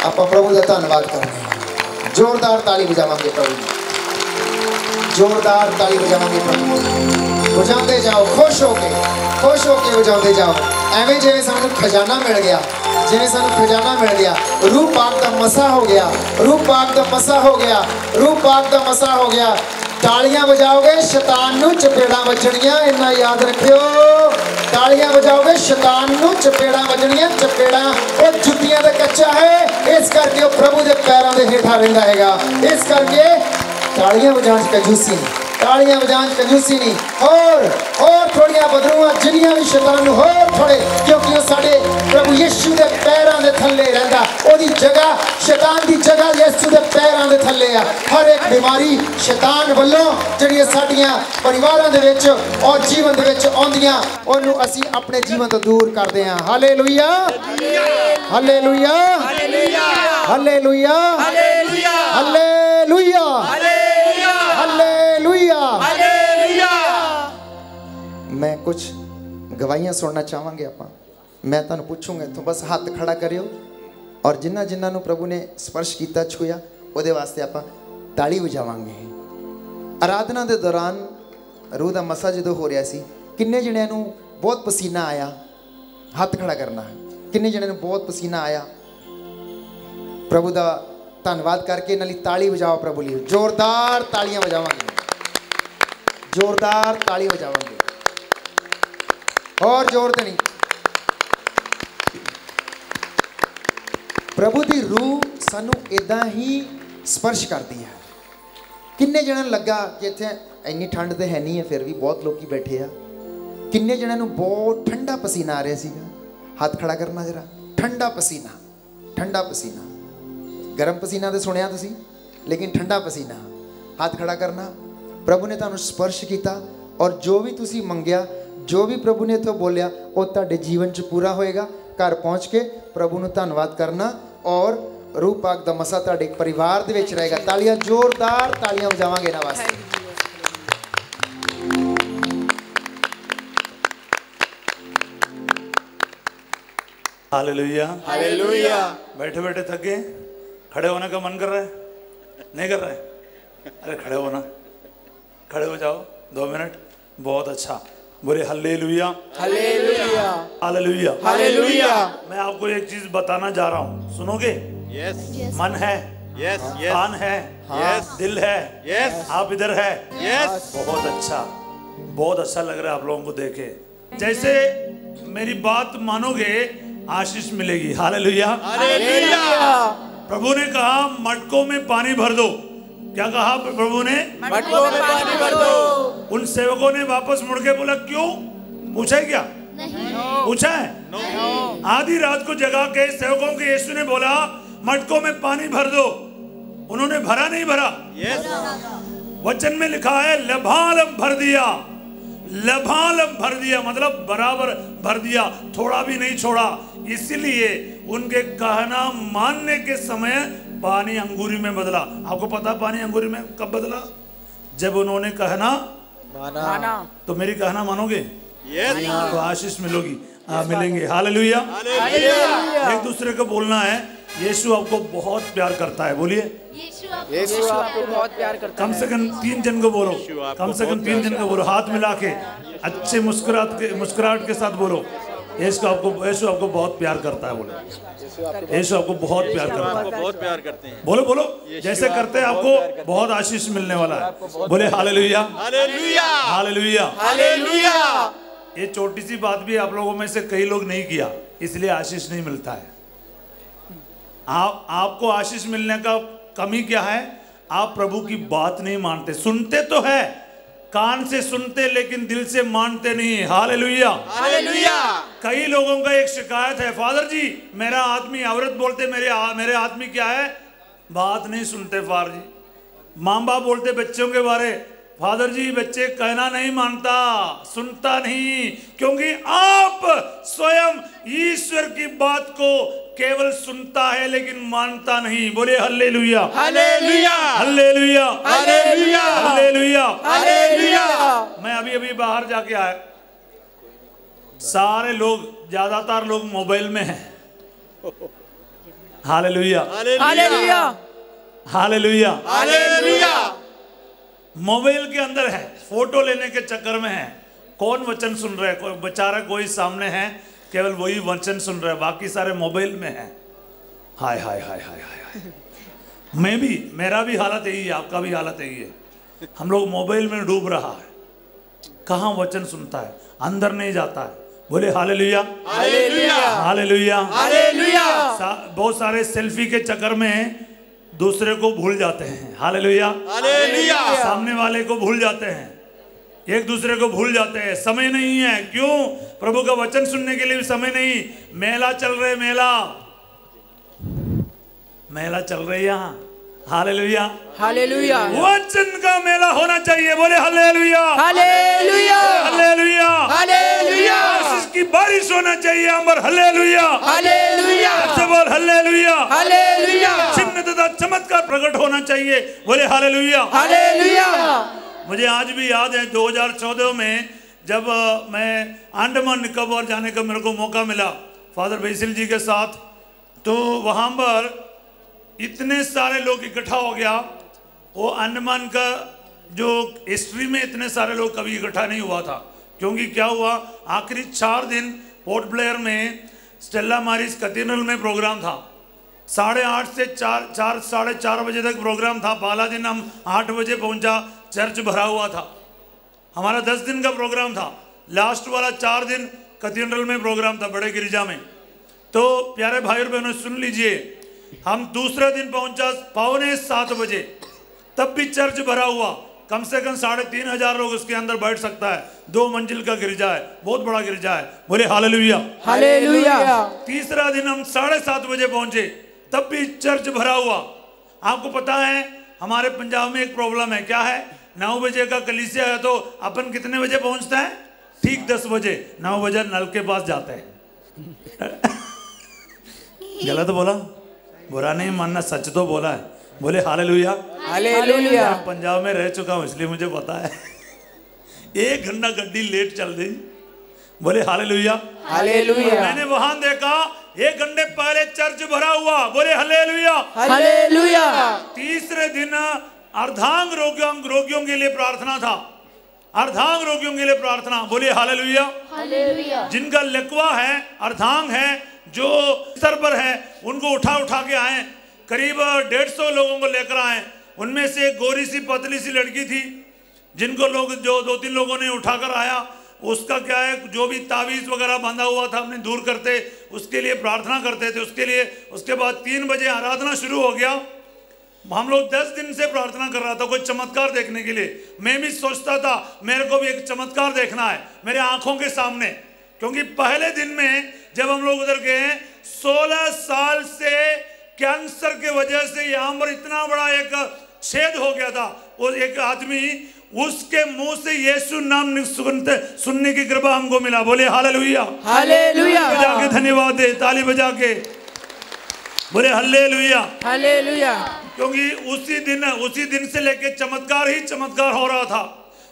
ਆਪਾਂ ਪ੍ਰਭੂ ਦਾ ਧੰਨਵਾਦ ਕਰਨੇ ਹਾਂ। ਜ਼ੋਰਦਾਰ ਤਾਲੀ ਵਜਾਵਾਂਗੇ ਪ੍ਰਭੂ ਦੀ। ਜ਼ੋਰਦਾਰ ਤਾਲੀ ਵਜਾਵਾਂਗੇ ਪ੍ਰਭੂ ਦੀ। ਵਜਾਉਂਦੇ ਜਾਓ ਖੁਸ਼ ਹੋ ਕੇ ਖੁਸ਼ ਹੋ ਕੇ ਵਜਾਉਂਦੇ ਜਾਓ ਐਵੇਂ ਜਿਵੇਂ ਸਾਨੂੰ ਖਜ਼ਾਨਾ ਮਿਲ ਗਿਆ ਜਿਵੇਂ ਸਾਨੂੰ ਖਜ਼ਾਨਾ ਮਿਲ ਗਿਆ ਰੂਹ ਪਾਕ ਦਾ ਮਸਾ ਹੋ ਗਿਆ ਰੂਹ ਪਾਕ ਦਾ ਮਸਾ ਹੋ ਗਿਆ ਰੂਹ ਪਾਕ ਦਾ ਮਸਾ ਹੋ ਗਿਆ ਤਾਲੀਆਂ ਵਜਾਓਗੇ, ਸ਼ੈਤਾਨ ਨੂੰ ਚਪੇੜਾਂ ਵੱਜਣੀਆਂ, ਇੰਨਾ ਯਾਦ ਰੱਖਿਓ। ਤਾਲੀਆਂ ਵਜਾਓਗੇ, ਸ਼ੈਤਾਨ ਨੂੰ ਚਪੇੜਾਂ ਵੱਜਣੀਆਂ, ਚਪੇੜਾਂ ਉਹ ਜੁੱਤੀਆਂ ਦਾ ਕੱਚਾ ਹੈ। ਇਸ ਕਰਕੇ ਉਹ ਪ੍ਰਭੂ ਦੇ ਪੈਰਾਂ ਦੇ ਹੇਠਾਂ ਰਹਿੰਦਾ ਹੈਗਾ। ਇਸ ਕਰਕੇ ਤਾਲੀਆਂ ਵਜਾਉਣ 'ਚ ਕੰਜੂਸੀ ਤਾਲੀਆਂ ਵਜਾਉਣ 'ਚ ਕੰਜੂਸੀ ਨਹੀਂ ਹੋਰ ਹੋਰ ਥੋੜੀਆਂ ਬਦਲੂਆਂ ਜਿੰਨੀਆਂ ਵੀ ਸ਼ੈਤਾਨ ਨੂੰ ਹੋਰ ਥੋੜੇ ਕਿਉਂਕਿ ਉਹ ਸਾਡੇ ਪ੍ਰਭੂ ਯਿਸੂ ਦੇ ਪੈਰਾਂ ਦੇ ਥੱਲੇ ਰਹਿੰਦਾ। ਉਹਦੀ ਜਗ੍ਹਾ ਸ਼ੈਤਾਨ ਦੀ ਜਗ੍ਹਾ ਯਿਸੂ ਦੇ ਪੈਰਾਂ ਦੇ ਥੱਲੇ ਆ। ਹਰ ਇੱਕ ਬਿਮਾਰੀ ਸ਼ੈਤਾਨ ਵੱਲੋਂ ਜਿਹੜੀਆਂ ਸਾਡੀਆਂ ਪਰਿਵਾਰਾਂ ਦੇ ਵਿੱਚ ਔਰ ਜੀਵਨ ਦੇ ਵਿੱਚ ਆਉਂਦੀਆਂ ਉਹਨੂੰ ਅਸੀਂ ਆਪਣੇ ਜੀਵਨ ਤੋਂ ਦੂਰ ਕਰਦੇ ਹਾਂ। Hallelujah. Hallelujah. Hallelujah. Hallelujah. Hallelujah. Hallelujah. Hallelujah ਮੈਂ ਕੁਝ ਗਵਾਹੀਆਂ ਸੁਣਨਾ ਚਾਹਾਂਗੇ ਆਪਾਂ। ਮੈਂ ਤੁਹਾਨੂੰ ਪੁੱਛੂੰਗਾ, ਇੱਥੋਂ ਬਸ ਹੱਥ ਖੜਾ ਕਰਿਓ। ਔਰ ਜਿਨ੍ਹਾਂ ਜਿਨ੍ਹਾਂ ਨੂੰ ਪ੍ਰਭੂ ਨੇ ਸਪਰਸ਼ ਕੀਤਾ ਛੂਇਆ ਉਹਦੇ ਵਾਸਤੇ ਆਪਾਂ ਤਾਲੀ ਵਜਾਵਾਂਗੇ। ਆਰਾਧਨਾ ਦੇ ਦੌਰਾਨ ਰੂਹ ਦਾ ਮਸਾ ਜਦੋਂ ਹੋ ਰਿਹਾ ਸੀ, ਕਿੰਨੇ ਜਣਿਆਂ ਨੂੰ ਬਹੁਤ ਪਸੀਨਾ ਆਇਆ ਹੱਥ ਖੜਾ ਕਰਨਾ ਕਿੰਨੇ ਜਣਿਆਂ ਨੂੰ ਬਹੁਤ ਪਸੀਨਾ ਆਇਆ? ਪ੍ਰਭੂ ਦਾ ਧੰਨਵਾਦ ਕਰਕੇ ਇਹਨਾਂ ਲਈ ਤਾਲੀ ਵਜਾਓ ਪ੍ਰਭੂ ਲਈ। ਜ਼ੋਰਦਾਰ ਤਾਲੀਆਂ ਵਜਾਵਾਂਗੇ। ਜ਼ੋਰਦਾਰ ਤਾਲੀ ਵਜਾਵਾਂਗੇ ਹੋਰ ਜ਼ੋਰ ਤੇ ਨਹੀਂ ਪ੍ਰਭੂ ਦੀ ਰੂਹ ਸਾਨੂੰ ਇਦਾਂ ਹੀ ਸਪਰਸ਼ ਕਰਦੀ ਹੈ ਕਿੰਨੇ ਜਣਿਆਂ ਲੱਗਾ ਕਿ ਇੱਥੇ ਇੰਨੀ ਠੰਡ ਤੇ ਹੈ ਨਹੀਂ ਹੈ ਫਿਰ ਵੀ ਬਹੁਤ ਲੋਕੀ ਬੈਠੇ ਆ ਕਿੰਨੇ ਜਣਿਆਂ ਨੂੰ ਬਹੁਤ ਠੰਡਾ ਪਸੀਨਾ ਆ ਰਿਹਾ ਸੀਗਾ ਹੱਥ ਖੜਾ ਕਰਨਾ ਜਰਾ ਠੰਡਾ ਪਸੀਨਾ ਠੰਡਾ ਪਸੀਨਾ ਗਰਮ ਪਸੀਨਾ ਤੇ ਸੁਣਿਆ ਤੁਸੀਂ ਲੇਕਿਨ ਠੰਡਾ ਪਸੀਨਾ ਹੱਥ ਖੜਾ ਕਰਨਾ ਪ੍ਰਭੂ ਨੇ ਤੁਹਾਨੂੰ ਸਪਰਸ਼ ਕੀਤਾ ਔਰ ਜੋ ਵੀ ਤੁਸੀਂ ਮੰਗਿਆ ਜੋ ਵੀ ਪ੍ਰਭੂ ਨੇ ਤੋਂ ਬੋਲਿਆ ਉਹ ਤੁਹਾਡੇ ਜੀਵਨ 'ਚ ਪੂਰਾ ਹੋਏਗਾ ਘਰ ਪਹੁੰਚ ਕੇ ਪ੍ਰਭੂ ਨੂੰ ਧੰਨਵਾਦ ਕਰਨਾ ਔਰ ਰੂਹ ਪਾਕ ਦਾ ਮਸਾ ਤੁਹਾਡੇ ਪਰਿਵਾਰ ਦੇ ਵਿੱਚ ਰਹੇਗਾ ਤਾਲੀਆਂ ਜ਼ੋਰਦਾਰ ਤਾਲੀਆਂ ਵਜਾਵਾਂਗੇ ਇਹਨਾਂ ਵਾਸਤੇ हालेलुया हालेलुया बैठे बैठे थक गए खड़े होने का मन कर रहा है नहीं कर रहा है अरे खड़े होना खड़े हो जाओ। दो मिनट। बहुत अच्छा। बोले हल्ले लुया हालेलुया। हालेलुया। हालेलुया। मैं आपको एक चीज़ बताना जा रहा हूँ। सुनोगे? यस मन है। यस कान है। Yes. दिल है। यस आप इधर है? यस बहुत अच्छा। बहुत अच्छा लग रहा है आप लोगों को देखे जैसे मेरी बात मानोगे आशीष मिलेगी। हालेलुया। हालेलुया। प्रभु ने कहा मटकों में पानी भर दो। क्या कहा प्रभु ने? मटकों में पानी भर दो। उन सेवकों ने वापस मुड़ के बोला क्यों? पूछा है क्या? पूछा है? आधी रात को जगा के सेवकों के यीशु ने बोला मटकों में पानी भर दो। उन्होंने भरा नहीं भरा? वचन में लिखा है लभालम भर दिया। लभालम भर दिया मतलब बराबर भर दिया थोड़ा भी नहीं छोड़ा। इसलिए उनके कहना मानने के समय पानी अंगूरी में बदला। आपको पता पानी अंगूरी में कब बदला? जब उन्होंने कहना माना। माना। तो मेरी कहना मानोगे? यस तो आशीष मिलोगी। हाँ मिलेंगे। हालेलुया। एक दूसरे को बोलना है यीशु आपको बहुत प्यार करता है। बोलिए। यीशु आपको बहुत प्यार करता कम से कम तीन जन को बोलो। कम से कम तीन जन को बोलो। हाथ मिला के अच्छे मुस्कुराहट के मुस्कुराहट के साथ बोलो। यीशु आपको यीशु आपको बहुत प्यार करता है बोलो। यीशु आपको बहुत प्यार करता है। आपको बहुत प्यार करते हैं। बोलो बोलो। जैसे करते हैं आपको बहुत आशीष मिलने वाला है। बोले हालेलुया। हालेलुया। हालेलुया। हालेलुया। ये छोटी सी बात भी आप लोगों में से कई लोग नहीं किया इसलिए आशीष नहीं मिलता है। आप आपको आशीष मिलने का कमी क्या है? आप प्रभु की बात नहीं मानते। सुनते तो है कान से सुनते लेकिन दिल से मानते नहीं। हालेलुया। हालेलुया। कई लोगों का एक शिकायत है। फादर जी मेरा आदमी औरत बोलते मेरे आ, मेरे आदमी क्या है? बात नहीं सुनते फादर जी। माँ बाप बोलते बच्चों के बारे। फादर जी बच्चे कहना नहीं मानता सुनता नहीं। क्योंकि आप स्वयं ईश्वर की बात को केवल सुनता है लेकिन मानता नहीं। बोले हल्ले लुया हल्ले लुया हालेलुया हल्ले लुया हालेलुया मैं अभी अभी बाहर जाके आया। सारे लोग ज़्यादातर लोग मोबाइल में हैं। Hallelujah hallelujah hallelujah hallelujah mobile के अंदर है फ़ोटो लेने के चक्कर में है। कौन वचन सुन रहे है? कोई बेचारा कोई सामने है केवल वही वचन सुन रहे है बाकी सारे मोबाइल में है। हाय हाय हाय हाय हाय हाय। <laughs> मैं भी मेरा भी हालत यही है आपका भी हालत यही है। हम लोग मोबाइल में डूब रहा है। कहाँ वचन सुनता है? अंदर नहीं जाता है। बोले हालेलुया। हालेलुया। हालेलुया। हालेलुया। सा- बहुत सारे सेल्फी के चक्कर में दूसरे को भूल जाते हैं। हालेलुया। हालेलुया। सामने वाले को भूल जाते हैं। एक दूसरे को भूल जाते हैं। समय नहीं है। क्यों? प्रभु का वचन सुनने के लिए भी समय नहीं। मेला चल रहे मेला। मेला चल रही यहाँ। हालेलुया। हालेलुया। वचन का मेला होना चाहिए। बोले हालेलुया। हालेलुया। हालेलुया। हालेलुया। की बारिश होना चाहिए अमर हालेलुया। हालेलुया। बोल हालेलुया। हालेलुया। चिन्ह तथा चमत्कार प्रकट होना चाहिए। बोले हालेलुया। हालेलुया। मुझे आज भी याद है 2014 में जब मैं अंडमान निकोबार जाने का मेरे को मौका मिला, फादर बैसिल जी के साथ। तो वहाँ पर इतने सारे लोग इकट्ठा हो गया, वो अंडमान का जो हिस्ट्री में इतने सारे लोग कभी इकट्ठा नहीं हुआ था। क्योंकि क्या हुआ, आखिरी चार दिन पोर्ट ब्लेयर में स्टेला मारिस कैथीड्रल में प्रोग्राम था। साढ़े आठ से चार चार, साढ़े चार बजे तक प्रोग्राम था। पहला दिन हम आठ बजे पहुँचा चर्च भरा हुआ था। हमारा दस दिन का प्रोग्राम था। लास्ट वाला चार दिन कथीड्रल में प्रोग्राम था बड़े गिरिजा में। तो प्यारे भाई और बहनों सुन लीजिए हम दूसरे दिन पहुँचा पौने सात बजे। तब भी चर्च भरा हुआ। कम से कम साढ़े तीन हज़ार लोग उसके अंदर बैठ सकता है। दो मंजिल का गिरजा है बहुत बड़ा गिरजा है। बोले हालेलुया। हालेलुया। तीसरा दिन हम साढ़े सात बजे पहुँचे। तब भी चर्च भरा हुआ। आपको पता है हमारे पंजाब में एक प्रॉब्लम है। क्या है? नौ बजे का कलीसिया है तो अपन कितने बजे पहुँचता है? ठीक दस बजे। नौ बजे नल के पास जाते हैं। <laughs> गलत बोला। बुरा नहीं मानना सच तो बोला है। बोले हालेलुया। मैं पंजाब में रह चुका हूँ इसलिए मुझे पता है। <laughs> एक घंटा गड्डी लेट चल रही। बोले हालेलुया। हालेलुया। मैंने वहाँ देखा एक घंटे पहले चर्च भरा हुआ। बोले हालेलुया। हालेलुया। तीसरे दिन अर्धांग रोगियों रोगियों के लिए प्रार्थना था। अर्धांग रोगियों के लिए प्रार्थना। बोले हालेलुया। हालेलुया। जिनका लकवा है अर्धांग है जो स्तर पर है उनको उठा उठा के आए। करीब डेढ़ सौ लोगों को लेकर आए। उनमें से एक गोरी सी पतली सी लड़की थी जिनको लोग जो दो तीन लोगों ने उठाकर आया। उसका क्या है जो भी तावीज वगैरह बांधा हुआ था हमने दूर करते उसके लिए प्रार्थना करते थे। उसके लिए उसके बाद तीन बजे आराधना शुरू हो गया। हम लोग दस दिन से प्रार्थना कर रहा था कोई चमत्कार देखने के लिए। मैं भी सोचता था मेरे को भी एक चमत्कार देखना है मेरे आँखों के सामने। क्योंकि पहले दिन में जब हम लोग उधर गए सोलह साल से कैंसर के वजह से यहाँ पर इतना बड़ा एक छेद हो गया था। वो एक आदमी उसके मुँह से यीशु नाम सुनते सुनने की कृपा हमको मिला। बोले हालेलुया। हालेलुया। बजा के धन्यवाद दे ताली बजा के। बोले हल्ले लुया हल्ले हालेलुया। क्योंकि उसी दिन उसी दिन से लेके चमत्कार ही चमत्कार हो रहा था।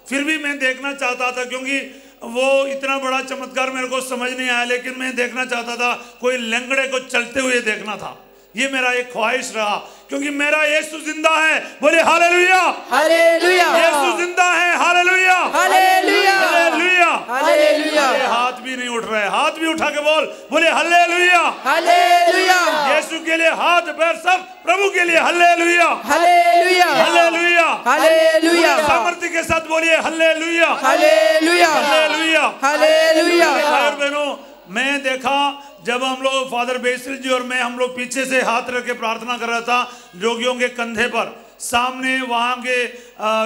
फिर भी मैं देखना चाहता था क्योंकि वो इतना बड़ा चमत्कार मेरे को समझ नहीं आया लेकिन मैं देखना चाहता था कोई लंगड़े को चलते हुए देखना था। ये मेरा एक ख्वाहिश रहा क्योंकि मेरा यीशु ज़िंदा है। बोले हालेलुया! हालेलुया। यीशु ज़िंदा है हालेलुया! हालेलुया। हालेलुया! हालेलुया। हाथ भी नहीं उठ रहे हाथ भी उठा के बोल। बोले हालेलुया! हालेलुया। यीशु के लिए हाथ पैर सब प्रभु के लिए। हालेलुया! हालेलुया। हालेलुया! हालेलुया। सामर्थ्य के साथ बोलिए हालेलुया! हालेलुया। हालेलुया! हालेलुया। बहनों मैं देखा जब हम लोग फादर बेसिल जी और मैं हम लोग पीछे से हाथ रख के प्रार्थना कर रहा था रोगियों के कंधे पर, सामने वहाँ के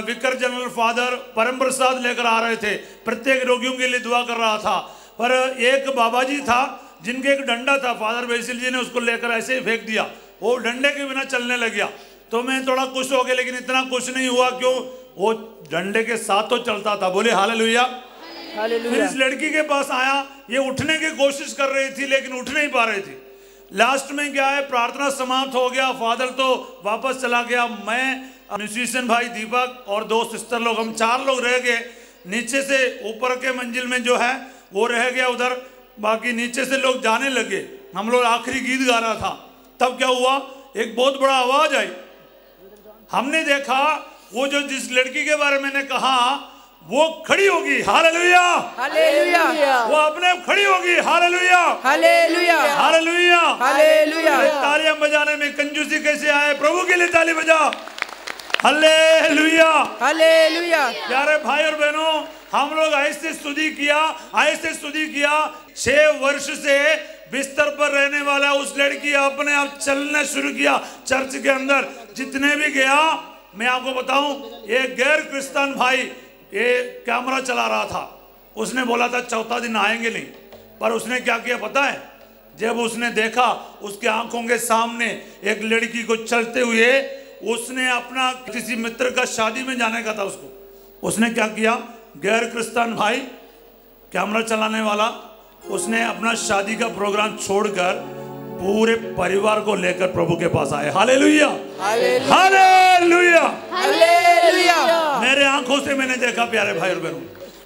विकर जनरल फादर परम प्रसाद लेकर आ रहे थे। प्रत्येक रोगियों के लिए दुआ कर रहा था। पर एक बाबा जी था, जिनके एक डंडा था, फादर बेसिल जी ने उसको लेकर ऐसे ही फेंक दिया। वो डंडे के बिना चलने लग गया तो मैं थोड़ा खुश हो गया, लेकिन इतना खुश नहीं हुआ, क्यों? वो डंडे के साथ तो चलता था। बोले, हालेलुया। फिर इस लड़की के पास आया, ये उठने की कोशिश कर रही थी, लेकिन उठ नहीं पा रही थी। लास्ट में क्या है, प्रार्थना समाप्त हो गया, फादर तो वापस चला गया। मैं म्यूजिशियन भाई दीपक और दो सिस्टर लोग, हम चार लोग रह गए। नीचे से ऊपर के मंजिल में जो है, वो रह गया उधर। बाकी नीचे से लोग जाने लगे। हम लोग आखिरी गीत गा रहा था। तब क्या हुआ, एक बहुत बड़ा आवाज़ आई। हमने देखा, वो जो जिस लड़की के बारे में मैंने कहा वो खड़ी होगी। हालेलुया। हालेलुया। वो अपने आप खड़ी होगी। हालेलुया। हालेलुया। हालेलुया। हालेलुया। अरे तालियाँ बजाने में कंजूसी कैसे आए? प्रभु के लिए ताली बजा। हालेलुया। हालेलुया। प्यारे भाई और बहनों हम लोग ऐसे स्तुति किया ऐसे स्तुति किया छह वर्ष से बिस्तर पर रहने वाला उस लड़की अपने आप चलना शुरू किया चर्च के अंदर। जितने भी गया मैं आपको बताऊँ ये गैर क्रिस्तान भाई ये कैमरा चला रहा था। उसने बोला था, चौथा दिन आएँगे नहीं। पर उसने क्या किया पता है? जब उसने देखा, उसके आँखों के सामने एक लड़की को चलते हुए उसने अपना किसी मित्र का शादी में जाने का था उसको। उसने क्या किया? गैर क्रिस्तान भाई, कैमरा चलाने वाला, उसने अपना शादी का प्रोग्राम छोड़कर पूरे परिवार को लेकर प्रभु के पास आए। हाले लुया हाले लुया मेरे आँखों से मैंने देखा प्यारे भाई और बहनों।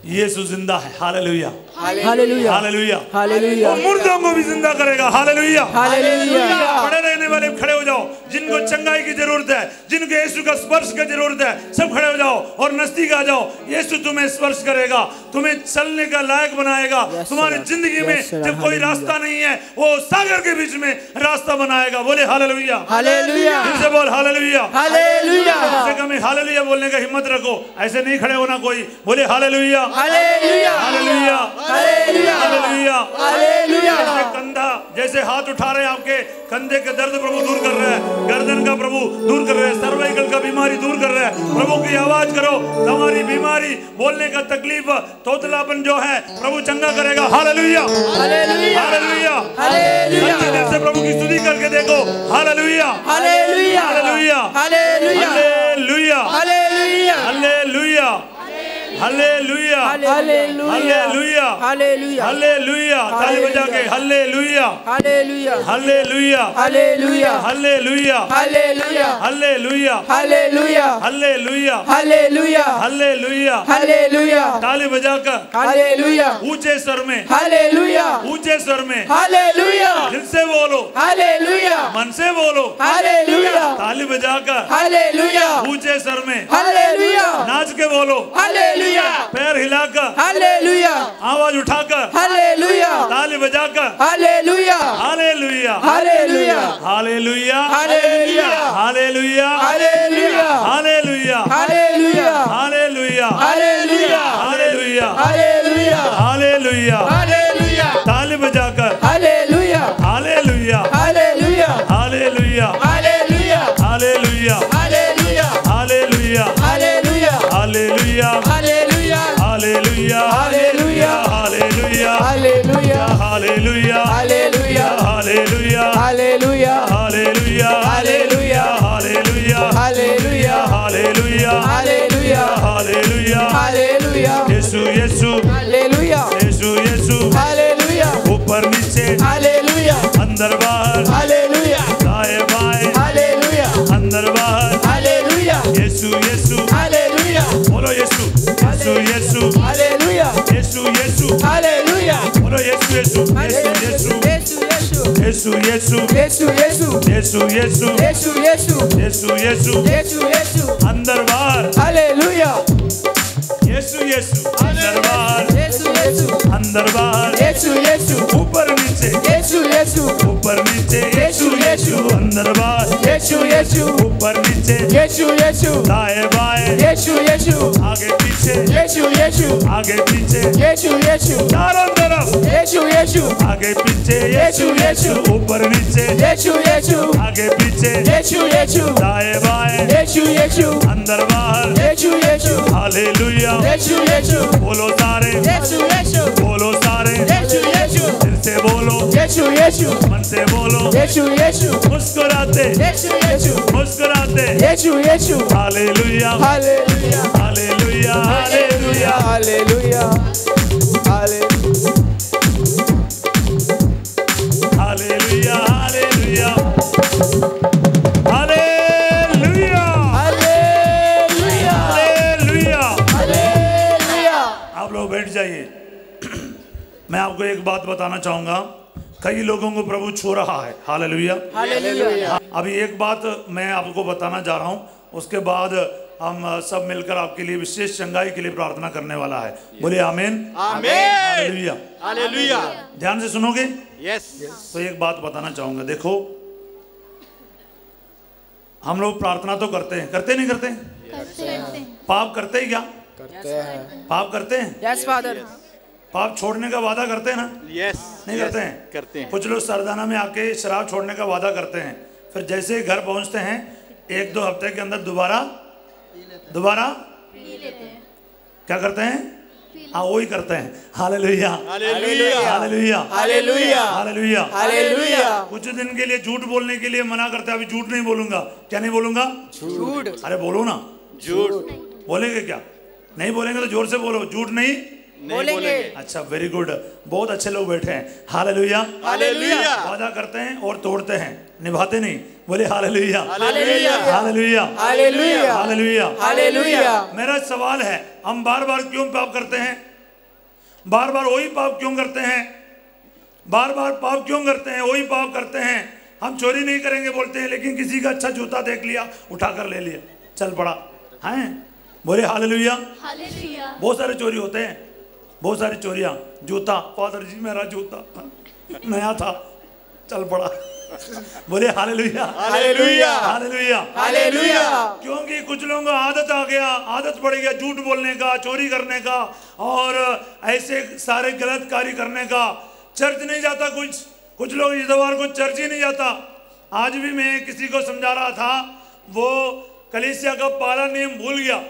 यीशु ज़िंदा है। हालेलुया। हालेलुया। हालेलुया। हालेलुया। वो मुर्दों को भी ज़िंदा करेगा। हालेलुया। हालेलुया। खड़े रहने वाले खड़े हो जाओ। जिनको चंगाई की ज़रूरत है जिनको यीशु का स्पर्श की ज़रूरत है सब खड़े हो जाओ और नज़दीक आ जाओ। यीशु तुम्हें स्पर्श करेगा तुम्हें चलने का लायक बनाएगा। तुम्हारी ज़िंदगी में जब कोई रास्ता नहीं है वो सागर के बीच में रास्ता बनाएगा। बोले हालेलुया। हालेलुया। फिर बोल हालेलुया। हालेलुया। कम हालेलुया बोलने का हिम्मत रखो। ऐसे नहीं खड़े होना कोई। बोले hallelujah. Hallelujah hallelujah hallelujah hallelujah hallelujah जैसे कंधा जैसे हाथ उठा रहे हैं आपके कंधे के दर्द प्रभु दूर कर रहे हैं गर्दन का प्रभु दूर कर रहे हैं सर्वाइकल का बीमारी दूर कर रहे हैं प्रभु की आवाज़ करो तुम्हारी बीमारी बोलने का तकलीफ़ तोतलापन जो है प्रभु चंगा करेगा हालेलुया हालेलुया हालेलुया हालेलुया सच्चे दिल से प्रभु की स्तुति करके देखो hallelujah hallelujah hallelujah hallelujah hallelujah hallelujah hallelujah hallelujah hallelujah hallelujah hallelujah hallelujah ताली बजा के hallelujah hallelujah hallelujah hallelujah hallelujah hallelujah hallelujah hallelujah hallelujah hallelujah hallelujah hallelujah ताली बजाकर हालेलुया ऊँचे स्वर में हालेलुया ऊँचे स्वर में हालेलुया दिल से बोलो हालेलुया मन से बोलो हालेलुया ताली बजाकर हालेलुया ऊँचे स्वर में हालेलुया नाच के बोलो हालेलुया पैर हिलाकर हालेलुया आवाज़ उठाकर हालेलुया ताली बजाकर hallelujah hallelujah hallelujah hallelujah hallelujah hallelujah hallelujah hallelujah hallelujah hallelujah hallelujah hallelujah hallelujah hallelujah hallelujah ताली बजाकर hallelujah hallelujah hallelujah hallelujah hallelujah hallelujah hallelujah hallelujah hallelujah hallelujah hallelujah hallelujah hallelujah hallelujah hallelujah hallelujah hallelujah hallelujah hallelujah hallelujah hallelujah hallelujah hallelujah hallelujah Yeshu यीशु hallelujah यीशु यीशु hallelujah ऊपर नीचे hallelujah अंदर बाहर hallelujah दाएँ बाएँ hallelujah अंदर बाहर hallelujah Yeshu Yeshu hallelujah Yeshu यीशु hallelujah बोलो यीशु यीशु यीशु यीशु Yesu Yesu यीशु यीशु Yesu Yesu यीशु यीशु Yesu Yesu यीशु यीशु Yesu Yesu अंदर बाहर Hallelujah यीशु यीशु अंदर बाहर Yesu Yesu अंदर बाहर Yesu Yesu ऊपर नीचे Yesu Yesu ऊपर नीचे यीशु यीशु अंदर बाहर Yesu Yesu ऊपर नीचे Yesu Yesu दाएं बाएं Yesu Yesu आगे पीछे पीछे यीशु यीशु आगे पीछे यीशु यीशु चारों तरफ़ यीशु यीशु आगे पीछे यीशु यीशु ऊपर नीचे यीशु यीशु आगे पीछे यीशु यीशु दाएँ बाएँ यीशु यीशु अंदर बाहर यीशु यीशु हालेलुया यीशु यीशु बोलो सारे यीशु यीशु बोलो सारे यीशु यीशु मनसे बोलो यीशु यीशु मनसे बोलो यीशु यीशु मुस्कुराते यीशु यीशु मुस्कुराते यीशु Yeshu hallelujah hallelujah hallelujah hallelujah hallelujah hallelujah मैं आपको एक बात बताना चाहूँगा। कई लोगों को प्रभु छू रहा है। हालेलुया। Hallelujah अभी एक बात मैं आपको बताना जा रहा हूँ। उसके बाद हम सब मिलकर आपके लिए विशेष चंगाई के लिए प्रार्थना करने वाला है। बोले आमेन। आमीन। हालेलुया। हालेलुया। ध्यान से सुनोगे? यस तो एक बात बताना चाहूँगा। देखो हम लोग प्रार्थना तो करते हैं। करते नहीं करते? करते पाप करते ही क्या? पाप करते हैं? Yes Father. पाप छोड़ने का वादा करते हैं ना? यस नहीं yes, करते हैं? करते हैं। कुछ लोग सरदाना में आके शराब छोड़ने का वादा करते हैं। फिर जैसे ही घर पहुँचते हैं एक दो हफ़्ते के अंदर दोबारा दोबारा क्या करते हैं? हाँ वही करते हैं। Hallelujah. Hallelujah. Hallelujah. Hallelujah hallelujah. Hallelujah कुछ दिन के लिए झूठ बोलने के लिए मना करते हैं। अभी झूठ नहीं बोलूँगा। क्या नहीं बोलूँगा? झूठ। अरे बोलो ना। झूठ। बोलेंगे क्या? नहीं बोलेंगे तो ज़ोर से बोलो। झूठ नहीं बोलेंगे। अच्छा वेरी गुड बहुत अच्छे लोग बैठे हैं। हालेलुया। हालेलुया। वादा करते हैं और तोड़ते हैं। निभाते नहीं। बोले hallelujah. Hallelujah. Hallelujah. Hallelujah hallelujah. Hallelujah मेरा सवाल है हम बार बार क्यों पाप करते हैं? बार बार वही पाप क्यों करते हैं? बार बार पाप क्यों करते हैं? वही पाप करते हैं। हम चोरी नहीं करेंगे बोलते हैं लेकिन किसी का अच्छा जूता देख लिया उठा कर ले लिया। चल पड़ा। हैं? बोले हालेलुया। हालेलुया। बहुत सारे चोरी होते हैं। बहुत सारी चोरियाँ। जूता फादर जी मेरा जूता। नया था। चल पड़ा। बोले हालेलुया। Hallelujah क्योंकि कुछ लोगों को आदत आ गया। आदत पड़ गया झूठ बोलने का चोरी करने का और ऐसे सारे गलत कार्य करने का। चर्च नहीं जाता कुछ। कुछ लोग इतवार को चर्च ही नहीं जाता। आज भी मैं किसी को समझा रहा था वो कलिसिया का पाला नियम भूल गया।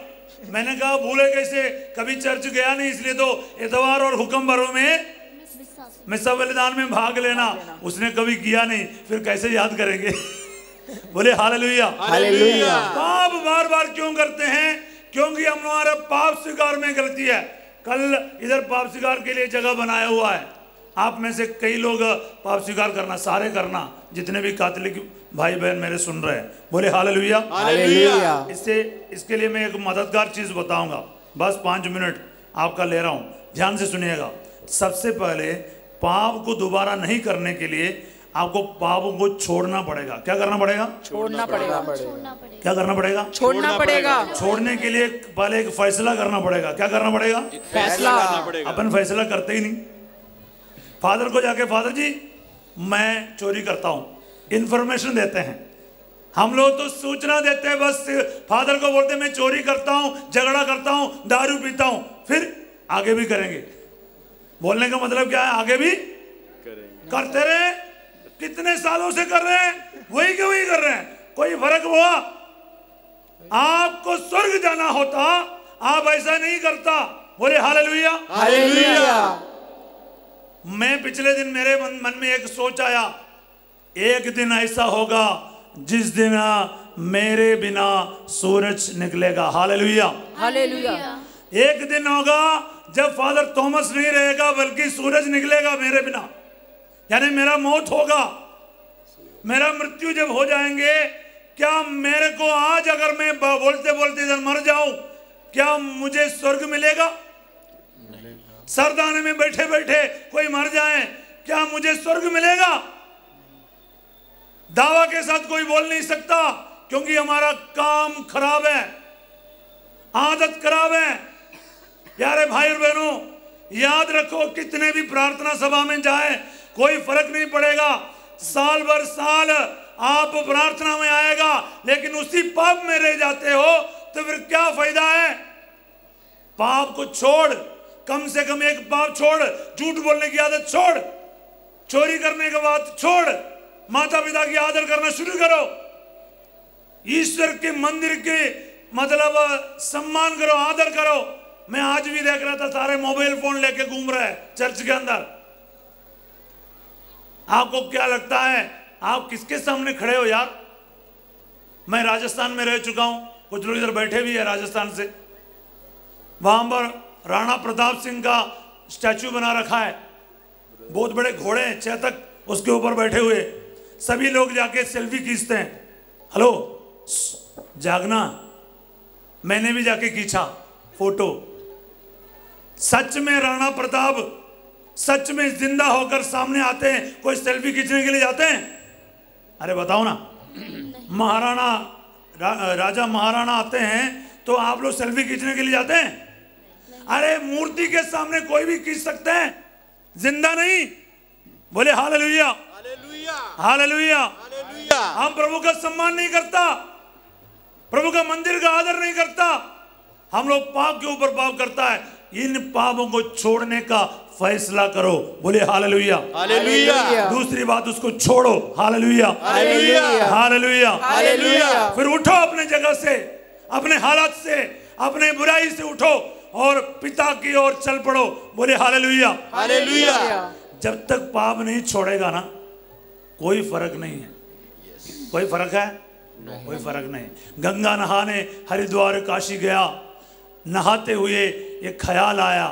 मैंने कहा भूले कैसे? कभी चर्च गया नहीं इसलिए तो इतवार और हुक्म भरों में मिसा बलिदान में भाग लेना। उसने कभी किया नहीं फिर कैसे याद करेंगे? <laughs> बोले Hallelujah पाप बार बार क्यों करते हैं? क्योंकि हम हमारे पाप स्वीकार में गलती है। कल इधर पाप स्वीकार के लिए जगह बनाया हुआ है। आप में से कई लोग पाप स्वीकार करना सारे करना जितने भी कातलिक भाई बहन मेरे सुन रहे हैं। बोले हालेलुया। हालेलुया। इससे इसके लिए मैं एक मददगार चीज़ बताऊँगा। बस पाँच मिनट आपका ले रहा हूँ। ध्यान से सुनिएगा। सबसे पहले पाप को दोबारा नहीं करने के लिए आपको पापों को छोड़ना पड़ेगा। क्या करना पड़ेगा? छोड़ना पड़ेगा। छोड़ना पड़ेगा। क्या करना पड़ेगा? छोड़ना पड़ेगा। छोड़ने के लिए पहले एक फैसला करना पड़ेगा। क्या करना पड़ेगा? फैसला अपन फैसला करते ही नहीं। फादर को जाके फादर जी मैं चोरी करता हूँ। इंफॉर्मेशन देते हैं। हम लोग तो सूचना देते हैं बस फादर को बोलते मैं चोरी करता हूँ झगड़ा करता हूँ दारू पीता हूँ। फिर आगे भी करेंगे। बोलने का मतलब क्या है? आगे भी करते रहे। कितने सालों से कर रहे हैं? वही के वही कर रहे हैं। कोई फ़र्क हुआ? आपको स्वर्ग जाना होता आप ऐसा नहीं करता। बोले हालेलुया। हालेलुया। मैं पिछले दिन मेरे मन, मन में एक सोच आया। एक दिन ऐसा होगा जिस दिन मेरे बिना सूरज निकलेगा। हालेलुया। हालेलुया। एक दिन होगा जब फादर थॉमस नहीं रहेगा बल्कि सूरज निकलेगा मेरे बिना। यानी मेरा मौत होगा। मेरा मृत्यु जब हो जाएँगे क्या मेरे को आज अगर मैं बोलते बोलते इधर मर जाऊँ क्या मुझे स्वर्ग मिलेगा? सरदाने में बैठे बैठे कोई मर जाए क्या मुझे स्वर्ग मिलेगा? दावा के साथ कोई बोल नहीं सकता, क्योंकि हमारा काम खराब है, आदत खराब है। यारे भाई और बहनों, याद रखो, कितने भी प्रार्थना सभा में जाए, कोई फ़र्क नहीं पड़ेगा। साल भर साल आप प्रार्थना में आएगा, लेकिन उसी पाप में रह जाते हो तो फिर क्या फ़ायदा है? पाप को छोड़, कम से कम एक पाप छोड़, झूठ बोलने की आदत छोड़, चोरी करने के बाद छोड़। माता पिता की आदर करना शुरू करो। ईश्वर के मंदिर के मतलब सम्मान करो, आदर करो। मैं आज भी देख रहा था, सारे मोबाइल फ़ोन लेके घूम रहे चर्च के अंदर। आपको क्या लगता है, आप किसके सामने खड़े हो यार? मैं राजस्थान में रह चुका हूँ, कुछ लोग इधर बैठे भी है राजस्थान से। वहाँ पर राणा प्रताप सिंह का स्टैचू बना रखा है। बहुत बड़े घोड़े हैं, चेतक उसके ऊपर बैठे हुए। सभी लोग जाके सेल्फी खींचते हैं। हेलो जागना। मैंने भी जाके खींचा फ़ोटो। सच में राणा प्रताप सच में ज़िंदा होकर सामने आते हैं कोई सेल्फी खींचने के लिए जाते हैं? अरे बताओ ना। महाराणा रा, राजा महाराणा आते हैं तो आप लोग सेल्फी खींचने के लिए जाते हैं? अरे मूर्ति के सामने कोई भी खींच सकते हैं? ज़िंदा नहीं? बोले हालेलुया। हालेलुया हम प्रभु का सम्मान नहीं करता। प्रभु का मंदिर का आदर नहीं करता। हम लोग पाप के ऊपर पाप करता है। इन पापों को छोड़ने का फैसला करो। बोले हालेलुया। हालेलुया। दूसरी बात उसको छोड़ो। हालेलुया। हालेलुया। हालेलुया। हालेलुया। फिर उठो अपने जगह से अपने हालात से अपने बुराई से उठो और पिता की ओर चल पड़ो। बोले हालेलुया। हालेलुया। जब तक पाप नहीं छोड़ेगा ना कोई फ़र्क नहीं है। कोई फ़र्क है? कोई फ़र्क नहीं। गंगा नहाने हरिद्वार काशी गया। नहाते हुए एक ख्याल आया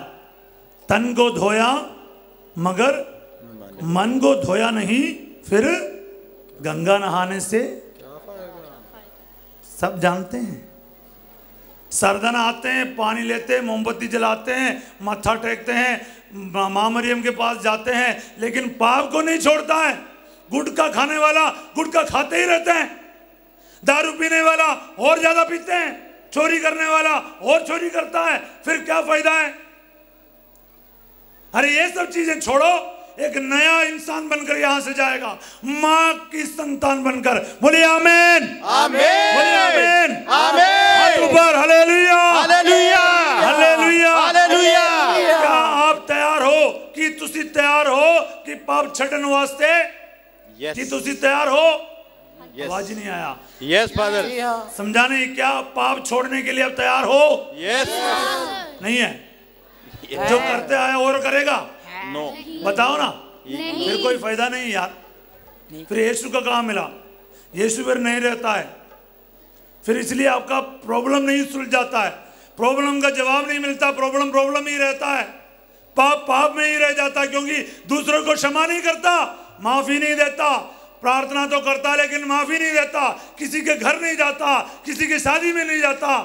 तन को धोया मगर मन को धोया नहीं फिर गंगा नहाने से सब जानते हैं। सरदन आते हैं पानी लेते हैं मोमबत्ती जलाते हैं मत्था टेकते हैं माँ मरियम के पास जाते हैं लेकिन पाप को नहीं छोड़ता है। गुटका खाने वाला गुटका खाते ही रहते हैं। दारू पीने वाला और ज़्यादा पीते हैं। चोरी करने वाला और चोरी करता है। फिर क्या फ़ायदा है? अरे ये सब चीज़ें छोड़ो। एक नया इंसान बनकर यहाँ से जाएगा। माँ की संतान बनकर। बोलिए आमेन। आमेन। बोलिए आमेन। आमेन। ऊपर। हालेलुया। हालेलुया। हालेलुया। हालेलुया। क्या आप तैयार हो कि तुसी तैयार हो कि पाप छटन वास्ते yes. कि तुम तैयार हो? Yes. आवाज़ नहीं आया। Yes, फादर हाँ। समझाने क्या पाप छोड़ने के लिए अब तैयार हो? Yes yes. नहीं है। Yes. जो करते आया और करेगा। No no. बताओ ना। फिर कोई फ़ायदा नहीं यार। नहीं। फिर यीशु का कहा मिला? यीशु फिर नहीं रहता है। फिर इसलिए आपका प्रॉब्लम नहीं सुलझ जाता है। प्रॉब्लम का जवाब नहीं मिलता। प्रॉब्लम प्रॉब्लम ही रहता है। पाप पाप में ही रह जाता है क्योंकि दूसरों को क्षमा नहीं करता। माफ़ी नहीं देता। प्रार्थना तो करता लेकिन माफ़ी नहीं देता। किसी के घर नहीं जाता किसी की शादी में नहीं जाता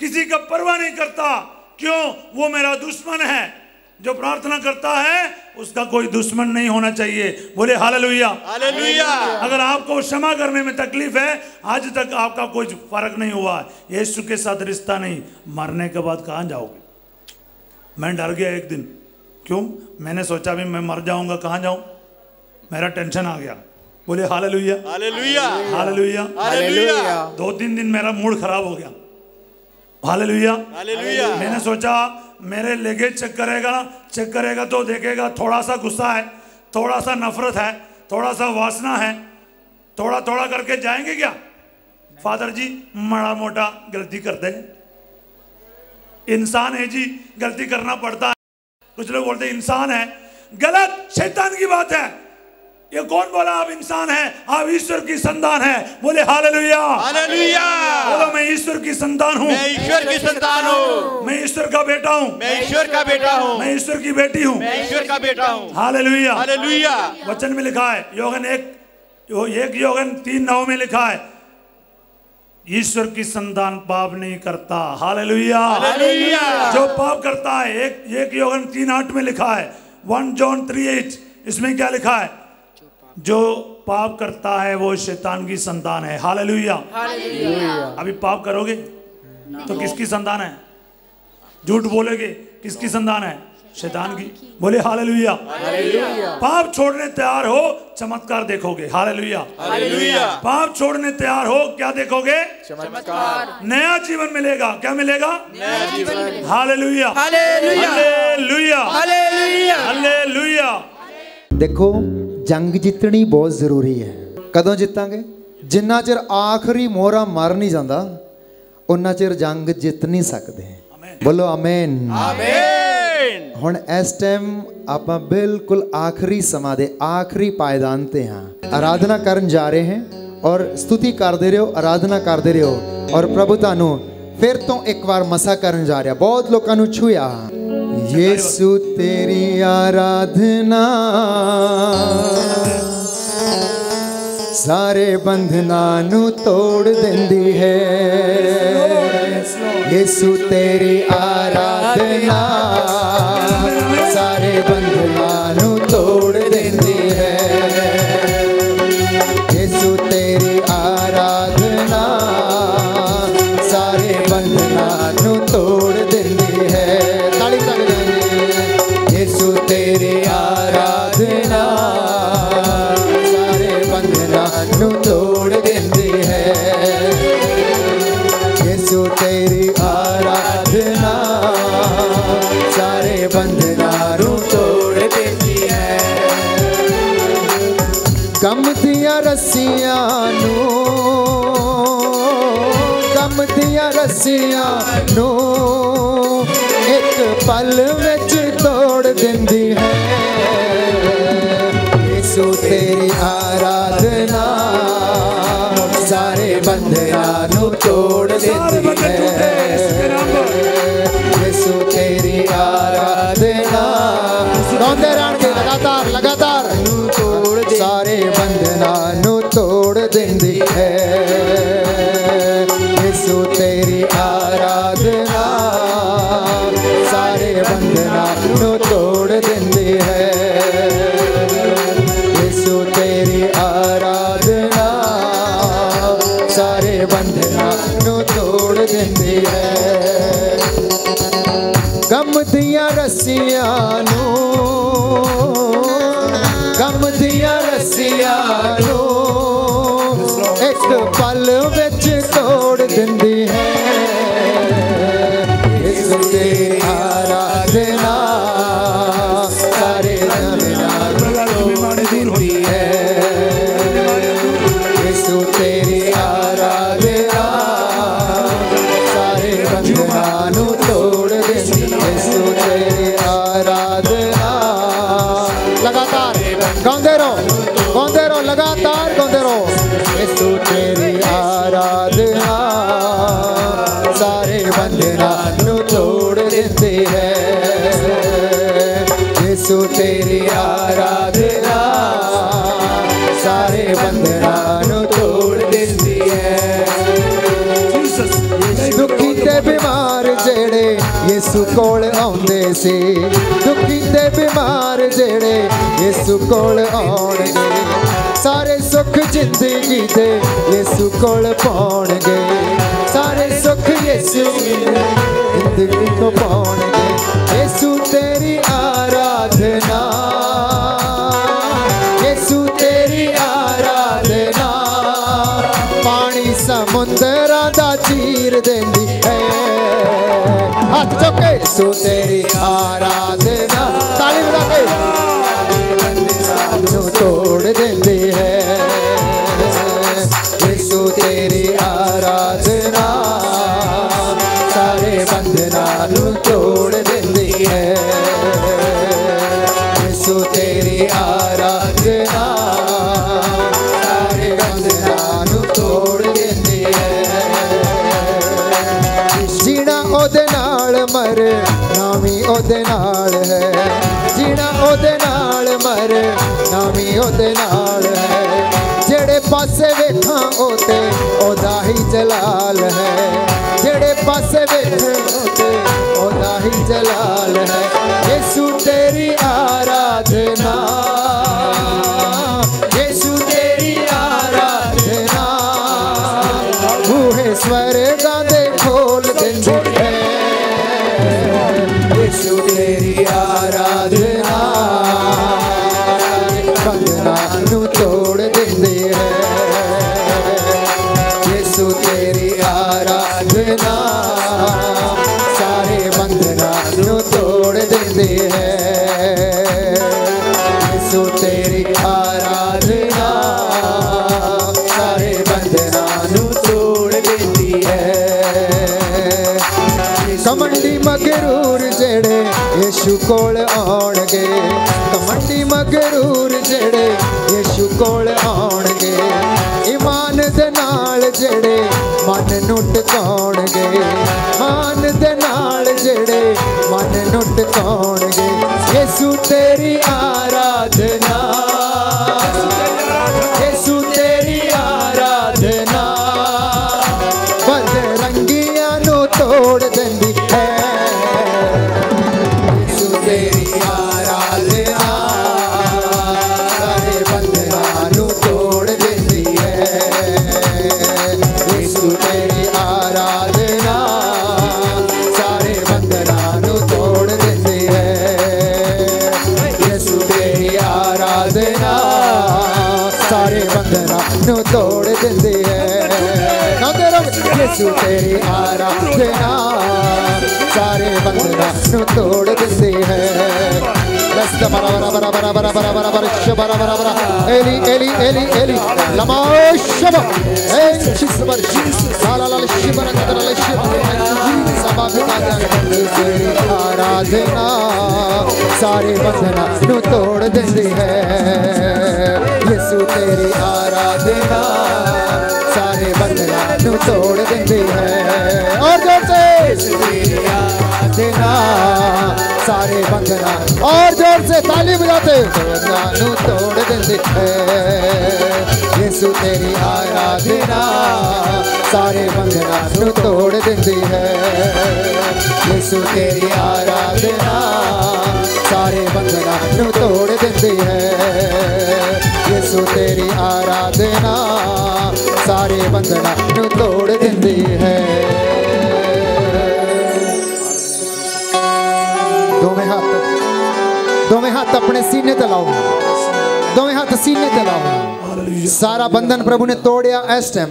किसी का परवाह नहीं करता। क्यों? वो मेरा दुश्मन है। जो प्रार्थना करता है उसका कोई दुश्मन नहीं होना चाहिए। बोले हालेलुया। हालेलुया। अगर आपको क्षमा करने में तकलीफ़ है आज तक आपका कोई फ़र्क नहीं हुआ। यीशु के साथ रिश्ता नहीं। मरने के बाद कहाँ जाओगे? मैं डर गया एक दिन। क्यों? मैंने सोचा भी मैं मर जाऊँगा कहाँ जाऊँ? मेरा टेंशन आ गया। बोले हालेलुया। हालेलुया। हालेलुया। हालेलुया। दो तीन दिन मेरा मूड खराब हो गया। हालेलुया। हालेलुया। मैंने सोचा मेरे लेगे चेक करेगा चेक करेगा तो देखेगा थोड़ा सा गुस्सा है थोड़ा सा नफरत है थोड़ा सा वासना है। थोड़ा थोड़ा करके जाएँगे क्या? फादर जी बड़ा मोटा गलती करते हैं इंसान है जी गलती करना पड़ता है। कुछ लोग बोलते इंसान है। गलत शैतान की बात है। ये कौन बोला आप इंसान है? आप ईश्वर की संतान है। बोले हालेलुया। हालेलुया। बोलो मैं ईश्वर की संतान हूँ। मैं ईश्वर की संतान हूँ। मैं ईश्वर का बेटा हूँ। मैं ईश्वर का बेटा हूँ। मैं ईश्वर की बेटी हूँ। मैं ईश्वर का बेटा हूँ। हालेलुया। हालेलुया। वचन में लिखा है योगन एक यो, एक योगन तीन नौ में लिखा है ईश्वर की संतान पाप नहीं करता। हालेलुया। हालेलुया। जो पाप करता है एक एक योगन तीन आठ में लिखा है वन जॉन थ्री एट इसमें क्या लिखा है जो पाप करता है वो शैतान की संतान है। हालेलुया। अभी पाप करोगे? तो किसकी संतान है? झूठ बोलोगे? किसकी संतान है? शैतान की। बोले हालेलुया। पाप छोड़ने तैयार हो चमत्कार देखोगे। हालेलुया। हालेलुया। पाप छोड़ने तैयार हो क्या देखोगे? चमत्कार। नया जीवन मिलेगा। क्या मिलेगा? Hallelujah hallelujah. हालेलुया। हालेलुया। ਦੇਖੋ ਜੰਗ ਜਿੱਤਣੀ ਬਹੁਤ ਜ਼ਰੂਰੀ ਹੈ। ਕਦੋਂ ਜਿੱਤਾਂਗੇ? ਜਿੰਨਾ ਚਿਰ ਆਖਰੀ ਮੋਹਰਾ ਮਰ ਨਹੀਂ ਜਾਂਦਾ ਉਹਨਾਂ ਚਿਰ ਜੰਗ ਜਿੱਤ ਨਹੀਂ ਸਕਦੇ। ਬੋਲੋ ਆਮੇਨ ਆਮੇਨ ਹੁਣ ਇਸ ਟਾਈਮ ਆਪਾਂ ਬਿਲਕੁਲ ਆਖਰੀ ਸਮਾਂ ਦੇ ਆਖਰੀ ਪਾਇਦਾਨ ਤੇ ਹਾਂ। ਅਰਾਧਨਾ ਕਰਨ ਜਾ ਰਹੇ ਹਾਂ ਔਰ ਸਤੁਤੀ ਕਰਦੇ ਰਹੋ ਅਰਾਧਨਾ ਕਰਦੇ ਰਹੋ ਔਰ ਪ੍ਰਭੂ ਤੁਹਾਨੂੰ ਫਿਰ ਤੋਂ ਇੱਕ ਵਾਰ ਮਸਾ ਕਰਨ ਜਾ ਰਿਹਾ। ਬਹੁਤ ਲੋਕਾਂ ਨੂੰ ਛੁਇਆ यीशु तेरी आराधना। सारे बंधना नु तोड़ देंदी है। यीशु तेरी आराधना। सारे बंधना ਸਾਰੇ ਬੰਧਨਾਂ ਨੂੰ ਤੋੜ ਦਿੰਦੀ ਹੈ। ਗਮ ਦੀਆਂ ਰੱਸੀਆਂ ਨੂੰ ਸੀ ਦੁਖੀ ਤੇ ਬਿਮਾਰ ਜਿਹੜੇ ਯਿਸੂ ਕੋਲ ਆਉਣਗੇ ਸਾਰੇ ਸੁੱਖ ਜ਼ਿੰਦਗੀ ਦੇ ਯਿਸੂ ਕੋਲ ਪਾਉਣਗੇ ਸਾਰੇ ਸੁੱਖ ਯਿਸੂ ਜ਼ਿੰਦਗੀ ਕੋ ਪਾਉਣਗੇ ਯਿਸੂ ਤੇਰੀ ਆਰਾਧਨਾ ਯਿਸੂ ਤੇਰੀ ਆਰਾਧਨਾ ਪਾਣੀ ਸਮੁੰਦਰਾਂ ਦਾ ਚੀਰ ਦਿੰਦੀ ਹੈ ਹੱਥ ਚੁੱਕ ਕੇ ਸੋ ਤੇਰੀ Hara जलाल है। ਯਿਸੂ ਕੋਲ ਆਉਣਗੇ। ਕਮੰਡੀ ਮਗਰੂਰ ਜਿਹੜੇ ਯਿਸੂ ਕੋਲ ਆਉਣਗੇ। ਇਮਾਨ ਦੇ ਨਾਲ ਜਿਹੜੇ ਮਨ ਨੂੰ ਟਿਕਾਉਣਗੇ। ਮਾਨ ਦੇ ਨਾਲ ਜਿਹੜੇ ਮਨ ਨੂੰ ਟਿਕਾਉਣਗੇ। ਯਿਸੂ ਤੇਰੀ ਆਰਾਧਨਾ to तेरी ਸਾਰੇ ਬੰਦਨਾਂ ਨੂੰ ਤੋੜ ਦਿੰਦੀ ਹੈ Lesta bara bara bara bara bara bara bara bara shaba bara bara bara Eli Eli Eli Eli lama shaba Hey shisbar la la la shibara kadra la shib sabah ka ਤੇਰੀ ਆਰਾਧਨਾ ਸਾਰੇ ਬੰਧਨਾਂ ਨੂੰ ਤੋੜ ਦਿੰਦੀ ਹੈ ਯਿਸੂ ਤੇਰੀ ਆਰਾਧਨਾ ਸਾਰੇ ਬੰਧਨਾਂ ਨੂੰ ਤੋੜ ਦਿੰਦੀ ਹੈ ਔਰ ਜੋਰ ਸੇ श्री आराधना सारे बंधना और ज़ोर से ताली बजाते बंधनों तोड़ देते यीशु तेरी आराधना, सारे बंगना नु तोड़ देती है। यीशु तेरी आराधना, सारे बंगना नु तोड़ देती है। यीशु तेरी आराधना, सारे बंधना नु तोड़ देती है। ਦੋਵੇਂ ਹੱਥ ਦੋਵੇਂ ਹੱਥ ਆਪਣੇ ਸੀਨੇ ਤੇ ਲਾਓ ਦੋਵੇਂ ਹੱਥ ਸੀਨੇ ਤੇ ਲਾਓ ਸਾਰਾ ਬੰਧਨ ਪ੍ਰਭੂ ਨੇ ਤੋੜਿਆ ਇਸ ਟਾਈਮ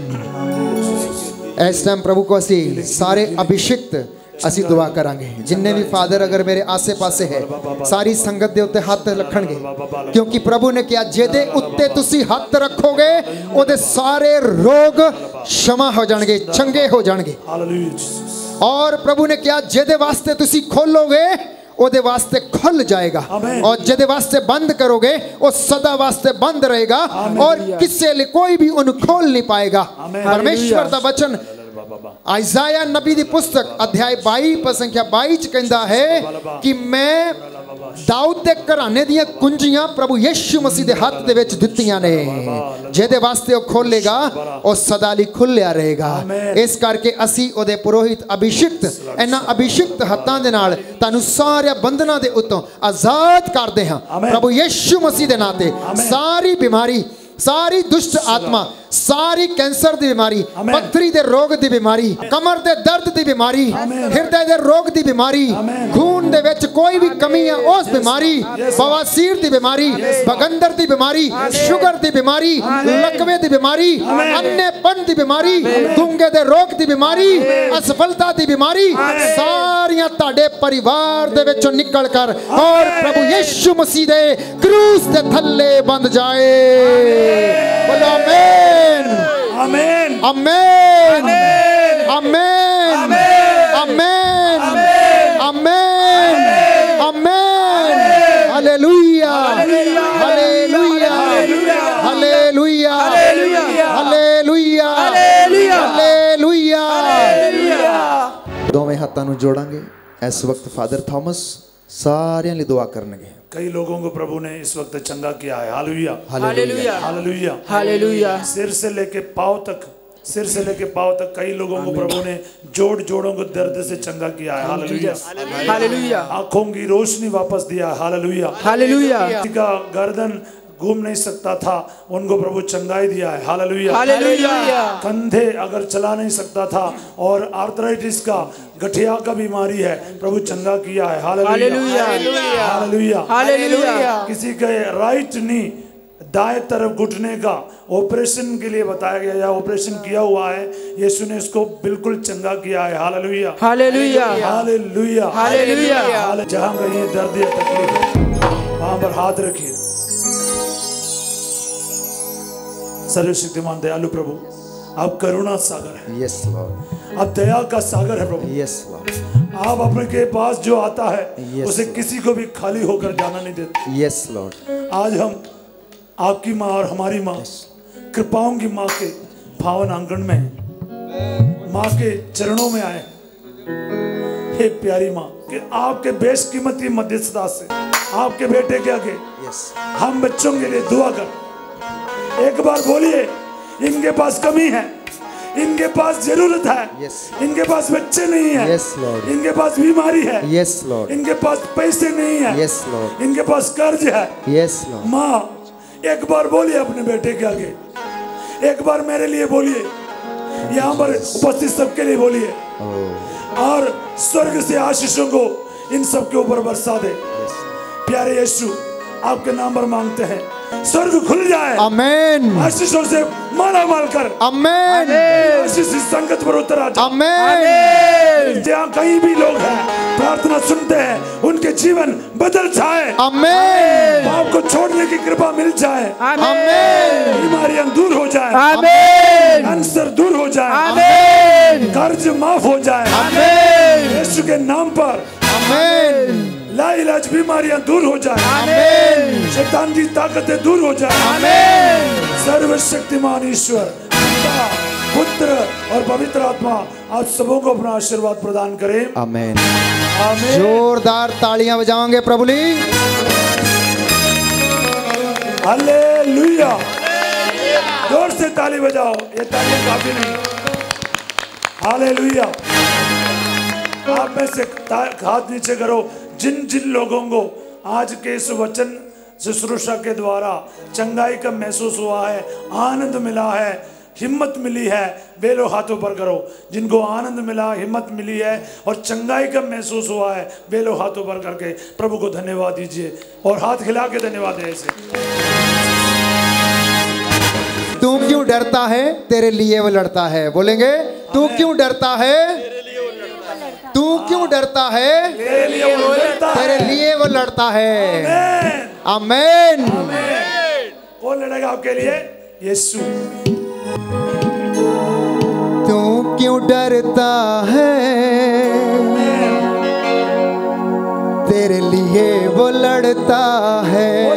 ਇਸ ਟਾਈਮ ਪ੍ਰਭੂ ਕੋ ਅਸੀਂ ਸਾਰੇ ਅਭਿਸ਼ਿਕਤ ਅਸੀਂ ਦੁਆ ਕਰਾਂਗੇ ਜਿੰਨੇ ਵੀ ਫਾਦਰ ਅਗਰ ਮੇਰੇ ਆਸੇ-ਪਾਸੇ ਹੈ ਸਾਰੀ ਸੰਗਤ ਦੇ ਉੱਤੇ ਹੱਥ ਰੱਖਣਗੇ ਕਿਉਂਕਿ ਪ੍ਰਭੂ ਨੇ ਕਿਹਾ ਜਿਹਦੇ ਉੱਤੇ ਤੁਸੀਂ ਹੱਥ ਰੱਖੋਗੇ ਉਹਦੇ ਸਾਰੇ ਰੋਗ ਸ਼ਮਾ ਹੋ ਜਾਣਗੇ ਚੰਗੇ ਹੋ ਜਾਣਗੇ ਔਰ ਪ੍ਰਭੂ ਨੇ ਕਿਹਾ ਜਿਹਦੇ ਵਾਸਤੇ ਤੁਸੀਂ ਖੋਲੋਗੇ ओदे वास्ते खुल जाएगा। और जदे वास्ते बंद करोगे वो सदा वास्ते बंद रहेगा और किससे लिए कोई भी उन खोल नहीं पाएगा। परमेश्वर का वचन आइजाया नबी की पुस्तक अध्याय 22 पर संख्या 22 कहता है कि मैं ਦਾਊਦ ਦੇ ਘਰਾਣੇ ਦੀਆਂ ਕੁੰਜੀਆਂ ਪ੍ਰਭੂ ਯਿਸੂ ਮਸੀਹ ਦੇ ਹੱਥ ਦੇ ਵਿੱਚ ਦਿੱਤੀਆਂ ਨੇ। ਜਿਹਦੇ ਵਾਸਤੇ ਉਹ ਖੋਲੇਗਾ ਉਹ ਸਦਾ ਲਈ ਖੁੱਲਿਆ ਰਹੇਗਾ। ਇਸ ਕਰਕੇ ਅਸੀਂ ਉਹਦੇ ਪੁਰੋਹਿਤ ਅਭਿਸ਼ਿਕਤ ਇਹਨਾਂ ਅਭਿਸ਼ਿਕਤ ਹੱਥਾਂ ਦੇ ਨਾਲ ਤੁਹਾਨੂੰ ਸਾਰੇ ਬੰਧਨਾਂ ਦੇ ਉੱਤੋਂ ਆਜ਼ਾਦ ਕਰਦੇ ਹਾਂ। ਪ੍ਰਭੂ ਯਿਸੂ ਮਸੀਹ ਦੇ ਨਾਂ ਤੇ ਸਾਰੀ ਬਿਮਾਰੀ ਸਾਰੀ ਦੁਸ਼ਟ ਆਤਮਾ ਸਾਰੀ ਕੈਂਸਰ ਦੀ ਬਿਮਾਰੀ। ਪੱਥਰੀ ਦੇ ਰੋਗ ਦੀ ਬਿਮਾਰੀ ਕਮਰ ਦੇ ਦਰਦ ਦੀ ਬਿਮਾਰੀ ਹਿਰਦੇ ਦੇ ਰੋਗ ਦੀ ਬਿਮਾਰੀ ਖੂਨ ਦੇ ਵਿੱਚ ਕੋਈ ਵੀ ਕਮੀ ਹੈ ਉਸ ਬਿਮਾਰੀ ਬਵਾਸੀਰ ਦੀ ਬਿਮਾਰੀ ਬਗੰਦਰ ਦੀ ਬਿਮਾਰੀ ਸ਼ੂਗਰ ਦੀ ਬਿਮਾਰੀ ਲਕਵੇ ਦੀ ਬਿਮਾਰੀ ਅੰਨੇਪਨ ਦੀ ਬਿਮਾਰੀ ਗੁੰਗੇ ਦੇ ਰੋਗ ਦੀ ਬਿਮਾਰੀ ਅਸਫਲਤਾ ਦੀ ਬਿਮਾਰੀ ਸਾਰੀਆਂ ਤੁਹਾਡੇ ਪਰਿਵਾਰ ਦੇ ਵਿੱਚੋਂ ਨਿਕਲ ਕਰ ਔਰ ਪ੍ਰਭੂ ਯਿਸੂ ਮਸੀਹ ਦੇ ਕਰੂਸ ਦੇ ਥੱਲੇ ਬੰਦ ਜਾਏ ਬੋਲੋ ਆਮੇਨ आमीन Amen. Amen. Amen. Amen. Amen. Hallelujah. Hallelujah. Hallelujah. Hallelujah. Hallelujah. ਦੋਵੇਂ ਹੱਥਾਂ ਨੂੰ ਜੋੜਾਂਗੇ ਇਸ ਵਕਤ ਫਾਦਰ ਥਾਮਸ ਸਾਰਿਆਂ ਲਈ ਦੁਆ ਕਰਨਗੇ कई लोगों को प्रभु ने इस वक्त चंगा किया है। हालेलुया। हालेलुया। हालेलुया। हालेलुया। सिर से लेके पाव तक सिर से लेके पाव तक कई लोगों को प्रभु ने जोड़ जोड़ों को दर्द से चंगा किया है। हालेलुया। हालेलुया। आँखों की रोशनी वापस दिया हालेलुया। हालेलुया। का गर्दन घूम नहीं सकता था उनको प्रभु चंगाई दिया है। हालेलुया। Hallelujah. कंधे अगर चला नहीं सकता था और आर्थराइटिस का गठिया का बीमारी है प्रभु चंगा किया है। हालेलुया। Hallelujah. हालेलुया। किसी के राइट नी दाएँ तरफ़ घुटने का ऑपरेशन के लिए बताया गया या ऑपरेशन किया हुआ है यीशु ने इसको बिल्कुल चंगा किया है। हालेलुया. हालेलुया। Hallelujah. हाले- जहाँ कहीं दर्द या तकलीफ़ वहाँ पर हाथ रखिए। सर्वशक्तिमान दयालु प्रभु आप करुणा सागर है। यस लॉर्ड आप दया का सागर है प्रभु। यस लॉर्ड आप अपने के पास जो आता है Yes, उसे किसी को भी खाली होकर जाना नहीं देते। यस लॉर्ड आज हम आपकी माँ और हमारी माँ yes. कृपाओं की माँ के भावन आँगन में हैं। माँ के चरणों में आए हे। प्यारी माँ कि आपके बेशकीमती मध्यस्थता से आपके बेटे के आगे यस हम बच्चों के लिए दुआ कर। एक बार बोलिए इनके पास कमी है। इनके पास ज़रूरत है। Yes. इनके पास बच्चे नहीं है। Yes, Lord. इनके पास बीमारी है। लॉर्ड इनके पास पैसे नहीं है। लॉर्ड इनके पास कर्ज है। लॉर्ड माँ एक बार बोलिए अपने बेटे के आगे। एक बार मेरे लिए बोलिए। यहाँ पर उपस्थित सबके लिए बोलिए। Oh. और स्वर्ग से आशीषों को इन सब के ऊपर बरसा दे। Yes. प्यारे यीशु आपके नाम पर मांगते हैं। स्वर्ग खुल जाए। आमेन आशीषों से माला माल कर। आमेन आशीष इस संगत पर उतर आ जाए आमेन। जहाँ कहीं भी लोग हैं प्रार्थना सुनते हैं उनके जीवन बदल जाए। आमेन पाप को छोड़ने की कृपा मिल जाए। आमेन बीमारियाँ दूर हो जाए। Amen. कैंसर दूर हो जाए। Amen. कर्ज माफ़ हो जाए। Amen. यीशु के नाम पर। आमेन लाइलाज बीमारियाँ दूर हो जाए. शैतान की ताकतें दूर हो जाए. सर्वशक्तिमान ईश्वर पिता पुत्र और पवित्र आत्मा आप सबों को अपना आशीर्वाद प्रदान करें। आमेन। आमीन। जोरदार तालियाँ बजाओगे प्रभु ली हालेलुया। ज़ोर से ताली बजाओ। ये तालियाँ काफ़ी नहीं। हालेलुया। आप में से हाथ नीचे करो। जिन जिन लोगों को आज के इस वचन शुश्रूषा के द्वारा चंगाई का महसूस हुआ है आनंद मिला है हिम्मत मिली है वे लोग हाथों पर करो। जिनको आनंद मिला हिम्मत मिली है और चंगाई का महसूस हुआ है वे लोग हाथों पर करके प्रभु को धन्यवाद दीजिए और हाथ खिला के धन्यवाद दें इसे। तू क्यों डरता है? तेरे लिए वो लड़ता है। बोलेंगे तू क्यों डरता है? तू क्यों डरता है? तेरे लिए वो लड़ता है। आमीन। आमेन। कौन लड़ेगा आपके लिए? यीशु। तू क्यों डरता है? तेरे लिए वो लड़ता है।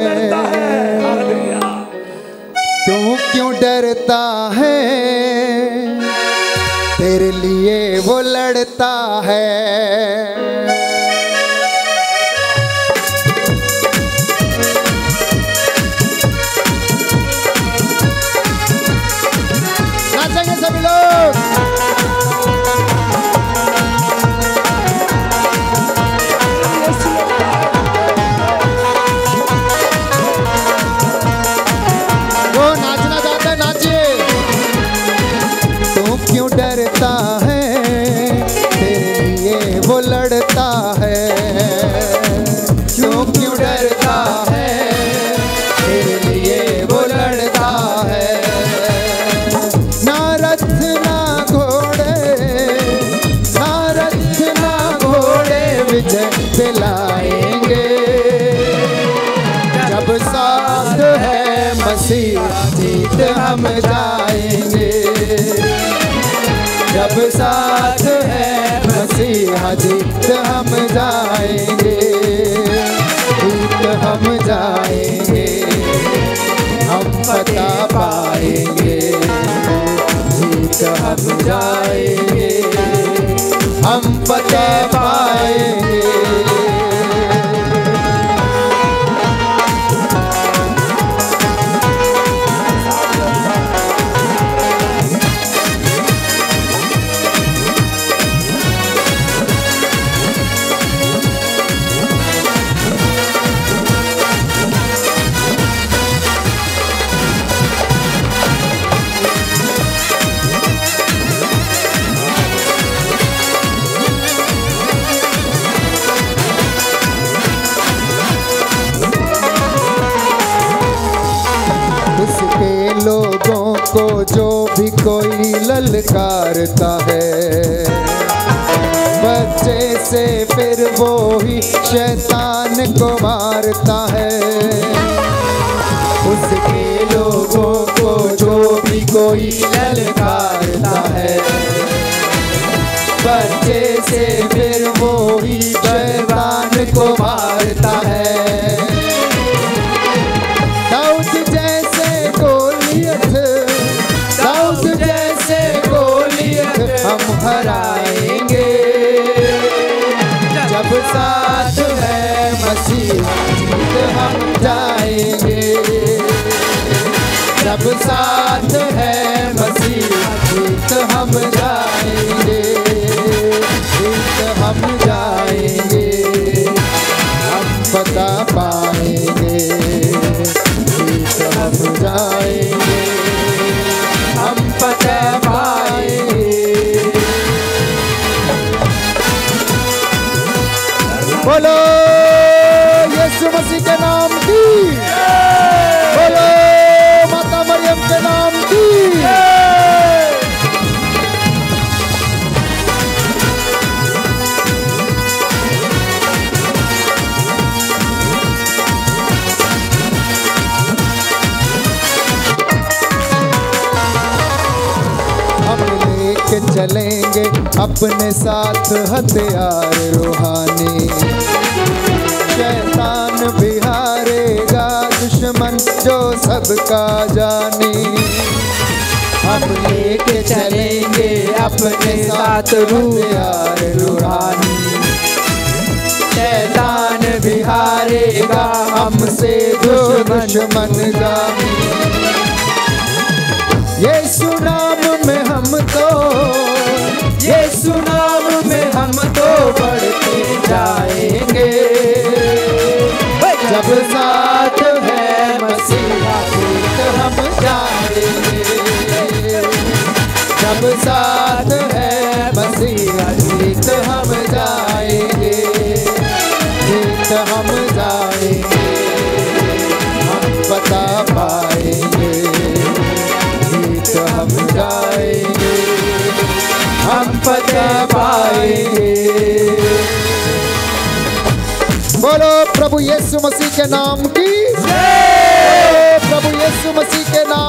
तू क्यों डरता है? तेरे लिए वो लड़ता है। बता पाएँगे। जीत हम जाएँगे। हम फतेह पाएँगे। अपने साथ यार रूहानी। शैतान बिहारेगा, हमसे जो दुश्मन का ये सुनाम में हम तो ये सुनाम में हम तो बढ़ते जाएँगे। जब सा यीशु मसीह के नाम की। प्रभु यीशु मसीह के नाम